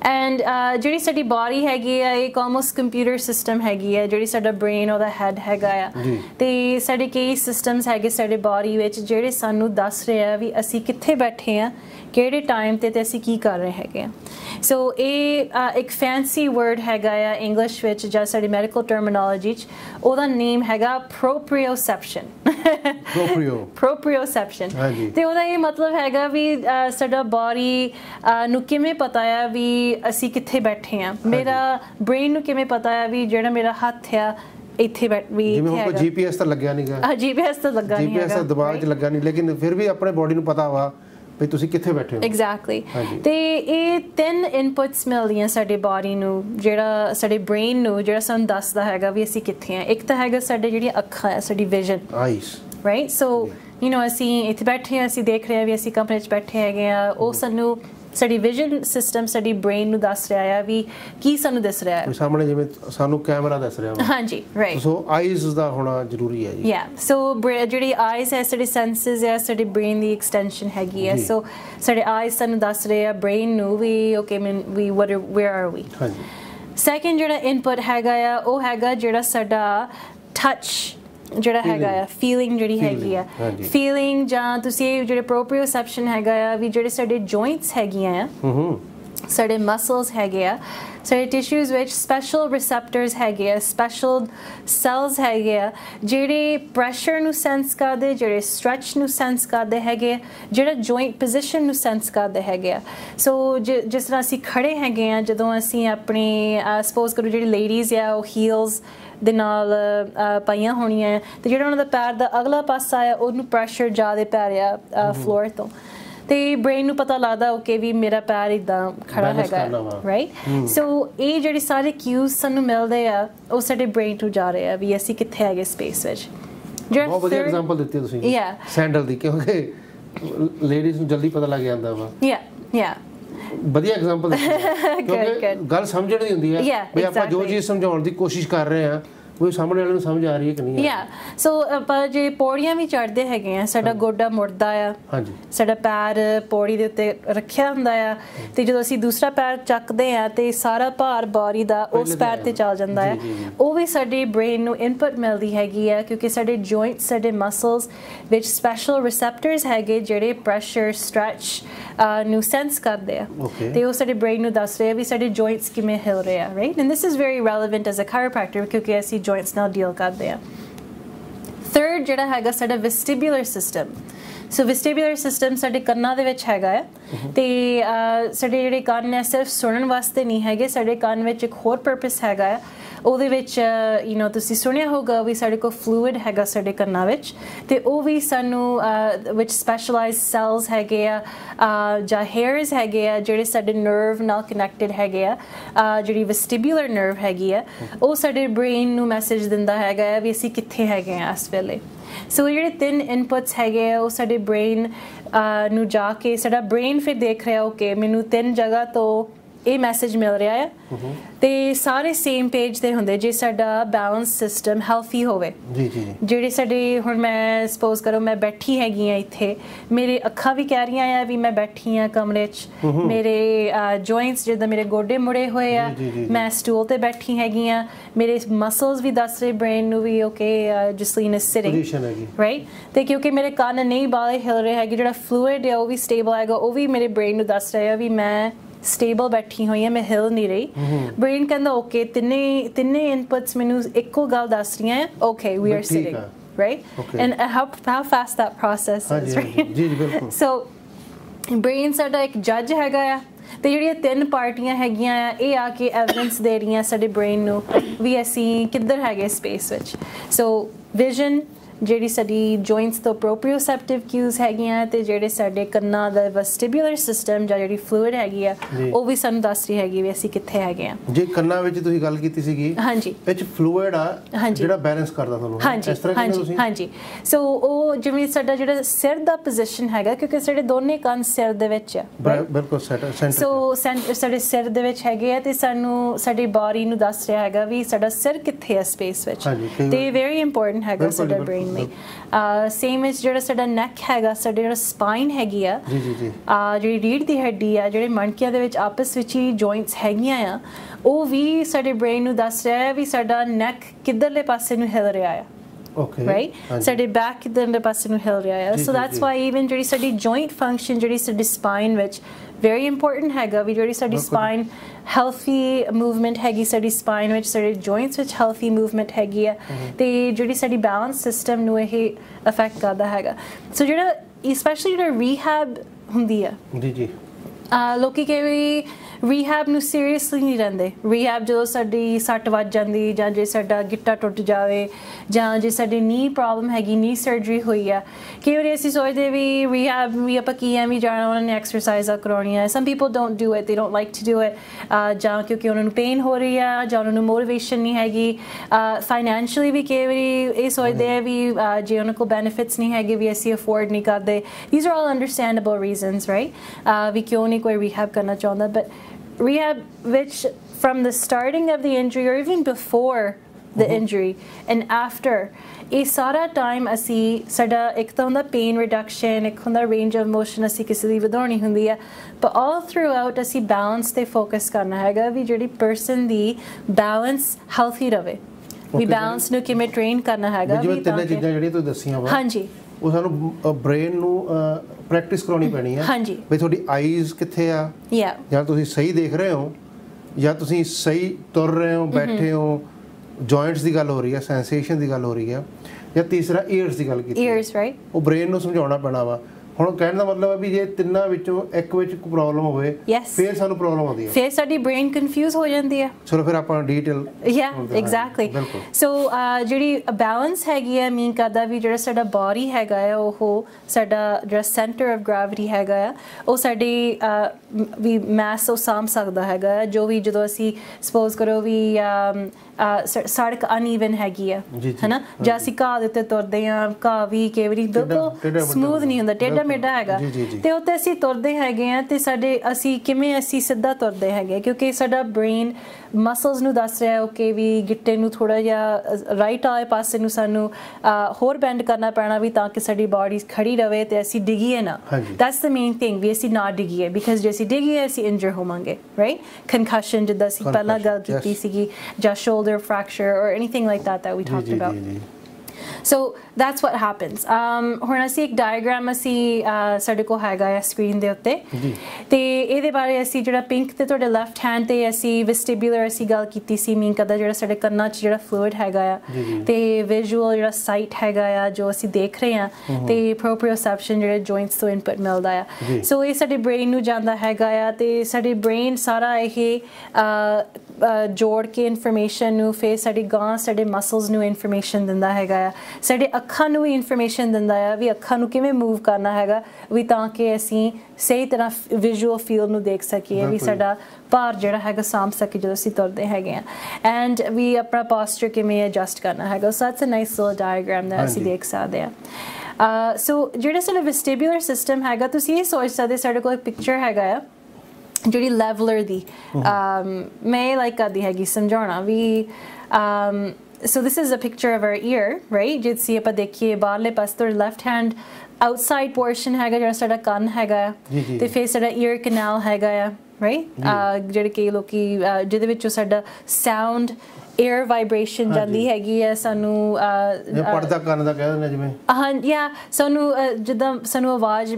ਐਂਡ ਜਿਹੜੀ ਸਾਡੀ ਬਾਡੀ ਹੈਗੀ ਆ ਇੱਕ ਆਲਮੋਸਟ ਕੰਪਿਊਟਰ ਸਿਸਟਮ ਹੈਗੀ ਆ ਜਿਹੜੀ ਸਾਡਾ ਬ੍ਰੇਨ ਉਹਦਾ ਹੈਡ ਹੈਗਾ ਆ। ਤੇ ਸਾਡੇ ਕਈ ਸਿਸਟਮਸ ਹੈਗੇ ਸਾਡੇ ਬਾਡੀ ਵਿੱਚ ਜਿਹੜੇ ਸਾਨੂੰ ਦੱਸ ਰਹੇ ਆ ਵੀ ਅਸੀਂ ਕਿੱਥੇ ਬੈਠੇ ਆ ਕਿਹੜੇ ਟਾਈਮ ਤੇ ਤੇ ਅਸੀਂ ਕੀ ਕਰ ਰਹੇ ਹੈਗੇ ਆ ਸੋ ਇਹ ਇੱਕ ਫੈਂਸੀ ਵਰਡ ਹੈਗਾ ਆ ਇੰਗਲਿਸ਼ ਵਿੱਚ ਜਾਂ ਸਾਡੀ ਮੈਡੀਕਲ ਟਰਮੀਨੋਲੋਜੀ ਚ ਉਹਦਾ ਨੇਮ ਹੈਗਾ ਪ੍ਰੋਪਰੀਓਸੈਪਸ਼ਨ ਪ੍ਰੋਪਰੀਓ ਪ੍ਰੋਪਰੀਓਸੈਪਸ਼ਨ। ਤੇ ਉਹਦਾ ਇਹ ਮਤਲਬ ਹੈਗਾ ਵੀ ਸਾਡਾ ਬਾਡੀ ਨੂੰ ਕਿਵੇਂ ਪਤਾ ਆ ਵੀ ਅਸੀਂ ਕਿੱਥੇ ਬੈਠੇ ਆ? ਮੇਰਾ ਬ੍ਰੇਨ ਨੂੰ ਕਿਵੇਂ ਪਤਾ ਆ ਵੀ ਜਿਹੜਾ ਮੇਰਾ ਹੱਥ ਆ ਇੱਥੇ ਬੈਠ ਵੀ ਜਿਵੇਂ ਹੁਣ ਕੋਈ ਜੀਪੀਐਸ ਤਾਂ ਲੱਗਿਆ ਨਹੀਂਗਾ ਜੀਪੀਐਸ ਤਾਂ ਲੱਗਾ ਨਹੀਂ ਜੀਪੀਐਸ ਤਾਂ ਦਿਮਾਗ 'ਚ ਲੱਗਾ ਨਹੀਂ ਲੇਕਿਨ ਫਿਰ ਵੀ ਆਪਣੇ ਬਾਡੀ ਨੂੰ ਪਤਾ ਵਾ ਵੀ ਤੁਸੀਂ ਕਿੱਥੇ ਬੈਠੇ ਹੋ। ਐਗਜ਼ੈਕਟਲੀ। ਤੇ ਇਹ ਤਿੰਨ ਇਨਪੁਟਸ ਮਿਲਦੀਆਂ ਸਾਡੇ ਬਾਡੀ ਨੂੰ ਜਿਹੜਾ ਸਾਡੇ ਬ੍ਰੇਨ ਨੂੰ ਜਿਹੜਾ ਸਾਨੂੰ ਦੱਸਦਾ ਹੈਗਾ ਵੀ ਅਸੀਂ ਕਿੱਥੇ ਆ। ਇੱਕ ਤਾਂ ਹੈਗਾ ਸਾਡੇ ਜਿਹੜੀਆਂ ਅੱਖਾਂ ਆ ਸਾਡੀ vision eyes right so you know ਅਸੀਂ ਇੱਥੇ ਬੈਠੇ ਹਾਂ ਅਸੀਂ ਦੇਖ ਰਹੇ ਹਾਂ ਵੀ ਅਸੀਂ ਕਮਰੇ 'ਚ ਬੈਠੇ ਹੈਗੇ ਆ ਉਹ ਸਾਨੂੰ ਸਾਡੀ ਵਿਜ਼ਨ ਸਿਸਟਮ ਸਾਡੀ ਬ੍ਰੇਨ ਨੂੰ ਦੱਸ ਰਿਹਾ ਆ ਵੀ ਕੀ ਸਾਨੂੰ ਦਿਸ ਰਿਹਾ ਹੈ। ਸਾਹਮਣੇ ਜਿਵੇਂ ਸਾਨੂੰ ਕੈਮਰਾ ਦੱਸ ਰਿਹਾ ਵਾ। ਹਾਂਜੀ ਰਾਈਟ ਸੋ ਆਈਜ਼ ਦਾ ਹੋਣਾ ਜ਼ਰੂਰੀ ਹੈ ਜੀ। ਯਾ ਸੋ ਜਿਹੜੀ ਆਈਜ਼ ਹੈ ਸਾਡੇ ਸੈਂਸਸ ਹੈ ਸਾਡੇ ਬ੍ਰੇਨ ਦੀ ਐਕਸਟੈਂਸ਼ਨ ਹੈਗੀ ਹੈ। ਸੋ ਸਾਡੇ ਆਈਜ਼ ਸਾਨੂੰ ਦੱਸ ਰਹੇ ਆ ਬ੍ਰੇਨ ਨੂੰ ਵੀ okay mean we what where are we ਹਾਂਜੀ। ਸੈਕੰਡ ਜਿਹੜਾ ਇਨਪੁਟ ਹੈਗਾ ਆ ਉਹ ਹੈਗਾ ਜਿਹੜਾ ਸਾਡਾ ਟੱਚ ਜਿਹੜਾ ਹੈਗਾ ਆ ਫੀਲਿੰਗ ਜਿਹੜੀ ਹੈਗੀ ਆ। ਫੀਲਿੰਗ ਜਾਂ ਤੁਸੀਂ ਇਹ ਜਿਹੜੇ ਪ੍ਰੋਪਰੀਓਸੈਪਸ਼ਨ ਹੈਗਾ ਆ ਵੀ ਜਿਹੜੇ ਸਾਡੇ ਜੁਆਇੰਟਸ ਹੈਗੀਆਂ ਆ ਹੂੰ ਸਾਡੇ ਮਸਲਸ ਹੈਗੇ ਆ ਸਾਡੇ ਟਿਸ਼ੂਜ਼ ਵਿੱਚ ਸਪੈਸ਼ਲ ਰਿਸੈਪਟਰਸ ਹੈਗੇ ਆ ਸਪੈਸ਼ਲ ਸੈਲਸ ਹੈਗੇ ਆ ਜਿਹੜੇ ਪ੍ਰੈਸ਼ਰ ਨੂੰ ਸੈਂਸ ਕਰਦੇ ਜਿਹੜੇ ਸਟ੍ਰੈਚ ਨੂੰ ਸੈਂਸ ਕਰਦੇ ਹੈਗੇ ਆ, ਜਿਹੜਾ ਜੁਆਇੰਟ ਪੋਜੀਸ਼ਨ ਨੂੰ ਸੈਂਸ ਕਰਦੇ ਹੈਗੇ ਆ। ਸੋ ਜਿਸ ਤਰ੍ਹਾਂ ਅਸੀਂ ਖੜੇ ਹੈਗੇ ਆ ਜਦੋਂ ਅਸੀਂ ਆਪਣੀ ਸਪੋਜ਼ ਕਰੋ ਜਿਹੜੀ ਲੇਡੀਜ਼ ਆ ਉਹ ਹੀਲਸ ਦੇ ਨਾਲ ਪਾਈਆਂ ਹੋਣੀਆਂ ਤੇ ਜਿਹੜਾ ਉਹਨਾਂ ਦਾ ਪੈਰ ਦਾ ਅਗਲਾ ਪਾਸਾ ਆ ਉਹਨੂੰ ਪ੍ਰੈਸ਼ਰ ਜ਼ਿਆਦਾ ਪੈ ਰਿਹਾ ਫਲੋਰ ਤੋਂ। ਤੇ ਬ੍ਰੇਨ ਨੂੰ ਪਤਾ ਲੱਗਦਾ ਓਕੇ ਵੀ ਮੇਰਾ ਪੈਰ ਇਦਾਂ ਖੜਾ ਹੈਗਾ। ਰਾਈਟ ਸੋ ਇਹ ਜਿਹੜੀ ਸਾਰੇ ਕਿਊਜ਼ ਸਾਨੂੰ ਮਿਲਦੇ ਆ ਉਹ ਸਾਡੇ ਬ੍ਰੇਨ ਨੂੰ ਜਾ ਰਹੇ ਆ ਵੀ ਅਸੀਂ ਕਿੱਥੇ ਹੈਗੇ ਸਪੇਸ ਵਿੱਚ। ਜਿਹੜਾ ਬਹੁਤ ਵਧੀਆ ਐਗਜ਼ਾਮਪਲ ਦਿੱਤੀ ਤੁਸੀਂ। Yeah. ਸੈਂਡਲ ਦੀ ਕਿਉਂਕਿ ਲੇਡੀਜ਼ ਨੂੰ ਜਲਦੀ ਪਤਾ ਲੱਗ ਜਾਂਦਾ ਵਾ। Yeah yeah. ਵਧੀਆ ਹੈ। ਕਿਉਂਕਿ. ਗੱਲ ਸਮਝਣ ਦੀ ਹੁੰਦੀ ਹੈ ਵੀ ਆਪਾਂ ਜੋ. ਚੀਜ਼ ਸਮਝਾਉਣ ਦੀ ਕੋਸ਼ਿਸ਼ ਕਰ ਰਹੇ ਹਾਂ ਉਹ ਸਾਹਮਣੇ ਵਾਲੇ ਨੂੰ ਸਮਝ ਆ ਰਹੀ ਹੈ ਕਿ ਨਹੀਂ ਆ ਯਾ ਸੋ ਆਪਾਂ ਜੇ ਪੌੜੀਆਂ ਵੀ ਚੜ੍ਹਦੇ ਹੈਗੇ ਆ ਸਾਡਾ ਗੋਡਾ ਮੁੜਦਾ ਆ। ਹਾਂਜੀ। ਸਾਡਾ ਪੈਰ ਪੌੜੀ ਦੇ ਉੱਤੇ ਰੱਖਿਆ ਹੁੰਦਾ ਆ ਤੇ ਜਦੋਂ ਅਸੀਂ ਦੂਸਰਾ ਪੈਰ ਚੱਕਦੇ ਆ ਤੇ ਸਾਰਾ ਭਾਰ ਬਾਡੀ ਦਾ ਉਸ ਪੈਰ ਤੇ ਚੱਲ ਜਾਂਦਾ ਹੈ ਜੀ। ਉਹ ਵੀ ਸਾਡੇ ਬ੍ਰੇਨ ਨੂੰ ਇਨਪੁਟ ਮਿਲਦੀ ਹੈਗੀ ਆ ਕਿਉਂਕਿ ਸਾਡੇ ਜੁਆਇੰਟਸ ਸਾਡੇ ਮਸਲਸ ਵਿੱਚ ਸਪੈਸ਼ਲ ਰਿਸੈਪਟਰਸ ਹੈਗੇ ਜਿਹੜੇ ਪ੍ਰੈਸ਼ਰ ਸਟ੍ਰੈਚ ਨੂੰ ਸੈਂਸ ਕਰਦੇ ਆ. ਤੇ ਉਹ ਸਾਡੇ ਬ੍ਰੇਨ ਨੂੰ ਦੱਸ ਰਹੇ ਆ ਵੀ ਸਾਡੇ ਜੁਆਇੰਟਸ ਕਿਵੇਂ ਹਿਲ ਰਹੇ ਆ right and this is very relevant as uh chiropractor ਕਿਉਂਕਿ ਅਸੀਂ ਜੁਆਇੰਟਸ ਨਾਲ ਡੀਲ ਕਰਦੇ ਆ ਥਰਡ ਜਿਹੜਾ ਹੈਗਾ ਸਾਡਾ ਵੈਸਟਿਬੂਲਰ ਸਿਸਟਮ ਸੋ ਵੈਸਟਿਬੂਲਰ ਸਿਸਟਮ ਸਾਡੇ ਕੰਨਾਂ ਦੇ ਵਿੱਚ ਹੈਗਾ ਹੈ ਤੇ ਸਾਡੇ ਜਿਹੜੇ ਕੰਨ ਨੇ ਸਿਰਫ ਸੁਣਨ ਵਾਸਤੇ ਨਹੀਂ ਹੈਗੇ ਸਾਡੇ ਕੰਨ ਵਿੱਚ ਇੱਕ ਹੋਰ ਪਰਪਸ ਹੈਗਾ ਹੈ ਉਹਦੇ ਵਿੱਚ ਯੂ نو ਤੁਸੀਂ ਸੁਣਿਆ ਹੋਗਾ ਵੀ ਸਾਡੇ ਕੋਲ ਫਲੂਇਡ ਹੈਗਾ ਸਾਡੇ ਕੰਨਾਂ ਵਿੱਚ ਤੇ ਉਹ ਵੀ ਸਾਨੂੰ ਵਿੱਚ ਸਪੈਸ਼ਲਾਈਜ਼ਡ ਸੈਲਸ ਹੈਗੇ ਆ ਜਾਂ ਹੇਅਰਸ ਹੈਗੇ ਆ ਜਿਹੜੇ ਸਾਡੇ ਨਰਵ ਨਾਲ ਕਨੈਕਟਡ ਹੈਗੇ ਆ ਜਿਹੜੀ ਵੈਸਟਿਬੂਲਰ ਨਰਵ ਹੈਗੀ ਆ, ਉਹ ਸਾਡੇ ਬ੍ਰੇਨ ਨੂੰ ਮੈਸੇਜ ਦਿੰਦਾ ਹੈਗਾ ਆ ਵੀ ਅਸੀਂ ਕਿੱਥੇ ਹੈਗੇ ਆ ਇਸ ਵੇਲੇ। ਸੋ ਜਿਹੜੇ ਤਿੰਨ ਇਨਪੁਟਸ ਹੈਗੇ ਆ, ਉਹ ਸਾਡੇ ਬ੍ਰੇਨ ਨੂੰ ਜਾ ਕੇ, ਸਾਡਾ ਬ੍ਰੇਨ ਫਿਰ ਦੇਖ ਰਿਹਾ ਓਕੇ ਮੈਨੂੰ ਤਿੰਨ ਜਗ੍ਹਾ ਤੋਂ ਇਹ ਮੈਸੇਜ ਮਿਲ ਰਿਹਾ ਹੈ ਤੇ ਸਾਰੇ ਸੇਮ ਪੇਜ ਤੇ ਹੁੰਦੇ ਜੇ ਸਾਡਾ ਬੈਲੈਂਸ ਸਿਸਟਮ ਹੈਲਥੀ ਹੋਵੇ। ਜੀ ਜੀ ਜਿਹੜੇ ਸਾਡੇ ਹੁਣ ਮੈਂ ਸਪੋਜ਼ ਕਰੋ ਮੈਂ ਬੈਠੀ ਹੈਗੀ ਆ ਇੱਥੇ ਮੇਰੇ ਅੱਖਾਂ ਵੀ ਕਹਿ ਰਹੀਆਂ ਆ ਵੀ ਮੈਂ ਬੈਠੀ ਆ ਕਮਰੇ 'ਚ। ਮੇਰੇ ਜੁਆਇੰਟਸ ਜਿੱਦਾਂ ਮੇਰੇ ਗੋਡੇ ਮੁੜੇ ਹੋਏ ਆ। ਮੈਂ ਸਟੂਲ ਤੇ ਬੈਠੀ ਹੈਗੀ ਆ ਮੇਰੇ ਮਸਲਸ ਵੀ ਦੱਸ ਰਹੇ ਬ੍ਰੇਨ ਨੂੰ ਵੀ okay Jasleen is sitting position ਹੈਗੀ। ਰਾਈਟ ਤੇ ਕਿਉਂਕਿ ਮੇਰੇ ਕੰਨ ਨਹੀਂ ਬਾਲੇ ਹਿਲ ਰਹੇ ਹੈਗੇ ਜਿਹੜਾ ਫਲੂਇਡ ਹੈ ਉਹ ਵੀ ਸਟੇਬਲ ਹੈਗਾ ਉਹ ਵੀ ਮੇਰੇ ਬ੍ਰੇਨ ਨੂੰ ਦੱਸ ਰਿਹਾ ਵੀ ਮੈਂ ਸਟੇਬਲ ਬੈਠੀ ਹੋਈ ਹਾਂ ਮੈਂ ਹਿਲ ਨਹੀਂ ਰਹੀ। ਬ੍ਰੇਨ ਕਹਿੰਦਾ ਓਕੇ ਤਿੰਨੇ ਤਿੰਨੇ ਇਨਪੁਟਸ ਮੈਨੂੰ ਇੱਕੋ ਗੱਲ ਦੱਸ ਰਹੀਆਂ ਹੈ okay we are sitting right? Okay. and how how fast that process is right? ਜੀ ਜੀ ਬਿਲਕੁਲ। ਸੋ ਬ੍ਰੇਨ ਸਾਡਾ ਇੱਕ ਜੱਜ ਹੈਗਾ ਆ ਤੇ ਜਿਹੜੀਆਂ ਤਿੰਨ ਪਾਰਟੀਆਂ ਹੈਗੀਆਂ ਆ ਇਹ ਆ ਕੇ ਐਵਿਡੈਂਸ ਦੇ ਰਹੀਆਂ ਸਾਡੇ ਬ੍ਰੇਨ ਨੂੰ ਵੀ ਅਸੀਂ ਕਿੱਧਰ ਹੈਗੇ ਸਪੇਸ ਵਿੱਚ। ਸੋ ਵਿਜ਼ਨ ਜਿਹੜੀ ਸਾਡੀ ਜੁਆਇੰਟਸ ਤੋਂ ਪ੍ਰੋਪਰੀਓਸੈਪਟਿਵ ਕਿਊਜ਼ ਹੈਗੀਆਂ ਤੇ ਜਿਹੜੇ ਸਾਡੇ ਕੰਨਾਂ ਦਾ ਵੈਸਟਿਬੂਲਰ ਸਿਸਟਮ ਜਾਂ ਜਿਹੜੀ ਫਲੂਇਡ ਹੈਗੀ ਆ। ਉਹ ਵੀ ਸਾਨੂੰ ਦੱਸ ਰਹੀ ਹੈਗੀ ਵੀ ਅਸੀਂ ਕਿੱਥੇ ਹੈਗੇ ਆ। ਜੇ ਕੰਨਾਂ ਵਿੱਚ ਤੁਸੀਂ ਗੱਲ ਕੀਤੀ ਸੀਗੀ ਹਾਂਜੀ। ਵਿੱਚ ਫਲੂਇਡ ਆ। ਜਿਹੜਾ ਬੈਲੈਂਸ ਕਰਦਾ ਤੁਹਾਨੂੰ ਇਸ ਤਰ੍ਹਾਂ ਹਾਂਜੀ ਤੁਸੀਂ? ਹਾਂਜੀ। ਸੋ ਉਹ ਜਿਵੇਂ ਸਾਡਾ ਜਿਹੜਾ ਸਿਰ ਦਾ ਪੋਜੀਸ਼ਨ ਹੈਗਾ ਕਿਉਂਕਿ ਸਾਡੇ ਦੋਨੇ ਕੰਨ ਸਿਰ ਦੇ ਵਿੱਚ ਆ ਬਿਲਕੁਲ ਸੈਂਟਰ ਸੋ ਸੈਂਟਰ ਸਾਡੇ ਸਿਰ ਦੇ ਵਿੱਚ ਹੈਗੇ ਆ ਤੇ ਸਾਨੂੰ ਸਾਡੀ ਬਾਡੀ ਨੂੰ ਦੱਸ ਰਿਹਾ ਹੈਗਾ ਵੀ ਸਾਡਾ ਸਿਰ ਕਿੱਥੇ ਹੈ ਸਪੇਸ ਵਿੱਚ। ਤੇ ਵਾਰ- ਇੰਪੋਰਟੈਂਟ ਹੈਗਾ ਸਾਡਾ। ਬ੍ਰੇਨ ਬ੍ਰੇਨ ਮੇ ਸੇਮ ਇਸ ਜਿਹੜਾ ਸਾਡਾ ਨੈਕ ਹੈਗਾ ਸਾਡਾ ਜਿਹੜਾ ਸਪਾਈਨ ਹੈਗੀ ਆ ਜੀ ਜੀ ਜੀ। ਆ ਜਿਹੜੀ ਰੀੜ ਦੀ ਹੱਡੀ ਆ ਜਿਹੜੇ ਮਣਕਿਆਂ ਦੇ ਵਿੱਚ ਆਪਸ ਵਿੱਚ ਹੀ ਜੁਆਇੰਟਸ ਹੈਗੀਆਂ ਆ ਉਹ ਵੀ ਸਾਡੇ ਬ੍ਰੇਨ ਨੂੰ ਦੱਸ ਰਿਹਾ ਹੈ ਵੀ ਸਾਡਾ ਨੈਕ ਕਿੱਧਰਲੇ ਪਾਸੇ ਨੂੰ ਹਿਲ ਰਿਹਾ ਆ। Okay right? ਸਾਡੇ back ਕਿੱਧਰਲੇ ਪਾਸੇ ਨੂੰ ਹਿਲ ਰਿਹਾ ਜੀ, that's ਜੀ। why even ਜਿਹੜੀ ਸਾਡੀ joint function ਜਿਹੜੀ ਸਾਡੀ spine ਵਿੱਚ very important ਹੈਗਾ ਵੀ ਜਿਹੜੀ ਸਾਡੀ spine healthy movement ਹੈਗੀ ਸਾਡੀ spine ਵਿੱਚ ਸਾਡੇ joints ਵਿੱਚ healthy movement ਹੈਗੀ ਹੈ ਤੇ ਜਿਹੜੀ ਸਾਡੀ balance system ਨੂੰ ਇਹ affect ਕਰਦਾ ਹੈਗਾ so ਜਿਹੜਾ especially ਜਿਹੜਾ rehab ਹੁੰਦੀ ਆ ਜੀ ਜੀ ਲੋਕੀ ਕਈ ਵਾਰੀ ਰੀਹੈਬ ਨੂੰ ਸੀਰੀਅਸਲੀ ਨਹੀਂ ਲੈਂਦੇ ਰੀਹੈਬ ਜਦੋਂ ਸਾਡੀ ਸੱਟ ਵੱਜ ਜਾਂਦੀ, ਜਾਂ ਜੇ ਸਾਡਾ ਗਿੱਟਾ ਟੁੱਟ ਜਾਵੇ, ਜਾਂ ਜੇ ਸਾਡੀ ਨੀ ਪ੍ਰੋਬਲਮ ਹੈਗੀ ਨੀ ਸਰਜਰੀ ਹੋਈ ਆ, ਕਈ ਵਾਰੀ ਅਸੀਂ ਸੋਚਦੇ ਵੀ ਰੀਹੈਬ ਵੀ ਆਪਾਂ ਕੀ ਐਵੇਂ ਜਾਣਾ, ਉਹਨਾਂ ਨੇ ਐਕਸਰਸਾਈਜ਼ਾਂ ਕਰਾਉਣੀਆਂ some people don't do it they don't like to do it ਜਾਂ ਕਿਉਂਕਿ ਉਹਨਾਂ ਨੂੰ ਪੇਨ ਹੋ ਰਹੀ ਆ, ਜਾਂ ਉਹਨਾਂ ਨੂੰ ਮੋਟੀਵੇਸ਼ਨ ਨਹੀਂ ਹੈਗੀ। ਫਾਈਨੈਂਸ਼ੀਅਲੀ ਵੀ ਕਈ ਵਾਰੀ ਇਹ ਸੋਚਦੇ ਆ ਵੀ ਜੇ ਉਹਨਾਂ ਕੋਲ ਬੈਨੀਫਿਟਸ ਨਹੀਂ ਹੈਗੇ, ਵੀ ਅਸੀਂ ਅਫੋਰਡ ਨਹੀਂ ਕਰਦੇ। These are all understandable reasons, right? ਵੀ ਕਿਉਂ ਨਹੀਂ ਕੋਈ rehab ਕਰਨਾ ਚਾਹੁੰਦਾ but rehab which from the starting of the injury or even before the injury and after ਇਹ ਸਾਰਾ ਟਾਈਮ ਅਸੀਂ ਸਾਡਾ ਇੱਕ ਤਾਂ ਹੁੰਦਾ ਪੇਨ ਰਿਡਕਸ਼ਨ ਇੱਕ ਹੁੰਦਾ ਰੇਂਜ ਆਫ ਮੋਸ਼ਨ ਅਸੀਂ ਕਿਸੇ ਦੀ ਵਧਾਉਣੀ ਹੁੰਦੀ ਹੈ but all throughout ਅਸੀਂ ਬੈਲੈਂਸ ਤੇ ਫੋਕਸ ਕਰਨਾ ਹੈਗਾ ਵੀ ਜਿਹੜੀ ਪਰਸਨ ਦੀ ਬੈਲੈਂਸ ਹੈਲਥੀ ਰਵੇ ਵੀ ਬੈਲੈਂਸ ਨੂੰ ਕਿਵੇਂ ਟ੍ਰੇਨ ਕਰਨਾ ਹੈਗਾ ਵੀ ਜਿਵੇਂ ਤਿੰਨੇ ਚੀਜ਼ਾਂ ਜਿਹੜੀਆਂ ਤੁਸੀਂ ਦੱਸੀਆਂ ਵਾ ਹਾਂਜੀ ਉਹ ਸਾਨੂੰ ਬ੍ਰੇਨ ਨੂੰ ਪ੍ਰੈਕਟਿਸ ਕਰਾਉਣੀ ਪੈਣੀ ਹਾਂਜੀ। ਵੀ ਤੁਹਾਡੀ ਆਈਜ਼ ਕਿੱਥੇ ਆ? ਯਾ ਜਾਂ ਤੁਸੀਂ ਸਹੀ ਦੇਖ ਰਹੇ ਹੋ ਜਾਂ ਤੁਸੀਂ ਸਹੀ ਤੁਰ ਰਹੇ ਹੋ ਬੈਠੇ ਹੋ ਜੁਆਇੰਟਸ ਦੀ ਗੱਲ ਹੋ ਰਹੀ ਹੈ ਸੈਂਸੇਸ਼ਨ ਦੀ ਗੱਲ ਹੋ ਰਹੀ ਹੈ ਜਾਂ ਤੀਸਰਾ ਈਅਰਸ ਦੀ ਗੱਲ ਕੀਤੀ ਹੈ। ears right. ਉਹ ਬ੍ਰੇਨ ਨੂੰ ਸਮਝਾਉਣਾ ਪੈਣਾ ਵਾ। ਹੁਣ ਕਹਿਣ ਦਾ ਮਤਲਬ ਹੈ ਵੀ ਜੇ ਤਿੰਨਾਂ ਵਿੱਚੋਂ ਇੱਕ ਵਿੱਚ ਕੋਈ ਪ੍ਰੋਬਲਮ ਹੋਵੇ. ਫਿਰ ਸਾਨੂੰ ਪ੍ਰੋਬਲਮ ਆਉਂਦੀ ਹੈ ਫਿਰ ਸਾਡੀ ਬ੍ਰੇਨ ਕਨਫਿਊਜ਼ ਹੋ ਜਾਂਦੀ ਹੈ ਚਲੋ ਫਿਰ ਆਪਾਂ ਡੀਟੇਲ ਯਾ ਐਗਜ਼ੈਕਟਲੀ। ਸੋ ਜਿਹੜੀ ਬੈਲੈਂਸ ਹੈਗੀ ਹੈ ਮੀਨ ਕਰਦਾ ਵੀ ਜਿਹੜਾ ਸਾਡਾ ਬਾਡੀ ਹੈਗਾ ਹੈ ਉਹ ਸਾਡਾ ਜਿਹੜਾ ਸੈਂਟਰ ਆਫ ਗ੍ਰੈਵਿਟੀ ਹੈਗਾ ਹੈ ਉਹ ਸਾਡੀ ਵੀ ਮੈਸ ਉਹ ਸਾਂਭ ਸਕਦਾ ਹੈਗਾ ਜੋ ਵੀ ਜਦੋਂ ਅਸੀਂ ਸਪੋਜ਼ ਕਰੋ ਵੀ ਸ- ਸੜਕ ਅਨਈਵਨ ਹੈਗੀ ਆ ਹੈਨਾ? ਜਾਂ ਅਸੀਂ ਘਾਹ ਦੇ ਉੱਤੇ ਤੁਰਦੇ ਆ ਘਾਹ ਵੀ ਕਈ ਵਾਰੀ ਟੇਢਾ- ਬਿਲਕੁਲ ਸਮੂਥ ਨਹੀਂ ਹੁੰਦਾ ਬਿਲਕੁਲ। ਮੇਢਾ ਹੈਗਾ। ਤੇ ਉੱਤੇ ਅਸੀਂ ਤੁਰਦੇ ਹੈਗੇ ਆ ਤੇ ਸਾਡੇ ਅਸੀਂ ਕਿਵੇਂ ਅਸੀਂ ਸਿੱਧਾ ਤੁਰਦੇ ਹੈਗੇ ਕਿਉਂਕਿ ਸਾਡਾ ਬ੍ਰੇਨ ਮਸਲਸ ਨੂੰ ਦੱਸ ਰਿਹਾ ਓਕੇ ਵੀ ਗਿੱਟੇ ਨੂੰ ਥੋੜਾ ਜਿਹਾ ਰਾਈਟ ਵਾਲੇ ਪਾਸੇ ਨੂੰ ਸਾਨੂੰ ਹੋਰ ਬੈਂਡ ਕਰਨਾ ਪੈਣਾ ਵੀ ਤਾਂ ਕਿ ਸਾਡੀ ਬਾਡੀ ਖੜੀ ਰਵੇ ਤੇ ਅਸੀਂ ਡਿੱਗੀਏ ਨਾ। ਦੈਟਸ ਦ ਮੇਨ ਥਿੰਗ ਵੀ ਅਸੀਂ ਨਾ ਡਿੱਗੀਏ ਬਿਕਾਜ਼ ਜੇ ਅਸੀਂ ਡਿੱਗੀਏ ਅਸੀਂ ਇੰਜਰ ਹੋਵਾਂਗੇ ਰਾਈਟ ਕੰਕਸ਼ਨ ਜਿੱਦਾਂ ਅਸੀਂ ਪਹਿਲਾਂ ਗੱਲ ਕੀਤੀ. ਸੀਗੀ ਜਾਂ shoulder fracture or anything like that that we ਜੀ talked ਜੀ what happens. Um, ਹੁਣ ਅਸੀਂ ਇੱਕ ਡਾਇਗਰਾਮ ਅਸੀਂ ਸਾਡੇ ਕੋਲ ਹੈਗਾ ਹੈ ਸਕਰੀਨ ਦੇ ਉੱਤੇ। ਤੇ ਇਹਦੇ ਬਾਰੇ ਅਸੀਂ ਜਿਹੜਾ ਪਿੰਕ ਤੇ ਤੁਹਾਡੇ ਲੈਫਟ ਹੈਂਡ ਤੇ ਅਸੀਂ ਵੈਸਟੀਬੂਲਰ ਅਸੀਂ ਗੱਲ ਕੀਤੀ ਸੀ ਮੀਨ ਕਰਦਾ ਜਿਹੜਾ ਸਾਡੇ ਕੰਨਾਂ 'ਚ ਜਿਹੜਾ ਫਲੂਇਡ ਹੈਗਾ ਆ। ਤੇ ਵਿਜ਼ੂਅਲ ਜਿਹੜਾ ਸਾਈਟ ਹੈਗਾ ਆ ਜੋ ਅਸੀਂ ਦੇਖ ਰਹੇ ਆ ਤੇ ਪ੍ਰੋਪਰੀਓਸੈਪਸ਼ਨ ਜਿਹੜੇ ਜੁਆਇੰਟਸ ਤੋਂ ਇਨਪੁਟ ਮਿਲਦਾ ਆ। ਸੋ ਇਹ ਸਾਡੇ ਬ੍ਰੇਨ ਨੂੰ ਜਾਂਦਾ ਹੈਗਾ ਆ ਤੇ ਸਾਡੇ ਬ੍ਰੇਨ ਸਾਰਾ ਇਹ ਜੋੜ ਕੇ ਇਨਫੋਰਮੇਸ਼ਨ ਨੂੰ ਫਿਰ ਸਾਡੀ ਗਾਂ ਸਾਡੇ ਮਸਲਸ ਨੂੰ ਇਨਫੋਰਮੇਸ਼ਨ ਦਿੰਦਾ ਹੈਗਾ ਆ ਸਾਡੇ ਅੱਖਾਂ ਨੂੰ ਵੀ ਇਨਫੋਰਮੇਸ਼ਨ ਦਿੰਦਾ ਆ ਵੀ ਅੱਖਾਂ ਨੂੰ ਕਿਵੇਂ ਮੂਵ ਕਰਨਾ ਹੈਗਾ ਵੀ ਤਾਂ ਕਿ ਅਸੀਂ ਸਹੀ ਤਰ੍ਹਾਂ ਵਿਜ਼ੂਅਲ ਫੀਲ ਨੂੰ ਦੇਖ ਸਕੀਏ ਵੀ। ਸਾਡਾ ਭਾਰ ਜਿਹੜਾ ਹੈਗਾ ਸਾਂਭ ਸਕੇ ਜਦੋਂ ਅਸੀਂ ਤੁਰਦੇ ਹੈਗੇ ਆ ਐਂਡ ਵੀ ਆਪਣਾ ਪੋਸਚਰ ਕਿਵੇਂ ਐਡਜਸਟ ਕਰਨਾ ਹੈਗਾ so that's a nice little diagram ਦਾ ਅਸੀਂ। ਦੇਖ ਸਕਦੇ ਆ ਸੋ ਜਿਹੜਾ ਸਾਡਾ ਵੈਸਟੀਬੂਲਰ ਸਿਸਟਮ ਹੈਗਾ ਤੁਸੀਂ ਇਹ ਸੋਚ ਸਕਦੇ ਸਾਡੇ ਕੋਲ ਇੱਕ ਪਿਕਚਰ ਹੈਗਾ ਆ ਜਿਹੜੀ ਲੈਵਲਰ ਦੀ ਮੈਂ ਲਾਈਕ ਕਰਦੀ ਹੈਗੀ ਸਮਝਾਉਣਾ ਵੀ so this is a picture of our ear right? ਜੇ ਤੁਸੀਂ ਆਪਾਂ ਦੇਖੀਏ ਬਾਹਰਲੇ ਪਾਸੇ ਤੋਂ ਲੈਫਟ ਹੈਂਡ ਆਊਟਸਾਈਡ ਪੋਰਸ਼ਨ ਹੈਗਾ ਜਿਹੜਾ ਸਾਡਾ ਕੰਨ ਹੈਗਾ ਤੇ। ਫਿਰ ਸਾਡਾ ear canal ਹੈਗਾ ਆ ਰਾਈਟ ਜਿਹੜੇ ਕਈ ਲੋਕੀ ਜਿਹਦੇ ਵਿੱਚੋਂ ਸਾਡਾ ਸਾਊਂਡ 에ਅਰ ਵਾਈਬ੍ਰੇਸ਼ਨ ਜਾਂਦੀ ਹੈਗੀ ਹੈ ਸਾਨੂੰ ਪਰਦਾ ਕੰਨ ਦਾ ਕਹਿ ਦਿੰਦੇ ਜਿਵੇਂ। ਹਾਂ ਯਾ ਸਾਨੂੰ ਜਿੱਦਾਂ ਸਾਨੂੰ ਆਵਾਜ਼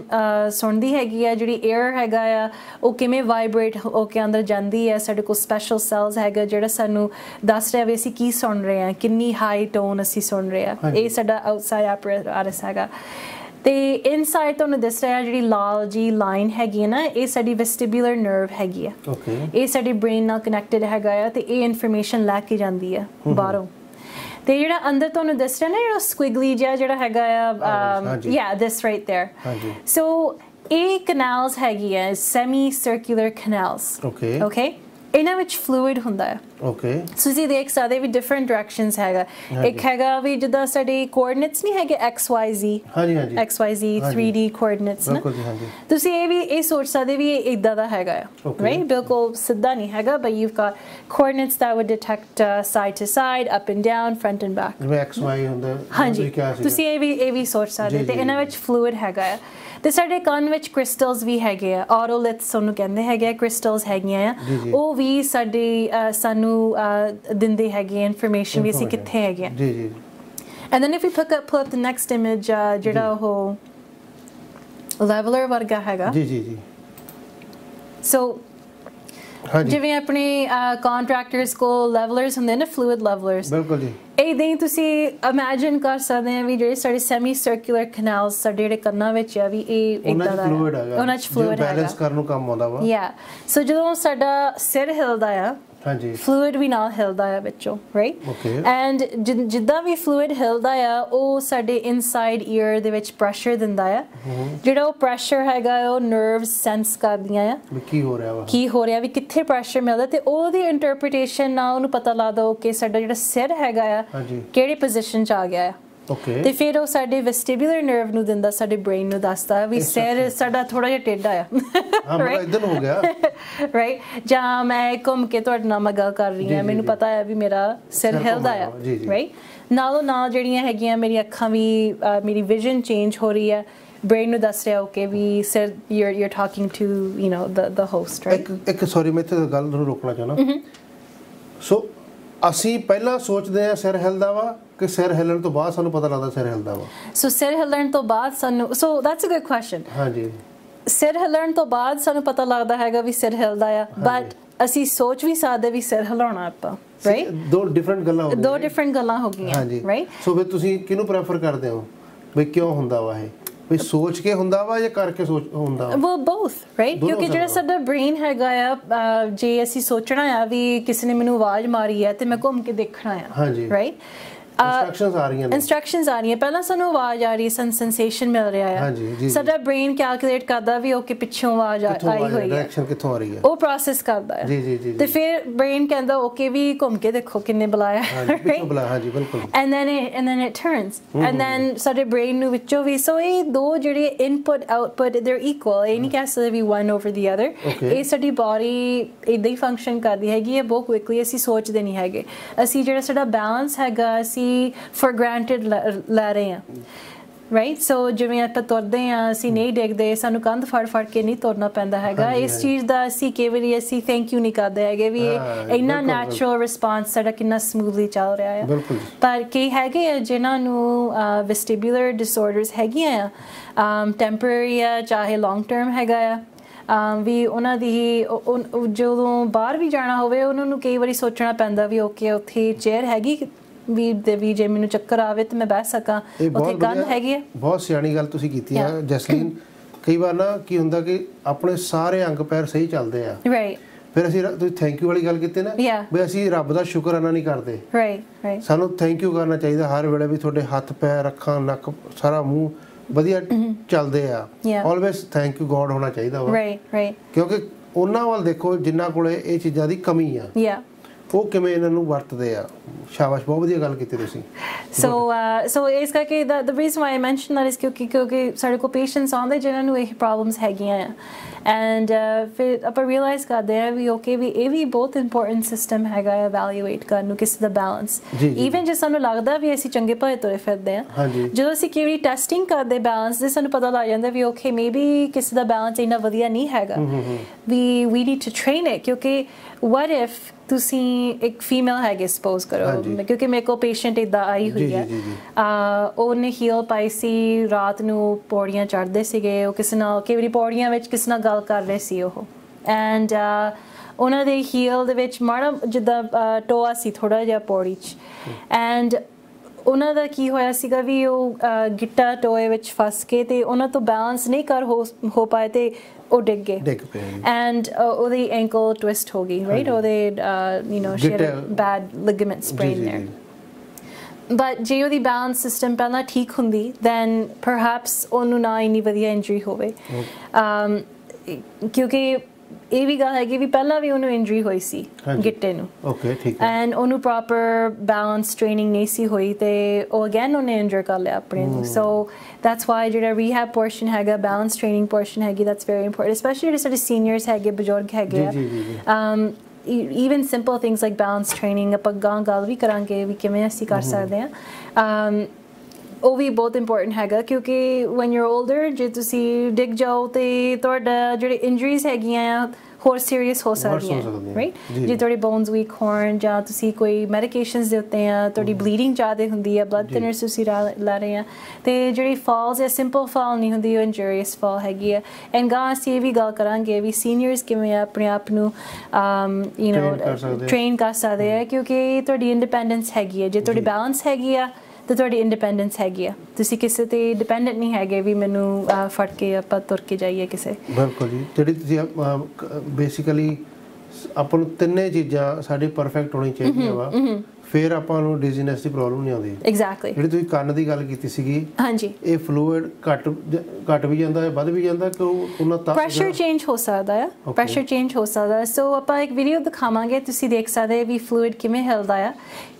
ਸੁਣਦੀ ਹੈਗੀ ਆ ਜਿਹੜੀ 에ਅਰ ਹੈਗਾ ਆ ਉਹ ਕਿਵੇਂ ਵਾਈਬ੍ਰੇਟ ਹੋ ਕੇ ਅੰਦਰ ਜਾਂਦੀ ਹੈ ਸਾਡੇ ਕੋਲ ਸਪੈਸ਼ਲ ਸੈਲਸ ਹੈਗਾ ਜਿਹੜਾ ਸਾਨੂੰ ਦੱਸ ਰਿਹਾ ਵੀ ਅਸੀਂ ਕੀ ਸੁਣ ਰਹੇ ਹਾਂ ਕਿੰਨੀ ਹਾਈ ਟੋਨ ਅਸੀਂ ਸੁਣ ਰਹੇ ਹਾਂ। ਇਹ ਸਾਡਾ ਆਊਟਸਾਈਡ ਐਪਰੇਟਸ ਹੈਗਾ। ਤੇ ਇਨਸਾਈਡ ਤੁਹਾਨੂੰ ਦਿਸ ਰਿਹਾ ਜਿਹੜੀ ਲਾਲ ਜੀ ਲਾਈਨ ਹੈਗੀ ਹੈ ਨਾ ਇਹ ਸਾਡੀ ਵੈਸਟਿਬਿਊਲਰ ਨਰਵ ਹੈਗੀ ਆ ਓਕੇ ਇਹ ਸਾਡੀ ਬ੍ਰੇਨ ਨਾਲ ਕਨੈਕਟਡ ਹੈਗਾ ਆ ਤੇ ਇਹ ਇਨਫੋਰਮੇਸ਼ਨ ਲੈ ਕੇ ਜਾਂਦੀ ਆ ਬਾਹਰੋਂ। ਤੇ ਜਿਹੜਾ ਅੰਦਰ ਤੁਹਾਨੂੰ ਦਿਸ ਰਿਹਾ ਨਾ ਜਿਹੜਾ ਸਕੁਇਗਲੀ ਜਿਹਾ ਜਿਹੜਾ ਹੈਗਾ ਆ ਯਾ ਦਿਸ ਰਾਈਟ ਥੇਰ ਹਾਂਜੀ ਸੋ ਇਹ ਕਨਾਲਸ ਹੈਗੀ ਹੈ semi circular canals okay okay ਇਹਨਾਂ ਵਿੱਚ ਫਲੂਇਡ ਹੁੰਦਾ ਹੈ। ਓਕੇ ਤੁਸੀਂ ਦੇਖ ਸਕਦੇ ਵੀ ਡਿਫਰੈਂਟ ਡਾਇਰੈਕਸ਼ਨਸ ਹੈਗਾ। ਇੱਕ ਹੈਗਾ ਵੀ ਜਿੱਦਾਂ ਸਾਡੇ ਕੋਆਰਡੀਨੇਟਸ ਨਹੀਂ ਹੈਗੇ x y z ਹਾਂਜੀ ਹਾਂਜੀ। X y z ਹਾਂਜੀ। 3d ਕੋਆਰਡੀਨੇਟਸ ਨਾ। ਬਿਲਕੁਲ ਜੀ ਹਾਂਜੀ। ਤੁਸੀਂ ਇਹ ਵੀ ਇਹ ਸੋਚ ਸਕਦੇ ਵੀ ਇਹ ਇਦਾਂ ਦਾ ਹੈਗਾ. ਰਾਈਟ ਬਿਲਕੁਲ ਸਿੱਧਾ ਨਹੀਂ ਹੈਗਾ you've got coordinates that would detect uh, side to side up and down front and back ਜਿਵੇਂ ਵਾਈ ਹੁੰਦਾ ਹਾਂਜੀ। ਤੁਸੀਂ ਸੀ ਇਹ ਵੀ ਇਹ ਵੀ ਸੋਚ ਸਕਦੇ ਤੇ ਇਹਨਾਂ। ਵਿੱਚ ਫਲੂਇਡ ਹੈਗਾ ਆ। ਤੇ ਸਾਡੇ ਕੰਨ ਵਿੱਚ ਕ੍ਰਿਸਟਲਸ ਵੀ ਹੈਗੇ ਆ ਆਟੋਲਿਥਸ ਉਹਨੂੰ ਕਹਿੰਦੇ ਹੈਗੇ ਕ੍ਰਿਸਟਲਸ ਹੈਗੀਆਂ ਆ। ਉਹ ਵੀ ਸਾਡੇ ਸਾਨੂੰ ਦਿੰਦੇ ਹੈਗੇ ਇਨਫੋਰਮੇਸ਼ਨ ਵੀ ਅਸੀਂ. ਕਿੱਥੇ ਹੈਗੇ ਆ। ਜੀ ਜੀ। If we pick up pull up the next image uh, ਜਿਹੜਾ ਉਹ leveler ਵਰਗਾ ਹੈਗਾ। ਜੀ ਜੀ ਜੀ। ਹਾਂਜੀ। ਜਿਵੇਂ ਆਪਣੇ ਕੰਟਰੈਕਟਰਸ ਕੋ ਲੈਵਲਰਸ ਹੁੰਦੇ ਨੇ ਫਲੂਇਡ ਲੈਵਲਰਸ ਬਿਲਕੁਲ ਜੀ। ਇਦਾਂ ਹੀ ਤੁਸੀਂ ਇਮੇਜਿਨ ਕਰ ਸਕਦੇ ਆ ਵੀ ਜਿਹੜੇ ਸਾਡੇ ਸੈਮੀ ਸਰਕੂਲਰ ਕੈਨਾਲਸ ਸਾਡੇ ਜਿਹੜੇ ਕੰਨਾਂ ਵਿੱਚ ਆ ਵੀ ਇਹ ਉਹਨਾਂ ਇਦਾਂ ਚ ਦਾ ਫਲੂਇਡ ਆ। ਹੈਗਾ। ਉਹਨਾਂ ਚ ਫਲੂਇਡ ਹੈਗਾ। ਬੈਲੈਂਸ ਕਰਨ ਨੂੰ ਕੰਮ ਆਉਂਦਾ ਵਾ। ਯਾ ਸੋ ਜਦੋਂ ਸਾਡਾ ਸਿਰ ਹਿਲਦਾ ਆ ਹਾਂਜੀ। ਫਲੂਇਡ ਵੀ ਨਾਲ ਹਿਲਦਾ ਆ ਵਿੱਚੋਂ ਰਾਈਟ Okay. ਐਂਡ ਜਿੱਦਾਂ ਵੀ ਫਲੂਇਡ ਹਿਲਦਾ ਆ ਉਹ ਸਾਡੇ ਇਨਸਾਈਡ ਈਅਰ ਦੇ ਵਿੱਚ ਪ੍ਰੈਸ਼ਰ ਦਿੰਦਾ ਆ। ਜਿਹੜਾ ਉਹ ਪ੍ਰੈਸ਼ਰ ਹੈਗਾ ਉਹ ਨਰਵਸ ਸੈਂਸ ਕਰਦੀਆਂ ਆ। ਵੀ ਕੀ ਹੋ ਰਿਹਾ ਵਾ? ਕੀ ਹੋ ਰਿਹਾ ਵੀ ਕਿੱਥੇ ਪ੍ਰੈਸ਼ਰ ਮਿਲਦਾ ਤੇ ਉਹਦੀ ਇੰਟਰਪ੍ਰੀਟੇਸ਼ਨ ਨਾਲ ਉਹਨੂੰ ਪਤਾ ਲੱਗਦਾ ਕਿ ਸਾਡਾ ਜਿਹੜਾ ਸਿਰ ਹੈਗਾ ਆ ਕਿਹੜੇ ਪੋਜੀਸ਼ਨ 'ਚ ਆ ਗਿਆ ਆ। ਓਕੇ ਤੇ ਫਿਰ ਉਹ ਸਾਡੇ ਵੈਸਟੀਬੂਲਰ ਨਰਵ ਨੂੰ ਦਿੰਦਾ ਸਾਡੇ ਬ੍ਰੇਨ ਨੂੰ ਦੱਸਦਾ ਵੀ ਸਿਰ ਸਾਡਾ ਥੋੜਾ ਜਿਹਾ ਟੇਢਾ ਆ। ਹਾਂ ਮੇਰਾ ਇਦਾਂ ਹੋ ਗਿਆ। ਰਾਈਟ ਜਾਂ ਮੈਂ ਘੁੰਮ ਕੇ ਤੁਹਾਡੇ ਨਾਲ ਮੈਂ ਗੱਲ ਕਰ ਰਹੀ ਹਾਂ ਮੈਨੂੰ। ਪਤਾ ਹੈ ਵੀ ਮੇਰਾ ਸਿਰ ਹਿਲਦਾ ਆ। ਰਾਈਟ ਨਾਲੋਂ ਨਾਲ ਜਿਹੜੀਆਂ ਹੈਗੀਆਂ ਮੇਰੀ ਅੱਖਾਂ ਵੀ ਮੇਰੀ ਵਿਜ਼ਨ ਚੇਂਜ ਹੋ ਰਹੀ ਹੈ। ਬ੍ਰੇਨ ਨੂੰ ਦੱਸ ਰਿਹਾ ਓਕੇ ਵੀ ਸਿਰ you you talking to you know the the host right ਇੱਕ ਇੱਕ ਸੌਰੀ ਮੈਂ ਇੱਥੇ ਗੱਲ ਨੂੰ ਰੋਕਣਾ ਚਾਹੁੰਦਾ। ਸੋ ਅਸੀਂ ਪਹਿਲਾਂ ਸੋਚਦੇ ਆ ਸਿਰ ਹਿਲਦਾ ਵਾ ਕਿ ਸਿਰ ਹਿਲਣ ਤੋਂ ਬਾਅਦ ਸਾਨੂੰ ਪਤਾ ਲੱਗਦਾ ਸਿਰ ਹਿਲਦਾ ਵਾ। ਸੋ ਸਿਰ ਹਿਲਣ ਤੋਂ ਬਾਅਦ ਸਾਨੂੰ so that's a good question ਹਾਂਜੀ। ਸਿਰ ਹਿਲਣ ਤੋਂ ਬਾਅਦ ਸਾਨੂੰ ਪਤਾ ਲੱਗਦਾ ਹੈਗਾ ਵੀ ਸਿਰ ਹਿਲਦਾ ਆ ਬਟ ਅਸੀਂ ਸੋਚ ਵੀ ਸਕਦੇ ਵੀ ਸਿਰ ਹਿਲਾਉਣਾ ਆਪਾਂ ਰਾਈਟ ਦੋ ਡਿਫਰੈਂਟ ਗੱਲਾਂ ਹੋ ਦੋ ਡਿਫਰੈਂਟ ਗੱਲਾਂ ਹੋ ਗਈਆਂ ਹਾਂਜੀ। ਰਾਈਟ ਸੋ ਫਿਰ ਤੁਸੀਂ ਕਿਹਨੂੰ ਪ੍ਰੈਫਰ ਕਰਦੇ ਹੋ? ਵੀ ਕਿਉਂ ਹੁੰਦਾ ਵਾ ਇਹ? ਵੀ ਸੋਚ ਕੇ ਹੁੰਦਾ ਵਾ ਜਾਂ ਕਰਕੇ ਸੋਚ ਹੁੰਦਾ ਵਾ right ਦੋਨੋਂ ਕਿਉਂਕਿ ਜਿਹੜਾ। ਸਾਡਾ ਬ੍ਰੇਨ ਹੈਗਾ ਆ ਜੇ ਅਸੀਂ ਸੋਚਣਾ ਆ ਵੀ ਕਿਸੇ ਨੇ ਮੈਨੂੰ ਆਵਾਜ਼ ਮਾਰੀ ਹੈ ਤੇ ਮੈਂ ਘੁੰਮ ਕੇ ਦੇਖਣਾ ਆ ਹਾਂਜੀ। ਰਾਈਟ ਇਨਸਟਰਕਸ਼ਨਸ ਆ ਰਹੀਆਂ ਨੇ। ਇਨਸਟਰਕਸ਼ਨਸ ਆ ਰਹੀਆਂ। ਪਹਿਲਾਂ ਸਾਨੂੰ ਆਵਾਜ਼ ਆ ਰਹੀ ਹੈ ਸਾਨੂੰ ਸੈਂਸੇਸ਼ਨ ਮਿਲ ਰਿਹਾ ਆ ਹਾਂਜੀ, ਜੀ, ਜੀ। ਸਾਡਾ ਬ੍ਰੇਨ ਕੈਲਕੂਲੇਟ ਕਰਦਾ ਵੀ ਓਕੇ ਪਿੱਛੋਂ ਆਵਾਜ਼ ਆਈ ਹੋਈ ਹੈ। ਡਾਇਰੈਕਸ਼ਨ ਕਿੱਥੋਂ ਆ ਰਹੀ ਹੈ? ਉਹ ਪ੍ਰੋਸੈਸ ਕਰਦਾ ਹੈ। ਜੀ, ਜੀ, ਜੀ, ਤੇ। ਫਿਰ ਬ੍ਰੇਨ ਕਹਿੰਦਾ ਓਕੇ ਵੀ ਘੁੰਮ ਕੇ ਦੇਖੋ ਕਿੰਨੇ ਬੁਲਾਇਆ ਹਾਂਜੀ ਪਿੱਛੋਂ right? ਬੁਲਾ ਹਾਂਜੀ ਬਿਲਕੁਲ। Then it and then it turns. and then ਸਾਡੇ ਬ੍ਰੇਨ ਨੂੰ ਵਿੱਚੋਂ ਵੀ ਸੋ ਇਹ ਦੋ ਜਿਹੜੇ ਇਨਪੁਟ ਆਊਟਪੁਟ they're equal. ਇਹ ਨਹੀਂ ਕਹਿ ਸਕਦੇ ਵੀ over the other. Okay. ਇਹ ਸਾਡੀ ਬਾਡੀ ਇਦਾਂ ਹੀ ਫੰਕਸ਼ਨ ਕਰਦੀ ਹੈਗੀ ਹੈ ਬਹੁਤ ਕੁਇਕਲੀ ਅਸੀਂ ਸੋਚਦੇ ਨਹੀਂ ਹੈਗੇ। ਅਸੀਂ ਜਿਹੜਾ ਸਾਡਾ ਬੈਲੈਂਸ ਹੈਗਾ ਅਸੀਂ ਫॉर granted ਲੈ ਰਹੇ ਹਾਂ ਰਾਈਟ ਸੋ ਜਿਵੇਂ ਆਪਾਂ ਤੁਰਦੇ ਆ ਅਸੀਂ ਨਹੀਂ ਡੇਗਦੇ ਸਾਨੂੰ ਕੰਧ ਫੜ ਫੜ ਕੇ ਨਹੀਂ ਤੁਰਨਾ ਪੈਂਦਾ ਹੈਗਾ ਇਸ। ਚੀਜ਼ ਦਾ ਅਸੀਂ ਕਈ ਵਾਰੀ ਅਸੀਂ ਥੈਂਕ ਯੂ ਨਹੀਂ ਕਰਦੇ ਹੈਗੇ ਵੀ ਇਹ ਹਾਂ, ਇੰਨਾ। ਨੈਚੁਰਲ ਰਿਸਪਾਂਸ ਸਾਡਾ ਕਿੰਨਾ ਸਮੂਥਲੀ ਚੱਲ ਰਿਹਾ ਹੈ। ਪਰ ਕਈ ਹੈਗੇ ਜਿਨ੍ਹਾਂ ਨੂੰ ਵੈਸਟੀਬੂਲਰ ਡਿਸਆਰਡਰਸ ਹੈਗੀਆਂ ਆ ਟੈਂਪਰੇਰੀ ਆ ਚਾਹੇ ਲੌਂਗ ਟਰਮ ਹੈਗਾ ਆ ਵੀ ਉਹਨਾਂ ਦੀ ਜਦੋਂ ਬਾਹਰ ਵੀ ਜਾਣਾ ਹੋਵੇ ਉਹਨਾਂ ਨੂੰ ਕਈ ਵਾਰੀ ਸੋਚਣਾ ਪੈਂਦਾ ਵੀ ਓਕੇ ਉੱਥੇ ਚੇਅਰ ਹੈਗੀ ਕਿ ਵੀ ਦੇ ਵੀ ਜੇ ਮੈਨੂੰ ਚੱਕਰ ਆਵੇ ਤੇ ਮੈਂ ਬਹਿ ਸਕਾਂ। ਉੱਥੇ ਗਨ ਹੈਗੀ ਆ। ਬਹੁਤ ਸਿਆਣੀ ਗੱਲ ਤੁਸੀਂ ਕੀਤੀ ਆ. ਜਸਲੀਨ। ਕਈ ਵਾਰ ਨਾ ਕੀ ਹੁੰਦਾ ਕਿ ਆਪਣੇ ਸਾਰੇ ਅੰਗ ਪੈਰ ਸਹੀ ਚੱਲਦੇ ਆ। ਰਾਈਟ ਫਿਰ ਅਸੀਂ ਤੁਸੀਂ ਥੈਂਕ ਯੂ ਵਾਲੀ ਗੱਲ ਕੀਤੀ ਨਾ. ਵੀ ਅਸੀਂ ਰੱਬ ਦਾ ਸ਼ੁਕਰਾਨਾ ਨਹੀਂ ਕਰਦੇ। ਰਾਈਟ ਰਾਈਟ ਸਾਨੂੰ ਥੈਂਕ ਯੂ ਕਰਨਾ ਚਾਹੀਦਾ ਹਰ ਵੇਲੇ ਵੀ ਤੁਹਾਡੇ ਹੱਥ ਪੈਰ ਅੱਖਾਂ ਨੱਕ ਸਾਰਾ ਮੂੰਹ ਵਧੀਆ ਚੱਲਦੇ ਆ. ਆਲਵੇਸ ਥੈਂਕ ਯੂ ਗੋਡ ਹੋਣਾ ਚਾਹੀਦਾ ਵਾ। ਰਾਈਟ ਰਾਈਟ ਕਿਉਂਕਿ ਉਹਨਾਂ ਵੱਲ ਦੇਖੋ ਜਿਨ੍ਹਾਂ ਕੋਲੇ ਇਹ ਚੀਜ਼ਾਂ ਦੀ ਕਮੀ ਆ। ਯਾ ਉਹ ਕਿਵੇਂ ਇਹਨਾਂ ਨੂੰ ਵਰਤਦੇ ਆ? ਸ਼ਾਬਾਸ਼ ਬਹੁਤ ਵਧੀਆ ਗੱਲ ਕੀਤੀ ਤੁਸੀਂ। ਸੋ ਸੋ ਇਸ ਕਰਕੇ ਦਾ the reason why I mention that is ਕਿਉਂਕਿ ਕਿਉਂਕਿ ਸਾਡੇ ਕੋਲ ਪੇਸ਼ੈਂਟਸ ਆਉਂਦੇ ਜਿਨ੍ਹਾਂ ਨੂੰ ਇਹ ਪ੍ਰੋਬਲਮਸ ਹੈਗੀਆਂ ਆ। ਐਂਡ ਫਿਰ ਆਪਾਂ ਰਿਅਲਾਈਜ਼ ਕਰਦੇ ਆ ਵੀ ਓਕੇ ਵੀ ਇਹ ਵੀ ਬਹੁਤ ਇੰਪੋਰਟੈਂਟ ਸਿਸਟਮ ਹੈਗਾ ਇਵੈਲੂਏਟ ਕਰਨ ਨੂੰ ਕਿਸੇ ਦਾ ਬੈਲੈਂਸ ਜੀ, ਜੀ। ਇਵਨ ਜੇ ਸਾਨੂੰ ਲੱਗਦਾ ਵੀ ਅਸੀਂ ਚੰਗੇ ਭਲੇ ਤੁਰੇ ਫਿਰਦੇ ਆ। ਜਦੋਂ ਅਸੀਂ ਕਿਹੜੀ ਟੈਸਟਿੰਗ ਕਰਦੇ ਬੈਲੈਂਸ ਦੇ ਸਾਨੂੰ ਪਤਾ ਲੱਗ ਜਾਂਦਾ ਵੀ ਓਕੇ ਮੇਬੀ ਕਿਸੇ ਦਾ ਬੈਲੈਂਸ ਇੰਨਾ ਵਧੀਆ ਨਹੀਂ ਹੈਗਾ। We we need to train it ਕਿਉਂਕਿ what if ਤੁਸੀਂ ਇੱਕ ਫੀਮੇਲ ਹੈਗੇ ਸਪੋਜ਼ ਕਰੋ। ਕਿਉਂਕਿ ਮੇਰੇ ਕੋਲ ਪੇਸ਼ੈਂਟ ਇਦਾਂ ਆਈ ਹੋਈ ਹੈ। ਆ ਉਹਨੇ ਹੀਲ ਪਾਈ ਸੀ ਰਾਤ ਨੂੰ ਪੌੜੀਆਂ ਚੜ੍ਹਦੇ ਸੀਗੇ ਉਹ ਕਿਸੇ ਨਾਲ ਕਈ ਵਾਰੀ ਪੌੜੀਆਂ ਵਿੱਚ ਕਿਸੇ ਨਾਲ ਗੱਲ ਕਰ ਰਹੇ ਸੀ ਉਹ ਐਂਡ ਉਹਨਾਂ ਦੇ ਹੀਲ ਦੇ ਵਿੱਚ ਮਾੜਾ ਜਿੱਦਾਂ ਟੋਆ ਸੀ ਥੋੜਾ ਜਿਹਾ ਪੌੜੀ 'ਚ ਐਂਡ ਉਹਨਾਂ ਦਾ ਕੀ ਹੋਇਆ ਸੀਗਾ ਵੀ ਉਹ ਗਿੱਟਾ ਟੋਏ ਵਿੱਚ ਫਸ ਕੇ ਤੇ ਉਹਨਾਂ ਤੋਂ ਬੈਲੈਂਸ ਨਹੀਂ ਕਰ ਹੋ ਹੋ ਪਾਏ ਤੇ ਉਹ ਡਿੱਗ ਗਏ। ਡਿੱਗ ਪਏ। ਐਂਡ ਉਹਦੀ ਐਂਕਲ ਟਵਿਸਟ ਹੋ ਗਈ ਰਾਈਟ ਉਹਦੇ you know she had bad ligament sprain ਜੀ ਬਟ ਜੇ ਉਹਦੀ ਬੈਲੈਂਸ ਸਿਸਟਮ ਪਹਿਲਾਂ ਠੀਕ ਹੁੰਦੀ then perhaps ਉਹਨੂੰ ਨਾ ਇੰਨੀ ਵਧੀਆ ਇੰਜਰੀ ਹੋਵੇ। um, ਕਿਉਂਕਿ ਇਹ ਵੀ ਗੱਲ ਹੈਗੀ ਵੀ ਪਹਿਲਾਂ ਵੀ ਉਹਨੂੰ ਇੰਜਰੀ ਹੋਈ ਸੀ। ਗਿੱਟੇ ਨੂੰ। ਓਕੇ ਠੀਕ ਹੈ। ਐਂਡ ਉਹਨੂੰ ਪ੍ਰੋਪਰ ਬੈਲੈਂਸ ਟ੍ਰੇਨਿੰਗ ਨਹੀਂ ਸੀ ਹੋਈ ਤੇ ਉਹ ਅਗੇਨ ਉਹਨੇ ਇੰਜਰ ਕਰ ਲਿਆ ਆਪਣੇ ਨੂੰ। ਸੋ ਦੈਟਸ ਵਾਈ ਜਿਹੜਾ ਰੀਹੈਬ ਪੋਰਸ਼ਨ ਹੈਗਾ ਬੈਲੈਂਸ ਟ੍ਰੇਨਿੰਗ ਪੋਰਸ਼ਨ ਹੈਗੀ ਦੈਟਸ ਵੈਰੀ ਇੰਪੋਰਟੈਂਟ ਸਪੈਸ਼ਲੀ ਜਿਹੜੇ ਸਾਡੇ ਸੀਨੀਅਰਸ ਹੈਗੇ ਬਜ਼ੁਰਗ ਹੈਗੇ ਜੀ। um even simple things like balance training ਆਪਾਂ ਗਾਂ ਗੱਲ ਵੀ ਕਰਾਂਗੇ ਵੀ ਕਿਵੇਂ ਅਸੀਂ ਕਰ ਸਕਦੇ ਹਾਂ। Um ਉਹ ਵੀ ਬਹੁਤ ਇੰਪੋਰਟੈਂਟ ਹੈਗਾ ਕਿਉਂਕਿ when you're older ਜੇ ਤੁਸੀਂ ਡਿੱਗ ਜਾਓ ਤੇ ਤੁਹਾਡਾ ਜਿਹੜੇ ਇੰਜਰੀਜ਼ ਹੈਗੀਆਂ ਆ ਹੋਰ ਸੀਰੀਅਸ ਹੋ ਸਕਦੀਆਂ ਰਾਈਟ ਜੀ। ਤੁਹਾਡੇ ਬੋਨਸ ਵੀਕ ਹੋਣ ਜਾਂ ਤੁਸੀਂ ਕੋਈ ਮੈਡੀਕੇਸ਼ਨਸ ਦੇ ਉੱਤੇ ਆ ਤੁਹਾਡੀ ਬਲੀਡਿੰਗ ਜ਼ਿਆਦਾ ਹੁੰਦੀ ਆ ਬਲੱਡ। ਥਿਨਰਸ ਤੁਸੀਂ ਲੈ ਰਹੇ ਆ ਤੇ ਜਿਹੜੀ ਫਾਲਸ ਹੈ ਸਿੰਪਲ ਫਾਲ ਨਹੀਂ ਹੁੰਦੀ ਉਹ ਇੰਜਰੀਅਸ ਫਾਲ ਹੈਗੀ ਆ ਐਂਡ ਗਾਂ ਅਸੀਂ ਇਹ ਵੀ ਗੱਲ ਕਰਾਂਗੇ ਵੀ ਸੀਨੀਅਰਸ ਕਿਵੇਂ ਆਪਣੇ ਆਪ ਨੂੰ um ਯੂ نو ਆ। ਟ੍ਰੇਨ ਕਰ ਸਕਦੇ ਆ ਕਿਉਂਕਿ ਤੁਹਾਡੀ ਇੰਡੀਪੈਂਡੈਂਸ ਹੈਗੀ ਹੈ ਜੇ ਤੁਹਾਡੀ। ਬੈਲੈਂਸ ਹੈਗੀ ਆ ਤੇ ਤੁਹਾਡੀ ਇੰਡੀਪੈਂਡੈਂਸ ਹੈਗੀ ਆ। ਤੁਸੀਂ ਕਿਸੇ ਤੇ ਡਿਪੈਂਡੈਂਟ ਨਹੀਂ ਹੈਗੇ ਵੀ ਮੈਨੂੰ ਫੜ ਕੇ ਆਪਾਂ ਤੁਰ ਕੇ ਜਾਈਏ ਕਿਸੇ। ਬਿਲਕੁਲ ਜੀ। ਜਿਹੜੀ ਤੁਸੀਂ ਬੇਸਿਕਲੀ ਆਪਾਂ ਨੂੰ ਤਿੰਨੇ ਚੀਜ਼ਾਂ ਸਾਡੀ ਪਰਫੈਕਟ ਹੋਣੀ ਚਾਹੀਦੀਆਂ ਵਾ। ਫਿਰ ਆਪਾਂ ਨੂੰ ਡਿਜ਼ੀਨੈਸ ਦੀ ਪ੍ਰੋਬਲਮ ਨਹੀਂ ਆਉਂਦੀ। ਐਗਜ਼ੈਕਟਲੀ ਜਿਹੜੀ ਤੁਸੀਂ ਕੰਨ ਦੀ ਗੱਲ ਕੀਤੀ ਸੀਗੀ ਹਾਂਜੀ। ਇਹ ਫਲੂਇਡ ਘਟ ਘਟ ਵੀ ਜਾਂਦਾ ਹੈ ਵੱਧ ਵੀ ਜਾਂਦਾ ਕਿ ਉਹ ਉਹਨਾਂ ਤਾਂ ਪ੍ਰੈਸ਼ਰ ਚੇਂਜ ਹੋ ਸਕਦਾ ਹੈ. ਪ੍ਰੈਸ਼ਰ ਚੇਂਜ ਹੋ ਸਕਦਾ ਹੈ। ਸੋ ਆਪਾਂ ਇੱਕ ਵੀਡੀਓ ਦਿਖਾਵਾਂਗੇ ਤੁਸੀਂ ਦੇਖ ਸਕਦੇ ਵੀ ਫਲੂਇਡ ਕਿਵੇਂ ਹਿਲਦਾ ਆ।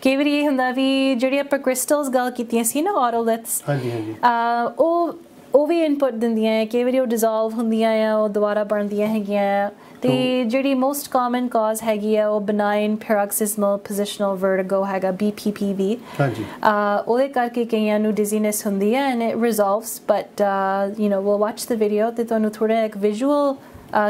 ਕਈ ਵਾਰੀ ਇਹ ਹੁੰਦਾ ਵੀ ਜਿਹੜੀ ਆਪਾਂ ਕ੍ਰਿਸਟਲਸ ਗੱਲ ਕੀਤੀਆਂ ਸੀ ਨਾ ਔਰੋਲਿਥਸ ਹਾਂਜੀ ਹਾਂਜੀ। ਉਹ ਉਹ ਵੀ ਇਨਪੁਟ ਦਿੰਦੀਆਂ ਹੈ। ਕਈ ਵਾਰੀ ਉਹ ਡਿਸੋਲਵ ਹੁੰਦੀਆਂ ਆ ਉਹ ਦੁਬਾਰਾ ਬਣਦੀਆਂ ਹੈਗੀਆਂ ਆ। ਤੇ ਜਿਹੜੀ ਮੋਸਟ ਕਾਮਨ ਕਾਜ਼ ਹੈਗੀ ਆ ਉਹ ਬਨਾਈਨ ਪੈਰੋਕਸਿਸਮਲ ਪੋਜੀਸ਼ਨਲ ਵਰਟਿਗੋ ਹੈਗਾ BPPV ਹਾਂਜੀ। ਉਹਦੇ ਕਰਕੇ ਕਈਆਂ ਨੂੰ ਡਿਜ਼ੀਨੈਸ ਹੁੰਦੀ ਹੈ and it resolves but you know we'll watch the video ਤੇ ਤੁਹਾਨੂੰ ਥੋੜਾ ਇੱਕ ਵਿਜ਼ੂਅਲ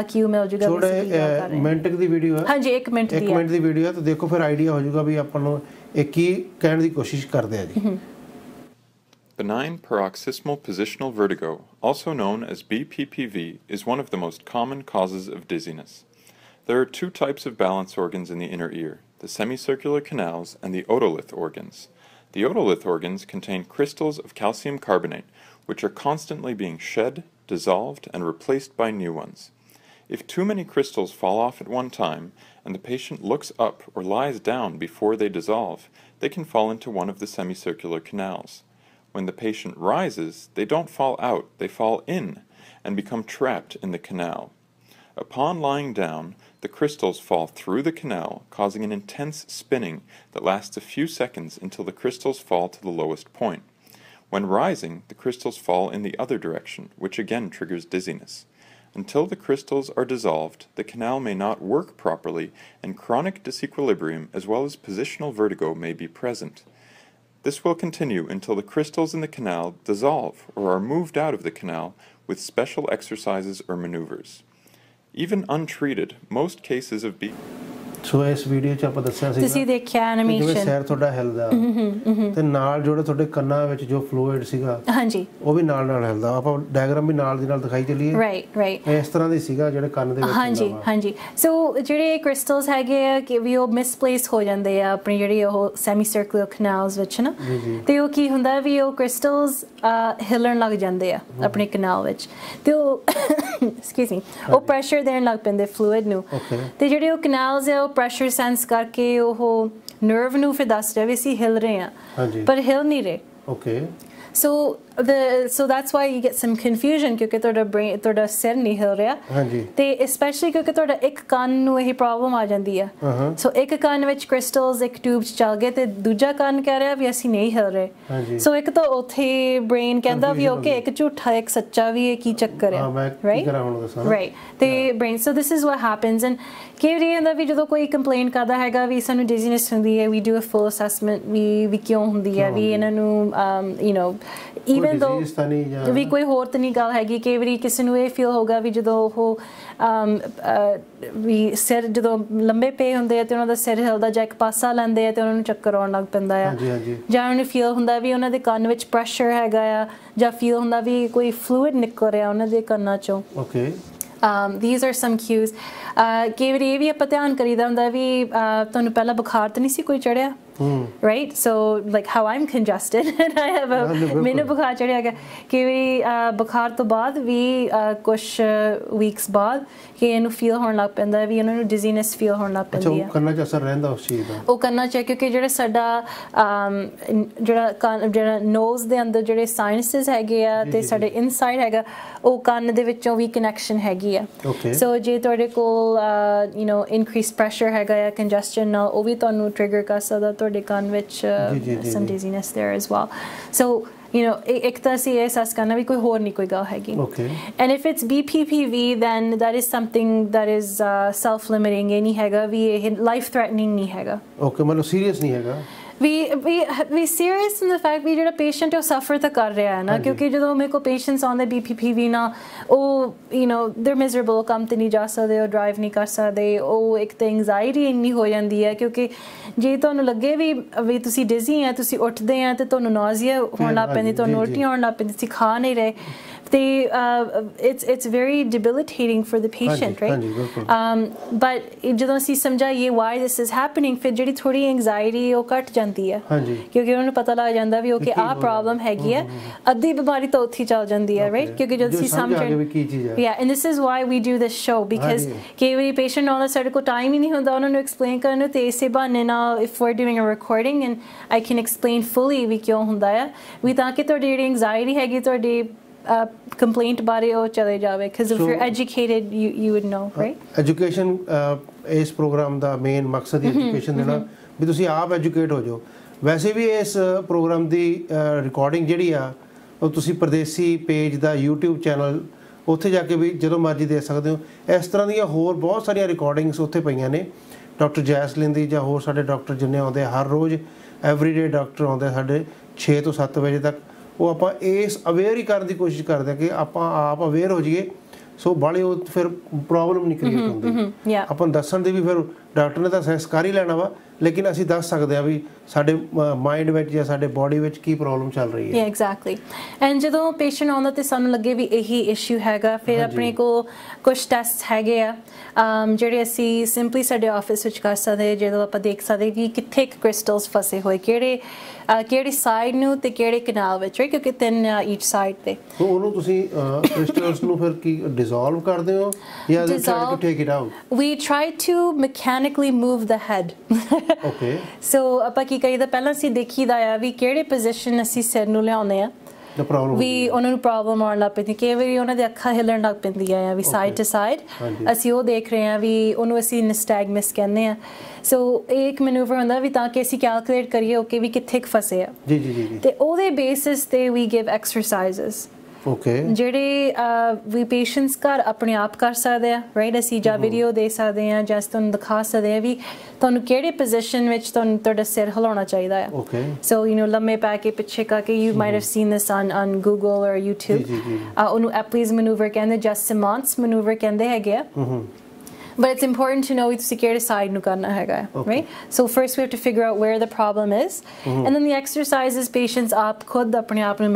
ਕਿਊ ਮਿਲ ਜੂਗਾ ਥੋੜੇ ਹਾਂ। ਮਿੰਟ ਦੀ ਵੀਡੀਓ ਹੈ। ਹਾਂਜੀ 1 ਮਿੰਟ ਦੀ ਹੈ। ਮਿੰਟ ਦੀ ਵੀਡੀਓ ਹੈ ਤਾਂ ਦੇਖੋ ਫਿਰ ਆਈਡੀਆ ਹੋ ਜਾਊਗਾ ਵੀ ਆਪਾਂ ਨੂੰ ਇਹ ਕੀ ਕਹਿਣ ਦੀ ਕੋਸ਼ਿਸ਼ ਕਰਦੇ ਆ ਜੀ। Benign paroxysmal positional vertigo, also known as BPPV, is one of the most common causes of dizziness. There are two types of balance organs in the inner ear the semicircular canals and the otolith organs. The otolith organs contain crystals of calcium carbonate, which are constantly being shed, dissolved, and replaced by new ones. If too many crystals fall off at one time and the patient looks up or lies down before they dissolve, they can fall into one of the semicircular canals. When the patient rises, they don't fall out, they fall in and become trapped in the canal. Upon lying down, the crystals fall through the canal, causing an intense spinning that lasts a few seconds until the crystals fall to the lowest point. When rising, the crystals fall in the other direction, which again triggers dizziness. Until the crystals are dissolved, the canal may not work properly, and chronic disequilibrium as well as positional vertigo may be present. This will continue until the crystals in the canal dissolve or are moved out of the canal with special exercises or maneuvers. Even untreated, most cases of B. ਸੋ ਇਸ ਵੀਡੀਓ 'ਚ ਆਪਾਂ ਦੱਸਿਆ ਸੀ ਤੁਸੀਂ ਦੇਖਿਆ ਜਿਵੇਂ ਐਨੀਮੇਸ਼ਨ ਸਿਰ ਤੁਹਾਡਾ ਹਿਲਦਾ ਤੇ ਨਾਲ ਜਿਹੜੇ ਤੁਹਾਡੇ ਕੰਨਾਂ ਵਿੱਚ ਜੋ ਫਲੂਇਡ ਸੀਗਾ ਹਾਂਜੀ। ਉਹ ਵੀ ਨਾਲ ਨਾਲ ਹਿਲਦਾ। ਆਪਾਂ ਡਾਇਗਰਾਮ ਵੀ ਨਾਲ ਦੀ ਨਾਲ ਦਿਖਾਈ ਚੱਲੀਏ। ਰਾਈਟ ਰਾਈਟ ਇਸ ਤਰ੍ਹਾਂ ਦੀ ਸੀਗਾ ਜਿਹੜੇ ਕੰਨ ਦੇ ਵਿੱਚ ਹਾਂਜੀ ਹੁੰਦਾ ਵਾ। ਹਾਂਜੀ। ਸੋ ਜਿਹੜੇ ਕ੍ਰਿਸਟਲਸ ਹੈਗੇ ਆ ਕਿ ਵੀ ਉਹ ਮਿਸਪਲੇਸ ਹੋ ਜਾਂਦੇ ਆ ਆਪਣੀ ਜਿਹੜੀ ਉਹ ਸੈਮੀ ਸਰਕੂਲਰ ਕੈਨਾਲਸ ਵਿੱਚ ਨਾ ਜੀ, ਜੀ। ਤੇ ਉਹ ਕੀ ਹੁੰਦਾ ਵੀ ਉਹ ਕ੍ਰਿਸਟਲਸ ਹਿਲਣ ਲੱਗ ਜਾਂਦੇ ਆ ਆਪਣੇ ਕੈਨਾਲ ਵਿੱਚ। ਤੇ ਉਹ ਐਕਸਕਿਊਜ਼ ਮੀ ਉਹ ਪ੍ਰੈਸ਼ਰ ਦੇਣ ਲੱਗ ਪੈਂਦੇ ਫਲੂਇਡ ਨੂੰ. ਤੇ ਜਿਹੜੇ ਉਹ ਕੈਨਾਲਸ ਆ ਉਹ ਪ੍ਰੈਸ਼ਰ ਸੈਂਸ ਕਰਕੇ ਉਹ ਨਰਵ ਨੂੰ ਫਿਰ ਦੱਸ ਰਿਹਾ ਵੀ ਅਸੀਂ ਹਿਲ ਰਹੇ ਆ। ਪਰ ਹਿਲ ਨਹੀਂ ਰਹੇ okay So the so that's why you get some confusion ਕਿਉਂਕਿ ਤੁਹਾਡਾ brain ਤੁਹਾਡਾ ਸਿਰ ਨਹੀਂ ਹਿਲ ਰਿਹਾ। ਹਾਂਜੀ। ਤੇ ਸਪੈਸ਼ਲੀ ਕਿਉਂਕਿ ਤੁਹਾਡਾ ਇੱਕ ਕੰਨ ਨੂੰ ਇਹ ਪ੍ਰੋਬਲਮ ਆ ਜਾਂਦੀ ਆ। ਸੋ ਇੱਕ ਕੰਨ ਵਿੱਚ ਕ੍ਰਿਸਟਲਸ ਇੱਕ ਟਿਊਬ ਚ ਚੱਲ ਗਏ ਤੇ ਦੂਜਾ ਕੰਨ ਕਹਿ ਰਿਹਾ ਵੀ ਅਸੀਂ ਨਹੀਂ ਹਿਲ ਰਹੇ। ਸੋ ਇੱਕ ਤਾਂ ਉੱਥੇ ਬ੍ਰੇਨ ਕਹਿੰਦਾ ਵੀ ਓਕੇ ਇੱਕ ਝੂਠਾ ਇੱਕ ਸੱਚਾ ਵੀ ਇਹ ਕੀ ਚੱਕਰ ਹਾਂ ਦੱਸਾਂ ਨਾ? ਰਾਈਟ ਤੇ brain so this is what happens and ਕਈ ਵਾਰੀ ਇਹ ਹੁੰਦਾ ਵੀ ਜਦੋਂ ਕੋਈ ਕੰਪਲੇਨ ਕਰਦਾ ਹੈਗਾ ਵੀ ਸਾਨੂੰ ਡਿਜ਼ੀਨੈਸ ਹੁੰਦੀ ਹੈ ਵੀ ਡੂ ਅ ਫੁੱਲ ਅਸੈਸਮੈਂਟ ਵੀ ਵੀ ਕਿਉਂ ਹੁੰਦੀ ਹੈ ਵੀ ਇਹਨਾਂ ਨੂੰ you know even though disease ਤਾਂ ਨਹੀਂ ਜਾਂ- ਵੀ ਕੋਈ ਹੋਰ ਤਾਂ ਨਹੀਂ ਗੱਲ ਹੈਗੀ ਕਈ ਵਾਰੀ ਕਿਸੇ ਨੂੰ ਇਹ ਫੀਲ ਹੋਗਾ ਵੀ ਜਦੋਂ ਉਹ ਵੀ ਸਿਰ ਜਦੋਂ ਲੰਬੇ ਪਏ ਹੁੰਦੇ ਆ ਤੇ ਉਹਨਾਂ ਦਾ ਸਿਰ ਹਿਲਦਾ ਜਾਂ ਇੱਕ ਪਾਸਾ ਲੈਂਦੇ ਆ ਤੇ ਉਹਨਾਂ ਨੂੰ ਚੱਕਰ ਆਉਣ ਲੱਗ ਪੈਂਦਾ ਆ। ਹਾਂਜੀ, ਹਾਂਜੀ। ਜਾਂ ਉਹਨਾਂ ਨੂੰ ਫੀਲ ਹੁੰਦਾ ਵੀ ਉਹਨਾਂ ਦੇ ਕੰਨ ਵਿੱਚ ਪ੍ਰੈਸ਼ਰ ਹੈਗਾ ਆ ਜਾਂ ਫੀਲ ਹੁੰਦਾ ਵੀ ਕੋਈ ਫਲੂਇਡ ਨਿਕਲ ਰਿਹਾ ਉਹਨਾਂ ਦੇ ਕੰਨਾਂ ਚੋਂ। Okay um, these are some cues uh, ਕਈ ਵਾਰੀ ਇਹ ਵੀ ਆਪਾਂ ਧਿਆਨ ਕਰੀਦਾ ਹੁੰਦਾ ਵੀ ਤੁਹਾਨੂੰ ਪਹਿਲਾਂ ਬੁਖਾਰ ਤਾਂ ਨਹੀਂ ਸੀ ਕੋਈ ਚੜਿਆ? Right? So like how i'm congested and i have a। ਮੈਨੂੰ ਬੁਖਾਰ ਚੜਿਆ ਹੈਗਾ ਕਿ ਵੀ ਬੁਖਾਰ ਤੋਂ ਬਾਅਦ ਵੀ ਕੁਝ ਵੀਕਸ ਬਾਅਦ ਕਿ ਇਹਨੂੰ ਫੀਲ ਹੋਣ ਲੱਗ ਪੈਂਦਾ ਵੀ ਇਹਨਾਂ ਨੂੰ ਡਿਜ਼ੀਨੈਸ ਫੀਲ ਹੋਣ ਲੱਗ ਪੈਂਦੀ ਉਹ ਹੈ ਕੰਨਾਂ 'ਚ ਅਸਰ ਰਹਿੰਦਾ ਉਸ ਚੀਜ਼ ਦਾ ਉਹ ਕਰਨਾ ਚਾਹੀਏ ਕਿਉਂਕਿ ਜਿਹੜਾ ਸਾਡਾ ਜਿਹੜਾ ਕੰਨ- ਜਿਹੜਾ ਨੋਜ਼ ਦੇ ਅੰਦਰ ਜਿਹੜੇ ਸਾਇਨਸਸ ਹੈਗੇ ਆ ਜੀ, ਤੇ ਜੀ, ਸਾਡੇ ਇਨਸਾਈਡ ਹੈਗਾ ਉਹ ਕੰਨ ਦੇ ਵਿੱਚੋਂ ਵੀ ਕਨੈਕਸ਼ਨ ਹੈਗੀ ਆ. ਸੋ ਜੇ ਤੁਹਾਡੇ ਕੋਲ ਯੂ نو ਇਨਕਰੀਸ ਪ੍ਰੈਸ਼ਰ ਹੈਗਾ ਆ ਕੰਜੈਸਸ਼ਨ ਉਹ ਵੀ ਤੁਹਾਨੂੰ ਟ੍ਰਿਗਰ ਕਰ ਸਕਦਾ Which uh, डेकानविच संटेजीनेस there as well. So you know, ikta CASS karna bhi koi hor nahi koi ga hai Okay. And if it's BPPV, then that is something that is uh, self-limiting. Ye nahi hai life-threatening nahi hai. Okay, मतलब serious nahi hai. ਵੀ ਵੀ ਵੀ ਸੀਰੀਅਸ ਇਨ ਦ ਫੈਕਟ ਵੀ ਜਿਹੜਾ ਪੇਸ਼ੈਂਟ ਹੈ ਉਹ ਸਫਰ ਤਾਂ ਕਰ ਰਿਹਾ ਹੈ ਨਾ। ਕਿਉਂਕਿ ਜਦੋਂ ਮੇਰੇ ਕੋ ਪੇਸ਼ੈਂਟਸ ਆਉਂਦੇ BPPV ਨਾ ਉਹ ਯੂ نو ਦੇ ਮਿਜ਼ਰੇਬਲ ਕੰਮ ਤੇ ਨਹੀਂ ਜਾ ਸਕਦੇ ਉਹ ਡਰਾਈਵ ਨਹੀਂ ਕਰ ਸਕਦੇ ਉਹ ਇੱਕ ਤਾਂ ਐਂਜ਼ਾਇਟੀ ਇੰਨੀ ਹੋ ਜਾਂਦੀ ਹੈ ਕਿਉਂਕਿ ਜੇ ਤੁਹਾਨੂੰ ਲੱਗੇ ਵੀ ਵੀ ਤੁਸੀਂ ਡਿਜ਼ੀ ਆ ਤੁਸੀਂ ਉੱਠਦੇ ਆ ਤੇ ਤੁਹਾਨੂੰ ਨਾਜ਼ੀਆ ਹੋਣ ਲੱਗ ਪੈਂਦੀ ਤੁਹਾਨੂੰ। ਉਲਟੀ ਆਉਣ ਲੱਗ ਪੈਂਦੀ ਤੁਸੀਂ ਖਾ ਨਹੀਂ ਰਹੇ ਤੇ it's it's very debilitating for the patient right ਹਾਂਜੀ, ਬਿਲਕੁਲ। um but ਜਦੋਂ ਅਸੀਂ ਸਮਝਾਈਏ why this is happening ਫਿਰ ਜਿਹੜੀ ਥੋੜੀ ਐਂਜ਼ਾਇਟੀ ਉਹ ਘਟ ਜਾਂਦੀ ਹੈ ਹਾਂਜੀ। ਕਿਉਂਕਿ ਉਹਨਾਂ ਨੂੰ ਪਤਾ ਲੱਗ ਜਾਂਦਾ ਵੀ ਓਕੇ ਕੀ ਆਹ ਹੋ ਰਿਹਾ। ਪ੍ਰੋਬਲਮ ਹੈਗੀ ਹੈ ਅੱਧੀ ਬਿਮਾਰੀ ਤਾਂ ਉੱਥੇ ਹੀ ਚੱਲ ਜਾਂਦੀ ਹੈ ਰਾਈਟ Okay. ਕਿਉਂਕਿ ਜਦੋਂ ਜੋ ਅਸੀਂ ਸਮਝ ਆ ਸਮਝਣ ਗਿਆ ਵੀ ਕੀ ਚੀਜ਼ ਹੈ। yeah and this is why we do this show because ਹਾਂਜੀ। ਕਈ ਵਾਰੀ ਪੇਸ਼ੈਂਟ ਆਉਂਦਾ ਸਾਡੇ ਕੋਲ ਟਾਈਮ ਹੀ ਨਹੀਂ ਹੁੰਦਾ ਉਹਨਾਂ ਨੂੰ ਐਕਸਪਲੇਨ ਕਰਨ ਨੂੰ ਤੇ ਇਸੇ ਬਹਾਨੇ ਨਾਲ if we're doing a recording and I can explain fully ਵੀ ਕਿਉਂ ਹੁੰਦਾ ਹੈ ਵੀ ਤਾਂ ਕਿ ਤੁਹਾਡੀ ਜਿਹੜੀ ਐਂਜ਼ਾਇਟੀ ਹੈਗੀ ਤੁਹਾਡੀ ਕੰਪਲੇਂਟ ਬਾਰੇ ਉਹ ਚਲੇ ਜਾਵੇ because if you're educated you you would know right? Education ਇਸ ਪ੍ਰੋਗਰਾਮ ਦਾ ਮੇਨ ਮਕਸਦ ਐਜੂਕੇਸ਼ਨ ਦੇਣਾ। ਵੀ ਤੁਸੀਂ ਆਪ ਐਜੂਕੇਟ ਹੋ ਜਾਓ। ਵੈਸੇ ਵੀ ਇਸ ਪ੍ਰੋਗਰਾਮ ਦੀ ਰਿਕਾਰਡਿੰਗ ਜਿਹੜੀ ਆ ਉਹ ਤੁਸੀਂ ਪਰਦੇਸੀ ਪੇਜ ਦਾ YouTube ਚੈਨਲ ਉੱਥੇ ਜਾ ਕੇ ਵੀ ਜਦੋਂ ਮਰਜ਼ੀ ਦੇਖ ਸਕਦੇ ਹੋ। ਇਸ ਤਰ੍ਹਾਂ ਦੀਆਂ ਹੋਰ ਬਹੁਤ ਸਾਰੀਆਂ ਰਿਕਾਰਡਿੰਗਸ ਉੱਥੇ ਪਈਆਂ ਨੇ। ਡਾਕਟਰ ਜੈਸਲਿਨ ਦੀ ਜਾਂ ਹੋਰ ਸਾਡੇ ਡਾਕਟਰ ਜਿੰਨੇ ਆਉਂਦੇ ਹਰ ਰੋਜ਼ ਐਵਰੀਡੇ ਡਾਕਟਰ ਆਉਂਦੇ ਸਾਡੇ 6 ਤੋਂ 7 ਵਜੇ ਤੱਕ। ਉਹ ਆਪਾਂ ਇਸ ਅਵੇਅਰ ਹੀ ਕਰਨ ਦੀ ਕੋਸ਼ਿਸ਼ ਕਰਦੇ ਆ ਕਿ ਆਪਾਂ ਆਪ ਅਵੇਅਰ ਹੋ ਜਾਈਏ ਸੋ ਬਾਲੀ ਉਹ ਫਿਰ ਪ੍ਰੋਬਲਮ ਨਹੀਂ ਕ੍ਰੀਏਟ ਹੁੰਦੀ। ਆਪਾਂ ਦੱਸਣ ਦੀ ਵੀ ਫਿਰ ਡਾਕਟਰ ਨੇ ਤਾਂ ਅਸੈਸ ਕਰ ਹੀ ਲੈਣਾ ਵਾ ਲੇਕਿਨ ਅਸੀਂ ਦੱਸ ਸਕਦੇ ਆ ਵੀ ਸਾਡੇ ਮਾਈਂਡ ਵਿੱਚ ਜਾਂ ਸਾਡੇ ਬਾਡੀ ਵਿੱਚ ਕੀ ਪ੍ਰੋਬਲਮ ਚੱਲ ਰਹੀ ਹੈ Yeah, exactly. ਐਂਡ ਜਦੋਂ ਪੇਸ਼ੈਂਟ ਆਉਂਦਾ ਤੇ ਸਾਨੂੰ ਲੱਗੇ ਵੀ ਇਹੀ ਇਸ਼ੂ ਹੈਗਾ ਫਿਰ। ਆਪਣੇ ਕੋ ਕੁਝ ਟੈਸਟ ਹੈਗੇ ਆ ਜਿਹੜੇ ਅਸੀਂ ਸਿੰਪਲੀ ਸਾਡੇ ਆਫਿਸ ਵਿੱਚ ਕਰ ਸਕਦੇ ਜਦੋਂ ਆਪਾਂ ਦੇਖ ਸਕਦੇ ਕਿ ਕਿੱਥੇ ਕ੍ਰਿਸਟਲਸ ਫਸੇ ਹੋਏ ਕਿਹੜੇ ਕਿਹੜੀ ਸਾਈਡ ਨੂੰ ਤੇ ਕਿਹੜੇ ਕਨਾਲ ਵਿੱਚ right? ਕਿਉਂਕਿ ਤਿੰਨ ਈਚ ਸਾਈਡ ਤੇ ਸੋ ਉਹਨੂੰ ਤੁਸੀਂ ਕ੍ਰਿਸਟਲਸ ਨੂੰ ਫਿਰ ਕੀ ਡਿਸੋਲਵ ਕਰਦੇ ਹੋ ਜਾਂ try to. Take it out we try to mechanically move the head. Okay so ਆਪਾਂ ਕੀ ਕਰੀਦਾ? ਪਹਿਲਾਂ ਅਸੀਂ ਦੇਖੀਦਾ ਆ ਵੀ ਕਿਹੜੇ ਪੋਜੀਸ਼ਨ ਅਸੀਂ ਸਿਰ ਨੂੰ ਲਿਆਉਂਦੇ ਆ। ਦਾ ਪ੍ਰੋਬਲਮ ਵੀ ਉਹਨਾਂ ਨੂੰ ਪ੍ਰੋਬਲਮ ਆਉਣ ਲੱਗ ਪੈਂਦੀ। ਕਈ ਵਾਰੀ ਉਹਨਾਂ ਦੀ ਅੱਖਾਂ ਹਿੱਲਣ ਲੱਗ ਪੈਂਦੀਆਂ ਆ ਵੀ ਸਾਈਡ ਟੂ ਸਾਈਡ। ਅਸੀਂ ਉਹ ਦੇਖ ਰਹੇ ਆ ਵੀ ਉਹਨੂੰ ਅਸੀਂ ਨਿਸਟੈਗਮਸ ਕਹਿੰਦੇ ਆ। ਸੋ ਇਹ ਇੱਕ ਮੈਨੂਵਰ ਹੁੰਦਾ ਵੀ ਤਾਂ ਕਿ ਅਸੀਂ ਕੈਲਕੂਲੇਟ ਕਰੀਏ ਓਕੇ ਵੀ ਕਿੱਥੇ ਕੁ ਫਸੇ ਆ। ਜੀ ਜੀ ਜੀ ਤੇ ਉਹਦੇ ਬੇਸਿਸ ਤੇ ਵੀ ਗਿਵ ਐਕਸਰਸਾਈਜ਼ਸ ਓਕੇ ਜਿਹੜੇ ਵੀ ਪੇਸ਼ੈਂਟਸ ਘਰ ਆਪਣੇ ਆਪ ਕਰ ਸਕਦੇ ਆ ਰਾਈਟ ਅਸੀਂ ਜਾਂ ਵੀਡੀਓ ਦੇ ਸਕਦੇ ਆ ਜਾਂ ਤੁਹਾਨੂੰ ਦਿਖਾ ਸਕਦੇ ਆ ਵੀ ਤੁਹਾਨੂੰ ਕਿਹੜੇ ਪੋਜੀਸ਼ਨ ਵਿੱਚ ਤੁਹਾਨੂੰ ਤੁਹਾਡਾ ਸਿਰ ਹਿਲਾਉਣਾ ਚਾਹੀਦਾ ਆ। ਓਕੇ So, you know, ਲੰਮੇ ਪੈ ਕੇ ਪਿੱਛੇ ਕਰਕੇ you might have seen this on on Google or YouTube. ਉਹਨੂੰ Epley's maneuver ਕਹਿੰਦੇ ਜਾਂ Simon's maneuver ਕਹਿੰਦੇ ਹੈਗੇ ਆ। But it's important to know ਵੀ ਤੁਸੀਂ ਕਿਹੜੇ side ਨੂੰ ਕਰਨਾ ਹੈਗਾ ਹੈ, Okay. right? So first we have to figure out where the problem is, and then the exercises patients ਆਪ ਖੁਦ ਆਪਣੇ ਆਪ ਨੂੰ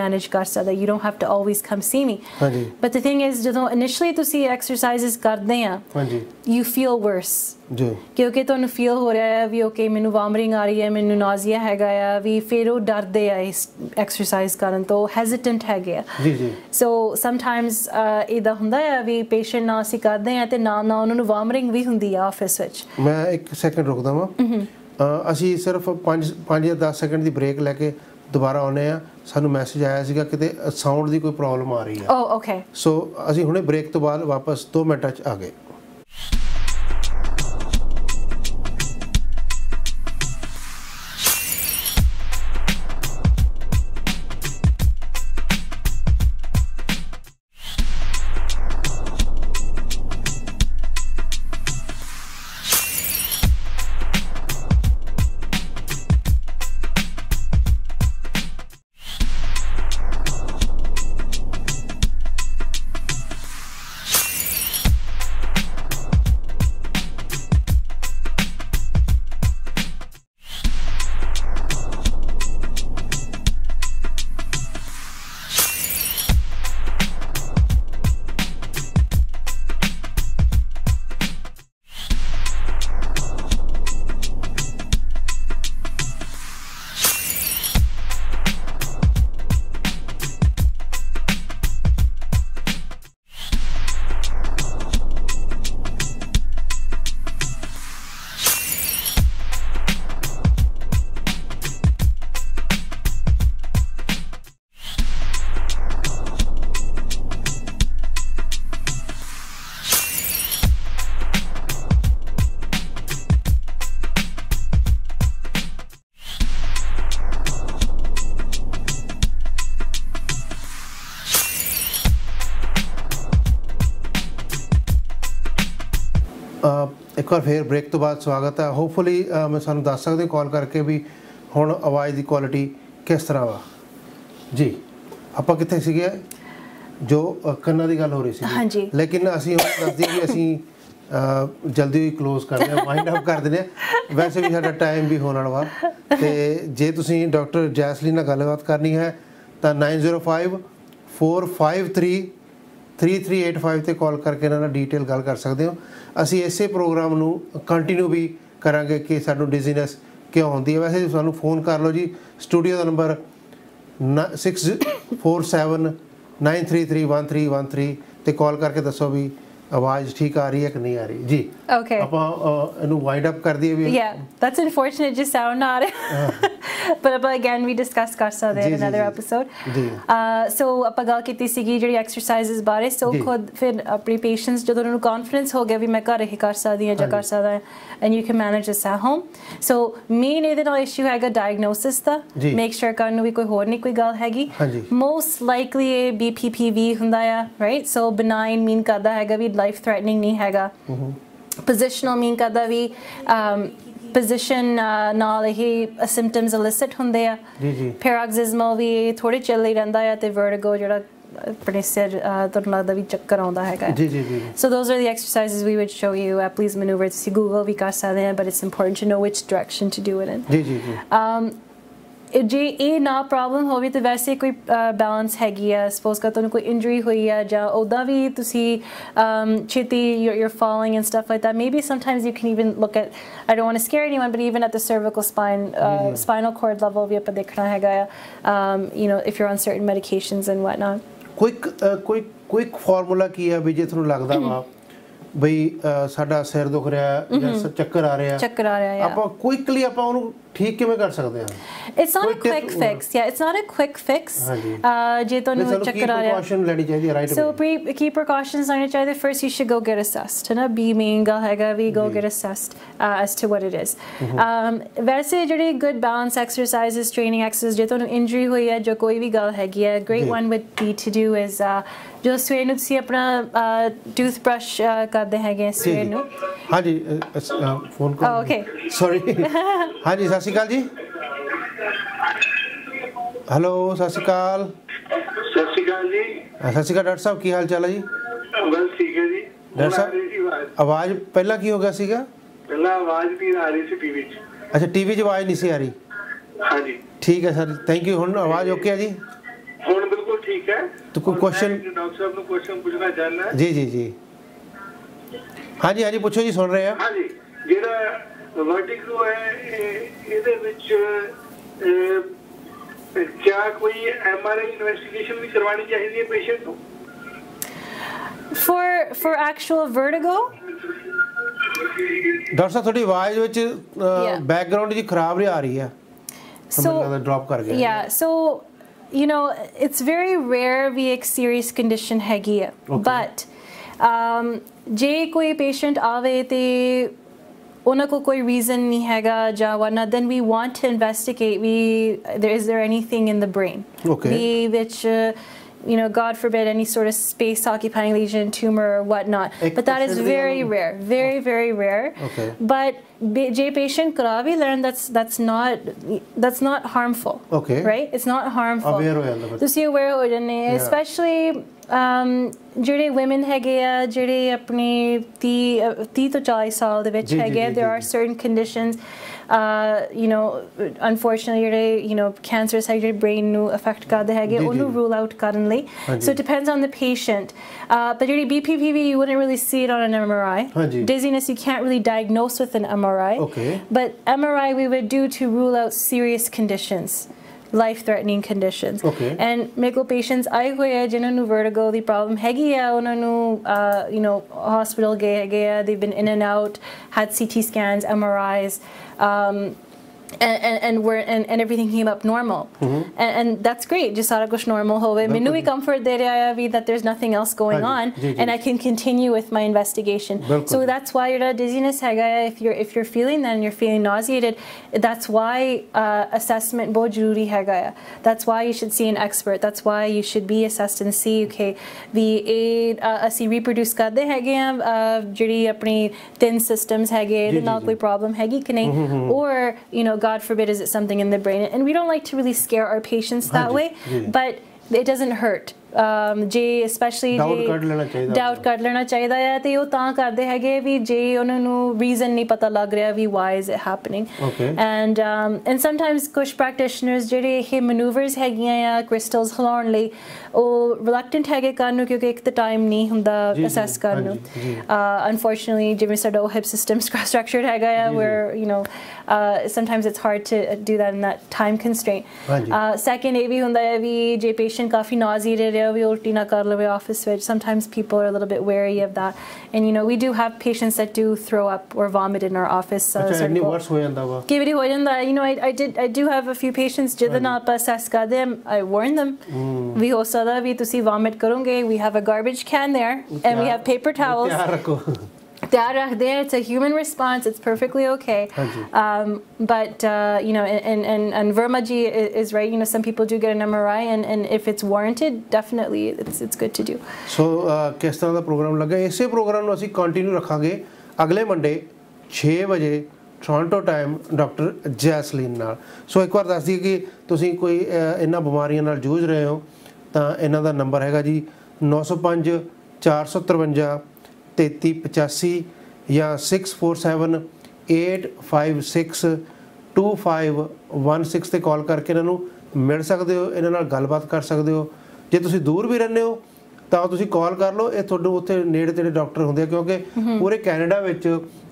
manage ਕਰ ਸਕਦਾ. You don't have to always come see me. ਹਾਂਜੀ But the thing is, ਜਦੋਂ initially ਤੁਸੀਂ exercises ਕਰਦੇ ਆ, ਹਾਂਜੀ you feel worse. ਜੀ। ਕਿਉਂਕਿ ਤੁਹਾਨੂੰ ਫੀਲ ਹੋ ਰਿਹਾ ਹੈ ਵੀ ਓਕੇ ਮੈਨੂੰ ਵਾਮਰਿੰਗ ਆ ਰਹੀ ਹੈ ਮੈਨੂੰ ਨਾਜ਼ੀਆ ਹੈਗਾ ਆ ਵੀ ਫਿਰ ਉਹ ਡਰਦੇ ਆ ਇਸ ਐਕਸਰਸਾਈਜ਼ ਕਰਨ ਤੋਂ ਹੈਜ਼ਿਟੈਂਟ ਹੈਗੇ ਆ। ਜੀ ਜੀ। ਸੋ ਸਮਟਾਈਮਸ ਇਹਦਾ ਹੁੰਦਾ ਹੈ ਵੀ ਪੇਸ਼ੈਂਟ ਨਾਲ ਅਸੀਂ ਕਰਦੇ ਆ ਤੇ ਨਾਲ ਨਾਲ ਉਹਨਾਂ ਨੂੰ ਵਾਮਰਿੰਗ ਵੀ ਹੁੰਦੀ ਆ ਆਫਿਸ ਵਿੱਚ। ਮੈਂ ਇੱਕ ਸੈਕਿੰਡ ਰੁਕਦਾ ਵਾਂ। ਅਸੀਂ ਸਿਰਫ 5 5 ਜਾਂ 10 ਸੈਕਿੰਡ ਦੀ ਬ੍ਰੇਕ ਲੈ ਕੇ ਦੁਬਾਰਾ ਆਉਨੇ ਆ। ਸਾਨੂੰ ਮੈਸੇਜ ਆਇਆ ਸੀਗਾ ਕਿਤੇ ਸਾਊਂਡ ਦੀ ਕੋਈ ਪ੍ਰੋਬਲਮ ਆ ਰਹੀ ਆ। ਓ ਓਕੇ ਸੋ ਅਸੀਂ ਹੁਣੇ ਬ੍ਰੇਕ ਤੋਂ ਬਾਅਦ ਵਾਪਸ 2 ਮਿੰਟਾਂ 'ਚ ਆ ਗਏ। ਵਾਰ ਫੇਰ ਬ੍ਰੇਕ ਤੋਂ ਬਾਅਦ ਸਵਾਗਤ ਹੈ। ਹੋਪਫੁਲੀ ਮੈਂ ਸਾਨੂੰ ਦੱਸ ਸਕਦੇ ਕਾਲ ਕਰਕੇ ਵੀ ਹੁਣ ਆਵਾਜ਼ ਦੀ ਕੁਆਲਿਟੀ ਕਿਸ ਤਰ੍ਹਾਂ ਵਾ। ਜੀ ਆਪਾਂ ਕਿੱਥੇ ਸੀਗੇ? ਜੋ ਕੰਨਾਂ ਦੀ ਗੱਲ ਹੋ ਰਹੀ ਸੀ ਹਾਂਜੀ। ਲੇਕਿਨ ਅਸੀਂ ਦੱਸਦੇ ਵੀ ਅਸੀਂ ਜਲਦੀ ਹੀ ক্লোਜ਼ ਕਰਦੇ ਹਾਂ ਵਾਈਂਡ ਅਪ ਕਰ ਦਿੰਦੇ ਹਾਂ। ਵੈਸੇ ਵੀ ਸਾਡਾ ਟਾਈਮ ਵੀ ਹੋਣ ਵਾਲਾ ਤੇ ਜੇ ਤੁਸੀਂ ਡਾਕਟਰ ਜੈਸਲੀਨ ਨਾਲ ਗੱਲਬਾਤ ਕਰਨੀ ਹੈ ਤਾਂ 905 453 3385 ਤੇ ਕਾਲ ਕਰਕੇ ਇਹਨਾਂ ਨਾਲ ਡੀਟੇਲ ਗੱਲ ਕਰ ਸਕਦੇ ਹੋ। ਅਸੀਂ ਇਸੇ ਪ੍ਰੋਗਰਾਮ ਨੂੰ ਕੰਟੀਨਿਊ ਵੀ ਕਰਾਂਗੇ ਕਿ ਸਾਨੂੰ ਡਿਜ਼ੀਨੈਸ ਕਿਉਂ ਹੁੰਦੀ ਹੈ। ਵੈਸੇ ਸਾਨੂੰ ਫੋਨ ਕਰ ਲਓ ਜੀ। ਸਟੂਡੀਓ ਦਾ ਨੰਬਰ 64793311313 ਤੇ ਕਾਲ ਕਰਕੇ ਦੱਸੋ ਵੀ ਆਵਾਜ਼ ਠੀਕ ਆ ਰਹੀ ਹੈ ਕਿ ਨਹੀਂ ਆ ਰਹੀ ਜੀ Okay. ਆਪਾਂ ਇਹਨੂੰ ਵਾਈਂਡ ਅਪ ਕਰ ਦਈਏ ਵੀ Yeah, that's unfortunate. Just sound not. but, but again, we discussed ਕਰ ਸਕਦੇ ਜੀ, in ਜੀ, another ਜੀ। ਜੀ। Uh, ਆਪਾਂ ਗੱਲ ਕੀਤੀ ਸੀਗੀ ਜਿਹੜੀ ਐਕਸਰਸਾਈਜ਼ਸ ਬਾਰੇ ਸੋ ਜੀ। ਖੁਦ ਫਿਰ ਆਪਣੀ ਪੇਸ਼ੈਂਟਸ ਜਦੋਂ ਉਹਨਾਂ ਨੂੰ ਕੌਨਫੀਡੈਂਸ ਹੋ ਗਿਆ ਵੀ ਮੈਂ ਘਰ ਇਹ ਕਰ ਸਕਦੀ ਹਾਂ ਜਾਂ ਕਰ ਸਕਦਾ ਹਾਂ and you can manage this at home so main ਇਹਦੇ ਨਾਲ ਇਸ਼ੂ ਹੈਗਾ ਡਾਇਗਨੋਸਿਸ ਦਾ ਜੀ। ਮੇਕ ਸ਼ੋਰ ਕਰਨ ਨੂੰ ਵੀ ਕੋਈ ਹੋਰ ਨਹੀਂ ਕੋਈ ਗੱਲ ਹੈਗੀ। ਮੋਸਟ ਲਾਈਕਲੀ ਇਹ BPPV ਹੁੰਦਾ ਆ ਰਾਈਟ ਸੋ ਬਨਾਈਨ ਮੀਨ ਕਰਦਾ ਹੈਗਾ ਵੀ ਲਾਈਫ ਥ੍ਰੈਟਨਿੰਗ ਨਹੀਂ ਹੈਗਾ ਪੋਜੀਸ਼ਨਲ ਮੀਨ ਕਰਦਾ ਵੀ ਪੋਜੀਸ਼ਨ ਨਾਲ ਇਹ ਸਿੰਪਟਮਸ ਇਲਿਸਿਟ ਹੁੰਦੇ ਆ ਜੀ, ਜੀ। ਪੈਰਾਗਜ਼ਿਸਮਲ ਵੀ ਥੋੜੇ ਚੱਲ ਹੀ ਰਹਿੰਦਾ ਆ ਤੇ ਵਰਟਿਗੋ ਜਿਹੜਾ ਆਪਣੇ ਸਿਰ ਅਹ, ਤੁਹਾਨੂੰ ਲੱਗਦਾ ਵੀ ਚੱਕਰ ਆਉਂਦਾ ਹੈਗਾ ਜੀ ਜੀ ਜੀ So those are the exercises we would show you at Please Maneuver. ਤੁਸੀਂ Google ਵੀ ਕਰ ਸਕਦੇ ਆ but it's important to know which direction to do it in. ਜੀ ਜੀ ਜੀ Um, ਇਹ ਜੇ ਇਹ ਨਾ ਪ੍ਰੋਬਲਮ ਹੋਵੇ ਤਾਂ ਵੈਸੇ ਕੋਈ ਬੈਲੈਂਸ ਹੈਗੀ ਆ ਸਪੋਜ਼ ਕਰ ਤੁਹਾਨੂੰ ਕੋਈ ਇੰਜਰੀ ਹੋਈ ਆ ਜਾਂ ਉਦਾਂ ਵੀ ਤੁਸੀਂ um, ਛੇਤੀ falling and stuff like that maybe sometimes you can even look at I don't want to scare anyone but even at the cervical spine uh, spinal cord level ਵੀ ਆਪਾਂ ਦੇਖਣਾ ਹੈਗਾ ਆ um, you know if you're on certain medications and whatnot quick ਕੋਈ ਕੁਇਕ ਫਾਰਮੂਲਾ ਕੀ ਹੈ ਵੀ ਜੇ ਤੁਹਾਨੂੰ ਲੱਗਦਾ ਵਾ ਬਈ ਸਾਡਾ ਸਿਰ ਦੁਖ ਰਿਹਾ ਜਾਂ ਚੱਕਰ ਆ ਰਿਹਾ ਚੱਕਰ ਆ ਰਿਹਾ ਆਪਾਂ ਕੁਇਕਲੀ ਆਪਾਂ ਉਹਨੂੰ ਠੀਕ ਕਿਵੇਂ ਕਰ ਸਕਦੇ ਹਾਂ It's not a ਕੋਈ tip- quick fix. Yeah, it's not a quick fix. ਹਾਂਜੀ। Uh, ਜੇ ਤੇ ਤੁਹਾਨੂੰ ਸਾਨੂੰ ਕੀ ਚੱਕਰ ਆ ਰਿਹਾ ਪ੍ਰੀਕਾਸ਼ਨ ਲੈਣੀ ਚਾਹੀਦੀ ਹੈ right So pre key precautions ਲੈਣੇ ਚਾਹੀਦੇ first you should go get assessed ਹੈ ਨਾ B ਮੇਨ ਗੱਲ ਹੈਗਾ ਵੀ go get assessed uh, as to what it is um, ਵੈਸੇ ਜਿਹੜੇ good balance exercises training exercises ਜੇ ਤੁਹਾਨੂੰ injury ਹੋਈ ਹੈ ਜੋ ਕੋਈ ਵੀ ਗੱਲ ਹੈਗੀ ਹੈ great ਜੀ। one would be to do is uh, ਜੋ ਸਵੇਰ ਨੂੰ ਤੁਸੀਂ ਆਪਣਾ ਟੂਥਬ੍ਰਸ਼ ਕਰਦੇ ਹੈਗੇ ਸਵੇਰ ਨੂੰ ਹਾਂਜੀ ਫੋਨ Oh, okay. ਸੌਰੀ ਹਾਂਜੀ ਸਤਿ ਸ਼੍ਰੀ ਅਕਾਲ ਜੀ। ਹੈਲੋ ਸਤਿ ਸ਼੍ਰੀ ਅਕਾਲ। ਸਤਿ ਸ਼੍ਰੀ ਅਕਾਲ ਜੀ। ਸਤਿ ਸ਼੍ਰੀ ਅਕਾਲ ਡਾਕਟਰ ਸਾਹਿਬ ਕੀ ਹਾਲ ਚਾਲ ਹੈ ਜੀ? ਬਸ ਠੀਕ ਹੈ ਜੀ। ਡਾਕਟਰ ਸਾਹਿਬ- ਆਵਾਜ਼। ਪਹਿਲਾਂ ਕੀ ਹੋ ਗਿਆ ਸੀਗਾ? ਪਹਿਲਾਂ ਆਵਾਜ਼ ਨਹੀਂ ਆ ਰਹੀ ਸੀ ਟੀਵੀ 'ਚ। ਅੱਛਾ ਟੀਵੀ 'ਚ ਆਵਾਜ਼ ਨਹੀਂ ਸੀ ਆ ਰਹੀ। ਹਾਂਜੀ। ਠੀਕ ਹੈ ਸਰ ਥੈਂਕ ਯੂ ਹੁਣ ਆਵਾਜ਼ ਓਕੇ ਹੈ ਜੀ? ਹੁਣ ਬਿਲਕੁਲ ਠੀਕ ਹੈ। ਤਾਂ ਕੋਈ? ਮੈਂ ਡਾਕਟਰ ਸਾਹਿਬ ਨੂੰ ਕੁਐਸਚਨ ਪੁੱਛਣਾ ਚਾਹੁੰਦਾ। ਹਾਂ। ਜੀ ਜੀ ਜੀ। ਹਾਂਜੀ ਹਾਂਜੀ ਪੁੱਛੋ ਜੀ ਸੁਣ ਰਹੇ ਆ। ਹਾਂਜੀ ਜਿਹੜਾ ਵਰਟਿਗੋ ਹੈ ਇਹ- ਇਹਦੇ ਵਿੱਚ ਕਿਆ ਕੋਈ ਐਮਆਰਆਈ ਇਨਵੈਸਟੀਗੇਸ਼ਨ ਵੀ ਕਰਵਾਉਣੀ ਚਾਹੀਦੀ ਹੈ ਪੇਸ਼ੈਂਟ ਨੂੰ? For for actual vertigo? Doctor ਸਾਹਿਬ ਤੁਹਾਡੀ ਆਵਾਜ਼ ਵਿੱਚ. ਬੈਕਗ੍ਰਾਉਂਡ ਜੀ ਖਰਾਬ ਰਹੀ ਆ ਰਹੀ ਹੈ। so ਡ੍ਰੌਪ ਕਰ ਗਿਆ। Yeah, so you know, it's very rare we ਇੱਕ serious condition ਹੈਗੀ ਹੈ Okay. but um, ਜੇ ਕੋਈ patient ਆਵੇ ਤੇ ਉਹਨਾਂ ਕੋ ਕੋਈ reason ਨਹੀਂ ਹੈਗਾ ਜਾਂ whatnot then we want to investigate we there is there anything in the brain Okay. ਵੀ ਵਿੱਚ you know god forbid any sort of space occupying lesion tumor or whatnot ਇੱਕ but that is percent we very ਉਹਨੂੰ- rare very very rare Okay. but be- ਜੇ patient ਕਰਾ ਵੀ ਲੈਣ that's that's not that's not harmful Okay. right it's not harmful Aware ਹੋ ਜਾਂਦਾ ਬੱਚਾ। ਤੁਸੀਂ aware ਹੋ ਜਾਂਦੇ Yeah. especially um, ਜਿਹੜੇ women ਹੈਗੇ ਆ ਜਿਹੜੇ ਆਪਣੇ 30 ਅਹ 30 ਤੋਂ 40 ਸਾਲ ਦੇ ਵਿੱਚ ਹੈਗੇ ਆ ਜੀ, there ਜੀ, are ਜੀ। certain conditions uh, you know unfortunately ਜਿਹੜੇ you know cancers ਹੈ ਜਿਹੜੇ brain ਨੂੰ affect ਕਰਦੇ ਹੈਗੇ। ਉਹਨੂੰ rule out ਕਰਨ ਲਈ it depends on the patient uh, but ਜਿਹੜੀ BPPV you wouldn't really see it on an MRI dizziness you can't really diagnose with an MRI but MRI we would do to rule out serious conditions life threatening conditions Okay. and ਮੇਰੇ ਕੋਲ patients ਆਏ ਹੋਏ ਆ ਜਿਨ੍ਹਾਂ ਨੂੰ vertigo ਦੀ problem ਹੈਗੀ ਆ ਉਹਨਾਂ ਨੂੰ uh, you know hospital ਗਏ ਹੈਗੇ ਆ they've been in and out had CT scans MRIs um, and, and, and we're and, and everything came up normal and, and that's great just ਸਾਰਾ ਕੁਝ normal ਹੋਵੇ ਮੈਨੂੰ ਵੀ comfort ਦੇ ਰਿਹਾ ਹੈ ਵੀ that there's nothing else going on ਹਾਂਜੀ, ਜੀ, ਜੀ। and I can continue with my investigation ਬਿਲਕੁਲ so ਜੀ। that's why ਜਿਹੜਾ dizziness ਹੈਗਾ ਹੈ if you're if you're feeling that and you're feeling nauseated that's why uh, assessment ਬਹੁਤ ਜ਼ਰੂਰੀ ਹੈਗਾ ਹੈ that's why you should see an expert that's why you should be assessed and see okay ਵੀ ਇਹ uh, ਅਸੀਂ reproduce ਕਰਦੇ ਹੈਗੇ ਆ uh, ਜਿਹੜੀ ਆਪਣੀ ਤਿੰਨ systems ਹੈਗੇ ਇਹਦੇ ਜੀ, ਨਾਲ ਜੀ। ਕੋਈ problem ਹੈਗੀ ਕਿ ਨਹੀਂ or you know know, God forbid, is it something in the brain? And we don't like to really scare our patients that way, but it doesn't hurt. ਜੇ especially Doubt ਜੇ doubt ਕੱਢ ਲੈਣਾ ਚਾਹੀਦਾ ਹੈ ਤੇ ਉਹ ਤਾਂ ਕਰਦੇ ਹੈਗੇ ਵੀ ਜੇ ਉਹਨਾਂ ਨੂੰ ਰੀਜ਼ਨ ਨਹੀਂ ਪਤਾ ਲੱਗ ਰਿਹਾ ਵੀ why is it happening Okay. and um, and sometimes ਕੁਝ practitioners ਜਿਹੜੇ ਇਹ maneuvers ਹੈਗੀਆਂ ਆ crystals ਹਿਲਾਉਣ ਲਈ ਉਹ reluctant ਹੈਗੇ ਕਰਨ ਨੂੰ ਕਿਉਂਕਿ ਇੱਕ ਤਾਂ ਟਾਈਮ ਨਹੀਂ ਹੁੰਦਾ assess ਕਰਨ ਨੂੰ uh, unfortunately ਜਿਵੇਂ ਸਾਡਾ ਉਹ hip system structured ਹੈਗਾ ਆ ਜੀ, ਜੀ। where you know uh, sometimes it's hard to do that in that time constraint ਹਾਂਜੀ। uh, second ਇਹ ਵੀ ਹੁੰਦਾ ਹੈ ਵੀ ਜੇ patient ਕਾਫੀ nauseated ਹੈ Office, switch. sometimes people are a little bit wary of that. And you know, we do have patients that do throw up or vomit in our office. Uh, Achha, you know, I, I did I do have a few patients jidda na assess them. I warn them. We ho sada vi tusi vomit. We have a garbage can there and we have paper towels. ਤਿਆਰ ਰੱਖਦੇ ਆ it's a human response it's perfectly okay ਹਾਂਜੀ। um, but uh, you know and, and, and Verma ji is right you know some people do get an MRI and, and if it's warranted definitely it's, it's good to do ਸੋ ਅਹ, ਕਿਸ ਤਰ੍ਹਾਂ ਦਾ ਪ੍ਰੋਗਰਾਮ ਲੱਗਾ ਇਸੇ ਪ੍ਰੋਗਰਾਮ ਨੂੰ ਅਸੀਂ ਕੰਟੀਨਿਊ ਰੱਖਾਂਗੇ ਅਗਲੇ ਮੰਡੇ 6 ਵਜੇ ਟੋਰਾਂਟੋ ਟਾਈਮ ਡਾਕਟਰ ਜੈਸਲੀਨ ਨਾਲ ਸੋ ਇੱਕ ਵਾਰ ਦੱਸ ਦਈਏ ਕਿ ਤੁਸੀਂ ਕੋਈ ਇਹਨਾਂ ਬਿਮਾਰੀਆਂ ਨਾਲ ਜੂਝ ਰਹੇ ਹੋ ਤਾਂ ਇਹਨਾਂ ਦਾ ਨੰਬਰ ਹੈਗਾ ਜੀ 905 453 3385 ਜਾਂ 647 856 2516 ਤੇ ਕਾਲ ਕਰਕੇ ਇਹਨਾਂ ਨੂੰ ਮਿਲ ਸਕਦੇ ਹੋ ਇਹਨਾਂ ਨਾਲ ਗੱਲਬਾਤ ਕਰ ਸਕਦੇ ਹੋ। ਜੇ ਤੁਸੀਂ ਦੂਰ ਵੀ ਰਹਿੰਦੇ ਹੋ ਤਾਂ ਤੁਸੀਂ ਕਾਲ ਕਰ ਲਓ ਇਹ ਤੁਹਾਨੂੰ ਉੱਥੇ ਨੇੜੇ ਤੇੜੇ ਡਾਕਟਰ ਹੁੰਦੇ ਆ ਕਿਉਂਕਿ ਪੂਰੇ ਕੈਨੇਡਾ ਵਿੱਚ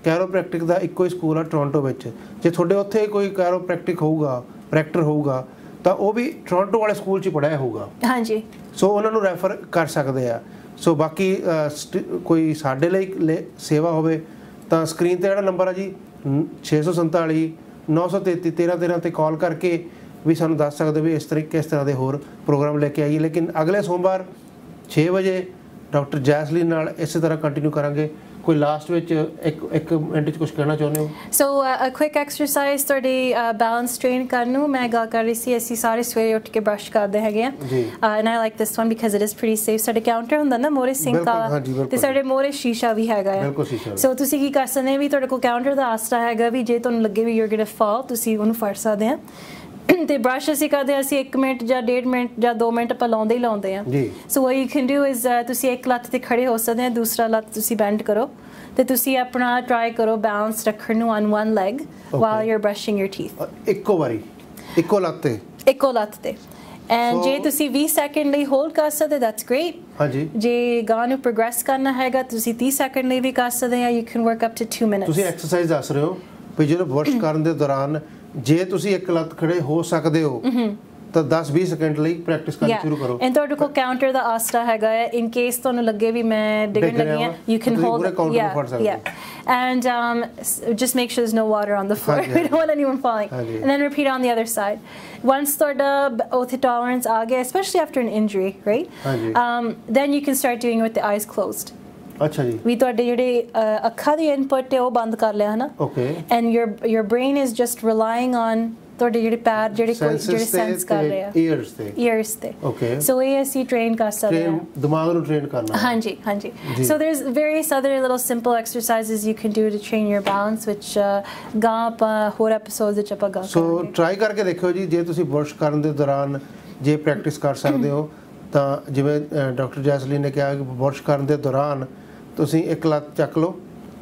ਕੈਰੋਪ੍ਰੈਕਟਿਕ ਦਾ ਇੱਕੋ ਹੀ ਸਕੂਲ ਆ ਟੋਰਾਂਟੋ ਵਿੱਚ। ਜੇ ਤੁਹਾਡੇ ਉੱਥੇ ਕੋਈ ਕੈਰੋਪ੍ਰੈਕਟਿਕ ਹੋਊਗਾ ਪ੍ਰੈਕਟਰ ਹੋਊਗਾ ਤਾਂ ਉਹ ਵੀ ਟੋਰਾਂਟੋ ਵਾਲੇ ਸਕੂਲ 'ਚ ਹੀ ਪੜ੍ਹਾਇਆ ਹੋਊਗਾ। ਹਾਂਜੀ। ਸੋ ਉਹਨਾਂ ਨੂੰ ਰੈਫਰ ਕਰ ਸਕਦੇ ਆ। ਸੋ ਬਾਕੀ ਸਟ- ਕੋਈ ਸਾਡੇ ਲਈ ਲੇ- ਸੇਵਾ ਹੋਵੇ ਤਾਂ ਸਕਰੀਨ ਤੇ ਜਿਹੜਾ ਨੰਬਰ ਆ ਜੀ, ਨ- 647 933 1313 ਤੇ ਕਾਲ ਕਰਕੇ ਵੀ ਸਾਨੂੰ ਦੱਸ ਸਕਦੇ ਵੀ ਇਸ ਤਰੀਕੇ, ਇਸ ਤਰ੍ਹਾਂ ਦੇ ਹੋਰ ਪ੍ਰੋਗਰਾਮ ਲੈ ਕੇ ਆਈਏ। ਲੇਕਿਨ ਅਗਲੇ ਸੋਮਵਾਰ 6 ਵਜੇ ਡਾਕਟਰ ਜੈਸਲੀਨ ਨਾਲ ਇਸੇ ਤਰ੍ਹਾਂ ਕੰਟੀਨਿਊ ਕਰਾਂਗੇ। ਕੋਈ ਲਾਸਟ ਵਿੱਚ ਇੱਕ ਇੱਕ ਮਿੰਟ ਵਿੱਚ ਕੁਝ ਕਹਿਣਾ ਚਾਹੁੰਦੇ ਹੋ uh, a quick exercise ਤੁਹਾਡੀ balance train ਕਰਨ ਨੂੰ ਮੈਂ ਗੱਲ ਕਰ ਰਹੀ ਸੀ ਅਸੀਂ ਸਾਰੇ ਸਵੇਰੇ ਉੱਠ ਕੇ ਬ੍ਰਸ਼ ਕਰਦੇ ਹੈਗੇ ਆ। And I like this one because it is pretty safe ਸਾਡੇ ਕਾਊਂਟਰ ਹੁੰਦਾ ਨਾ ਮੋਰੇ ਸਿੰਕ ਬਿਲਕੁਲ। ਤੇ ਸਾਡੇ ਮੋਰੇ ਸ਼ੀਸ਼ਾ ਵੀ ਹੈਗਾ ਆ ਬਿਲਕੁਲ ਸ਼ੀਸ਼ਾ ਵੀ। ਸੋ ਤੁਸੀਂ ਕੀ ਕਰ ਸਕਦੇ ਆ ਵੀ ਤੁਹਾਡੇ ਕੋਲ ਕਾਊਂਟਰ ਦਾ ਆਸਰਾ ਹੈਗਾ ਵੀ ਜੇ ਤੁਹਾਨੂੰ ਲੱਗੇ ਵੀ you are going to fall ਤੁਸੀਂ ਉਹਨੂੰ ਫੜ ਸਕਦੇ ਆ ਤੇ ਬ੍ਰਸ਼ ਅਸੀਂ ਕਰਦੇ ਅਸੀਂ 1 ਮਿੰਟ ਜਾਂ 1.5 ਮਿੰਟ ਜਾਂ 2 ਮਿੰਟ ਆਪਾਂ ਲਾਉਂਦੇ ਹੀ ਲਾਉਂਦੇ ਆ। ਸੋ can do is uh, ਤੁਸੀਂ ਇੱਕ ਲੱਤ ਤੇ ਖੜੇ ਹੋ ਸਕਦੇ ਆ ਦੂਸਰਾ ਲੱਤ ਤੁਸੀਂ ਬੈਂਡ ਕਰੋ। ਤੇ ਤੁਸੀਂ ਆਪਣਾ ਟਰਾਈ ਕਰੋ ਬੈਲੈਂਸ ਰੱਖਣ ਨੂੰ on one leg while you're brushing your teeth ਇੱਕੋ ਵਾਰੀ ਇੱਕੋ ਲੱਤ ਤੇ। ਇੱਕੋ ਲੱਤ ਤੇ। ਐਂਡ ਜੇ ਤੁਸੀਂ 20 ਸੈਕਿੰਡ ਲਈ ਹੋਲਡ ਕਰ ਸਕਦੇ that's great ਹਾਂਜੀ। ਜੇ ਗਾਂ ਨੂੰ ਪ੍ਰੋਗਰੈਸ ਕਰਨਾ ਹੈਗਾ ਤੁਸੀਂ 30 ਸੈਕਿੰਡ ਲਈ ਵੀ ਕਰ ਸਕਦੇ ਆ you can work up to 2 minutes ਤੁਸੀਂ ਐਕਸਰਸਾਈਜ਼ ਦੱਸ ਰਹੇ ਹੋ ਵੀ ਜਦੋਂ ਬੁਰਸ਼ ਕਰਨ ਦੇ ਦੌਰਾਨ ਜੇ ਤੁਸੀਂ ਇੱਕ ਲੱਤ ਖੜੇ ਹੋ ਸਕਦੇ ਹੋ ਤਾਂ 10-20 ਸਕਿੰਟ ਲਈ ਪ੍ਰੈਕਟਿਸ ਕਰਨੀ ਸ਼ੁਰੂ ਕਰੋ ਐਂਡ ਤੁਹਾਡੇ ਕੋਲ ਕਾਊਂਟਰ ਦਾ ਆਸਰਾ ਹੈਗਾ ਹੈ ਇਨ ਕੇਸ ਤੁਹਾਨੂੰ ਲੱਗੇ ਵੀ ਮੈਂ ਡਿੱਗਣ ਡਿੱਗ ਰਿਹਾ ਲੱਗੀ ਹਾਂ ਵਾਂ, ਯੂ ਕੈਨ ਤੁਸੀਂ ਹੋਲਡ ਪੂਰੇ counter ਨੂੰ ਫੜ ਸਕਦੇ yeah and um s- just make sure there's no water on the floor ਹਾਂਜੀ, we don't want anyone falling ਹਾਂਜੀ। and then repeat on the other side once ਤੁਹਾਡਾ ਬ- ਉੱਥੇ tolerance ਆ ਗਿਆ especially after an injury right ਹਾਂਜੀ। um then you can start doing it with the eyes closed ਅੱਛਾ ਜੀ। ਵੀ ਤੁਹਾਡੇ ਜਿਹੜੇ ਅੱਖਾਂ ਦੀ ਇਨਪੁਟ ਹੈ ਉਹ ਬੰਦ ਕਰ ਲਿਆ ਹਨਾ? Okay and your your brain is just relying on ਤੁਹਾਡੇ ਜਿਹੜੇ ਪੈਰ ਜਿਹੜੇ ਕੋਈ ਜਿਹੜੇ ਸੈਂਸ ਕਰ ਰਹੇ ਆ। ਈਅਰਸ ਤੇ। Ears ਤੇ। Okay. so ਇਹ ਅਸੀਂ train ਕਰ ਸਕਦੇ ਟ੍ਰੇਨ ਹਾਂ ਦਿਮਾਗ ਨੂੰ ਟ੍ਰੇਨ ਕਰਨਾ ਹਾਂਜੀ ਹਾਂਜੀ। ਜੀ। so there's various other little simple exercises you can do to train your balance which uh, ਗਾਂ ਆਪਾਂ ਹੋਰ ਐਪੀਸੋਡਸ ਵਿੱਚ ਆਪਾਂ ਗੱਲ ਸੋ ਟਰਾਈ ਕਰਕੇ ਦੇਖਿਓ ਜੀ ਜੇ ਤੁਸੀਂ ਬੁਰਸ਼ ਕਰਨ ਦੇ ਦੌਰਾਨ ਜੇ ਪ੍ਰੈਕਟਿਸ ਕਰ ਸਕਦੇ ਹੋ ਤਾਂ ਜਿਵੇਂ ਡਾਕਟਰ ਜੈਸਲੀਨ ਨੇ ਕਿਹਾ ਕਿ ਬੁਰਸ਼ ਕਰਨ ਦੇ ਦੌਰਾਨ ਤੁਸੀਂ ਇੱਕ ਲੱਤ ਚੱਕ ਲਓ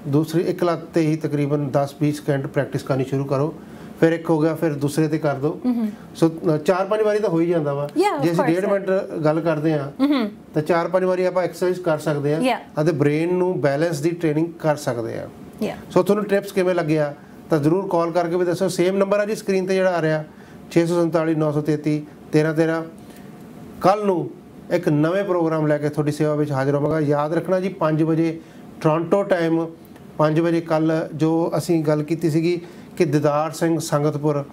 ਦੂਸਰੀ ਇੱਕ ਲੱਤ ਤੇ ਹੀ ਤਕਰੀਬਨ 10-20 ਸਕਿੰਟ ਪ੍ਰੈਕਟਿਸ ਕਰਨੀ ਸ਼ੁਰੂ ਕਰੋ ਫਿਰ ਇੱਕ ਹੋ ਗਿਆ ਫਿਰ ਦੂਸਰੇ ਤੇ ਕਰ ਦਿਓ ਸੋ ਚਾਰ ਪੰਜ ਵਾਰੀ ਤਾਂ ਹੋ ਹੀ ਜਾਂਦਾ ਵਾ। ਜੇ ਅਸੀਂ course, ਡੇਢ ਮਿੰਟ ਗੱਲ ਕਰਦੇ ਆ ਤਾਂ ਚਾਰ ਪੰਜ ਵਾਰੀ ਆਪਾਂ ਐਕਸਰਸਾਈਜ਼ ਕਰ ਸਕਦੇ ਆ. ਅਤੇ ਬ੍ਰੇਨ ਨੂੰ ਬੈਲੈਂਸ ਦੀ ਟ੍ਰੇਨਿੰਗ ਕਰ ਸਕਦੇ ਆ ਸੋ ਤੁਹਾਨੂੰ ਟ੍ਰਿਪਸ ਕਿਵੇਂ ਲੱਗਿਆ? ਤਾਂ ਜ਼ਰੂਰ ਕਾਲ ਕਰਕੇ ਵੀ ਦੱਸੋ। ਸੇਮ ਨੰਬਰ ਆ ਜੀ ਸਕਰੀਨ ਤੇ ਜਿਹੜਾ ਆ ਰਿਹਾ 647 933 1313 ਕੱਲ ਨੂੰ ਇੱਕ ਨਵੇਂ ਪ੍ਰੋਗਰਾਮ ਲੈ ਕੇ ਤੁਹਾਡੀ ਸੇਵਾ ਵਿੱਚ ਹਾਜ਼ਰ ਹੋਵਾਂਗਾ। ਯਾਦ ਰੱਖਣਾ ਜੀ 5 ਵਜੇ ਟੋਰਾਂਟੋ ਟਾਈਮ 5 ਵਜੇ ਕੱਲ ਜੋ ਅਸੀਂ ਗੱਲ ਕੀਤੀ ਸੀਗੀ ਕਿ ਦਿਦਾਰ ਸਿੰਘ ਸੰਗਤਪੁਰ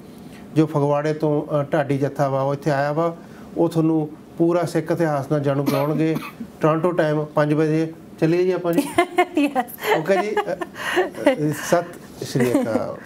ਜੋ ਫਗਵਾੜੇ ਤੋਂ ਢਾਡੀ ਜੱਥਾ ਵਾ ਉਹ ਇੱਥੇ ਆਇਆ ਵਾ। ਉਹ ਤੁਹਾਨੂੰ ਪੂਰਾ ਸਿੱਖ ਇਤਿਹਾਸ ਨਾਲ ਜਾਣੂ ਕਰਾਉਣਗੇ। ਟੋਰਾਂਟੋ ਟਾਈਮ 5 ਵਜੇ। ਚੱਲੀਏ ਜੀ ਆਪਾਂ ਜੀ? ਓਕੇ ਜੀ ਸਤਿ ਸ਼੍ਰੀ ਅਕਾਲ।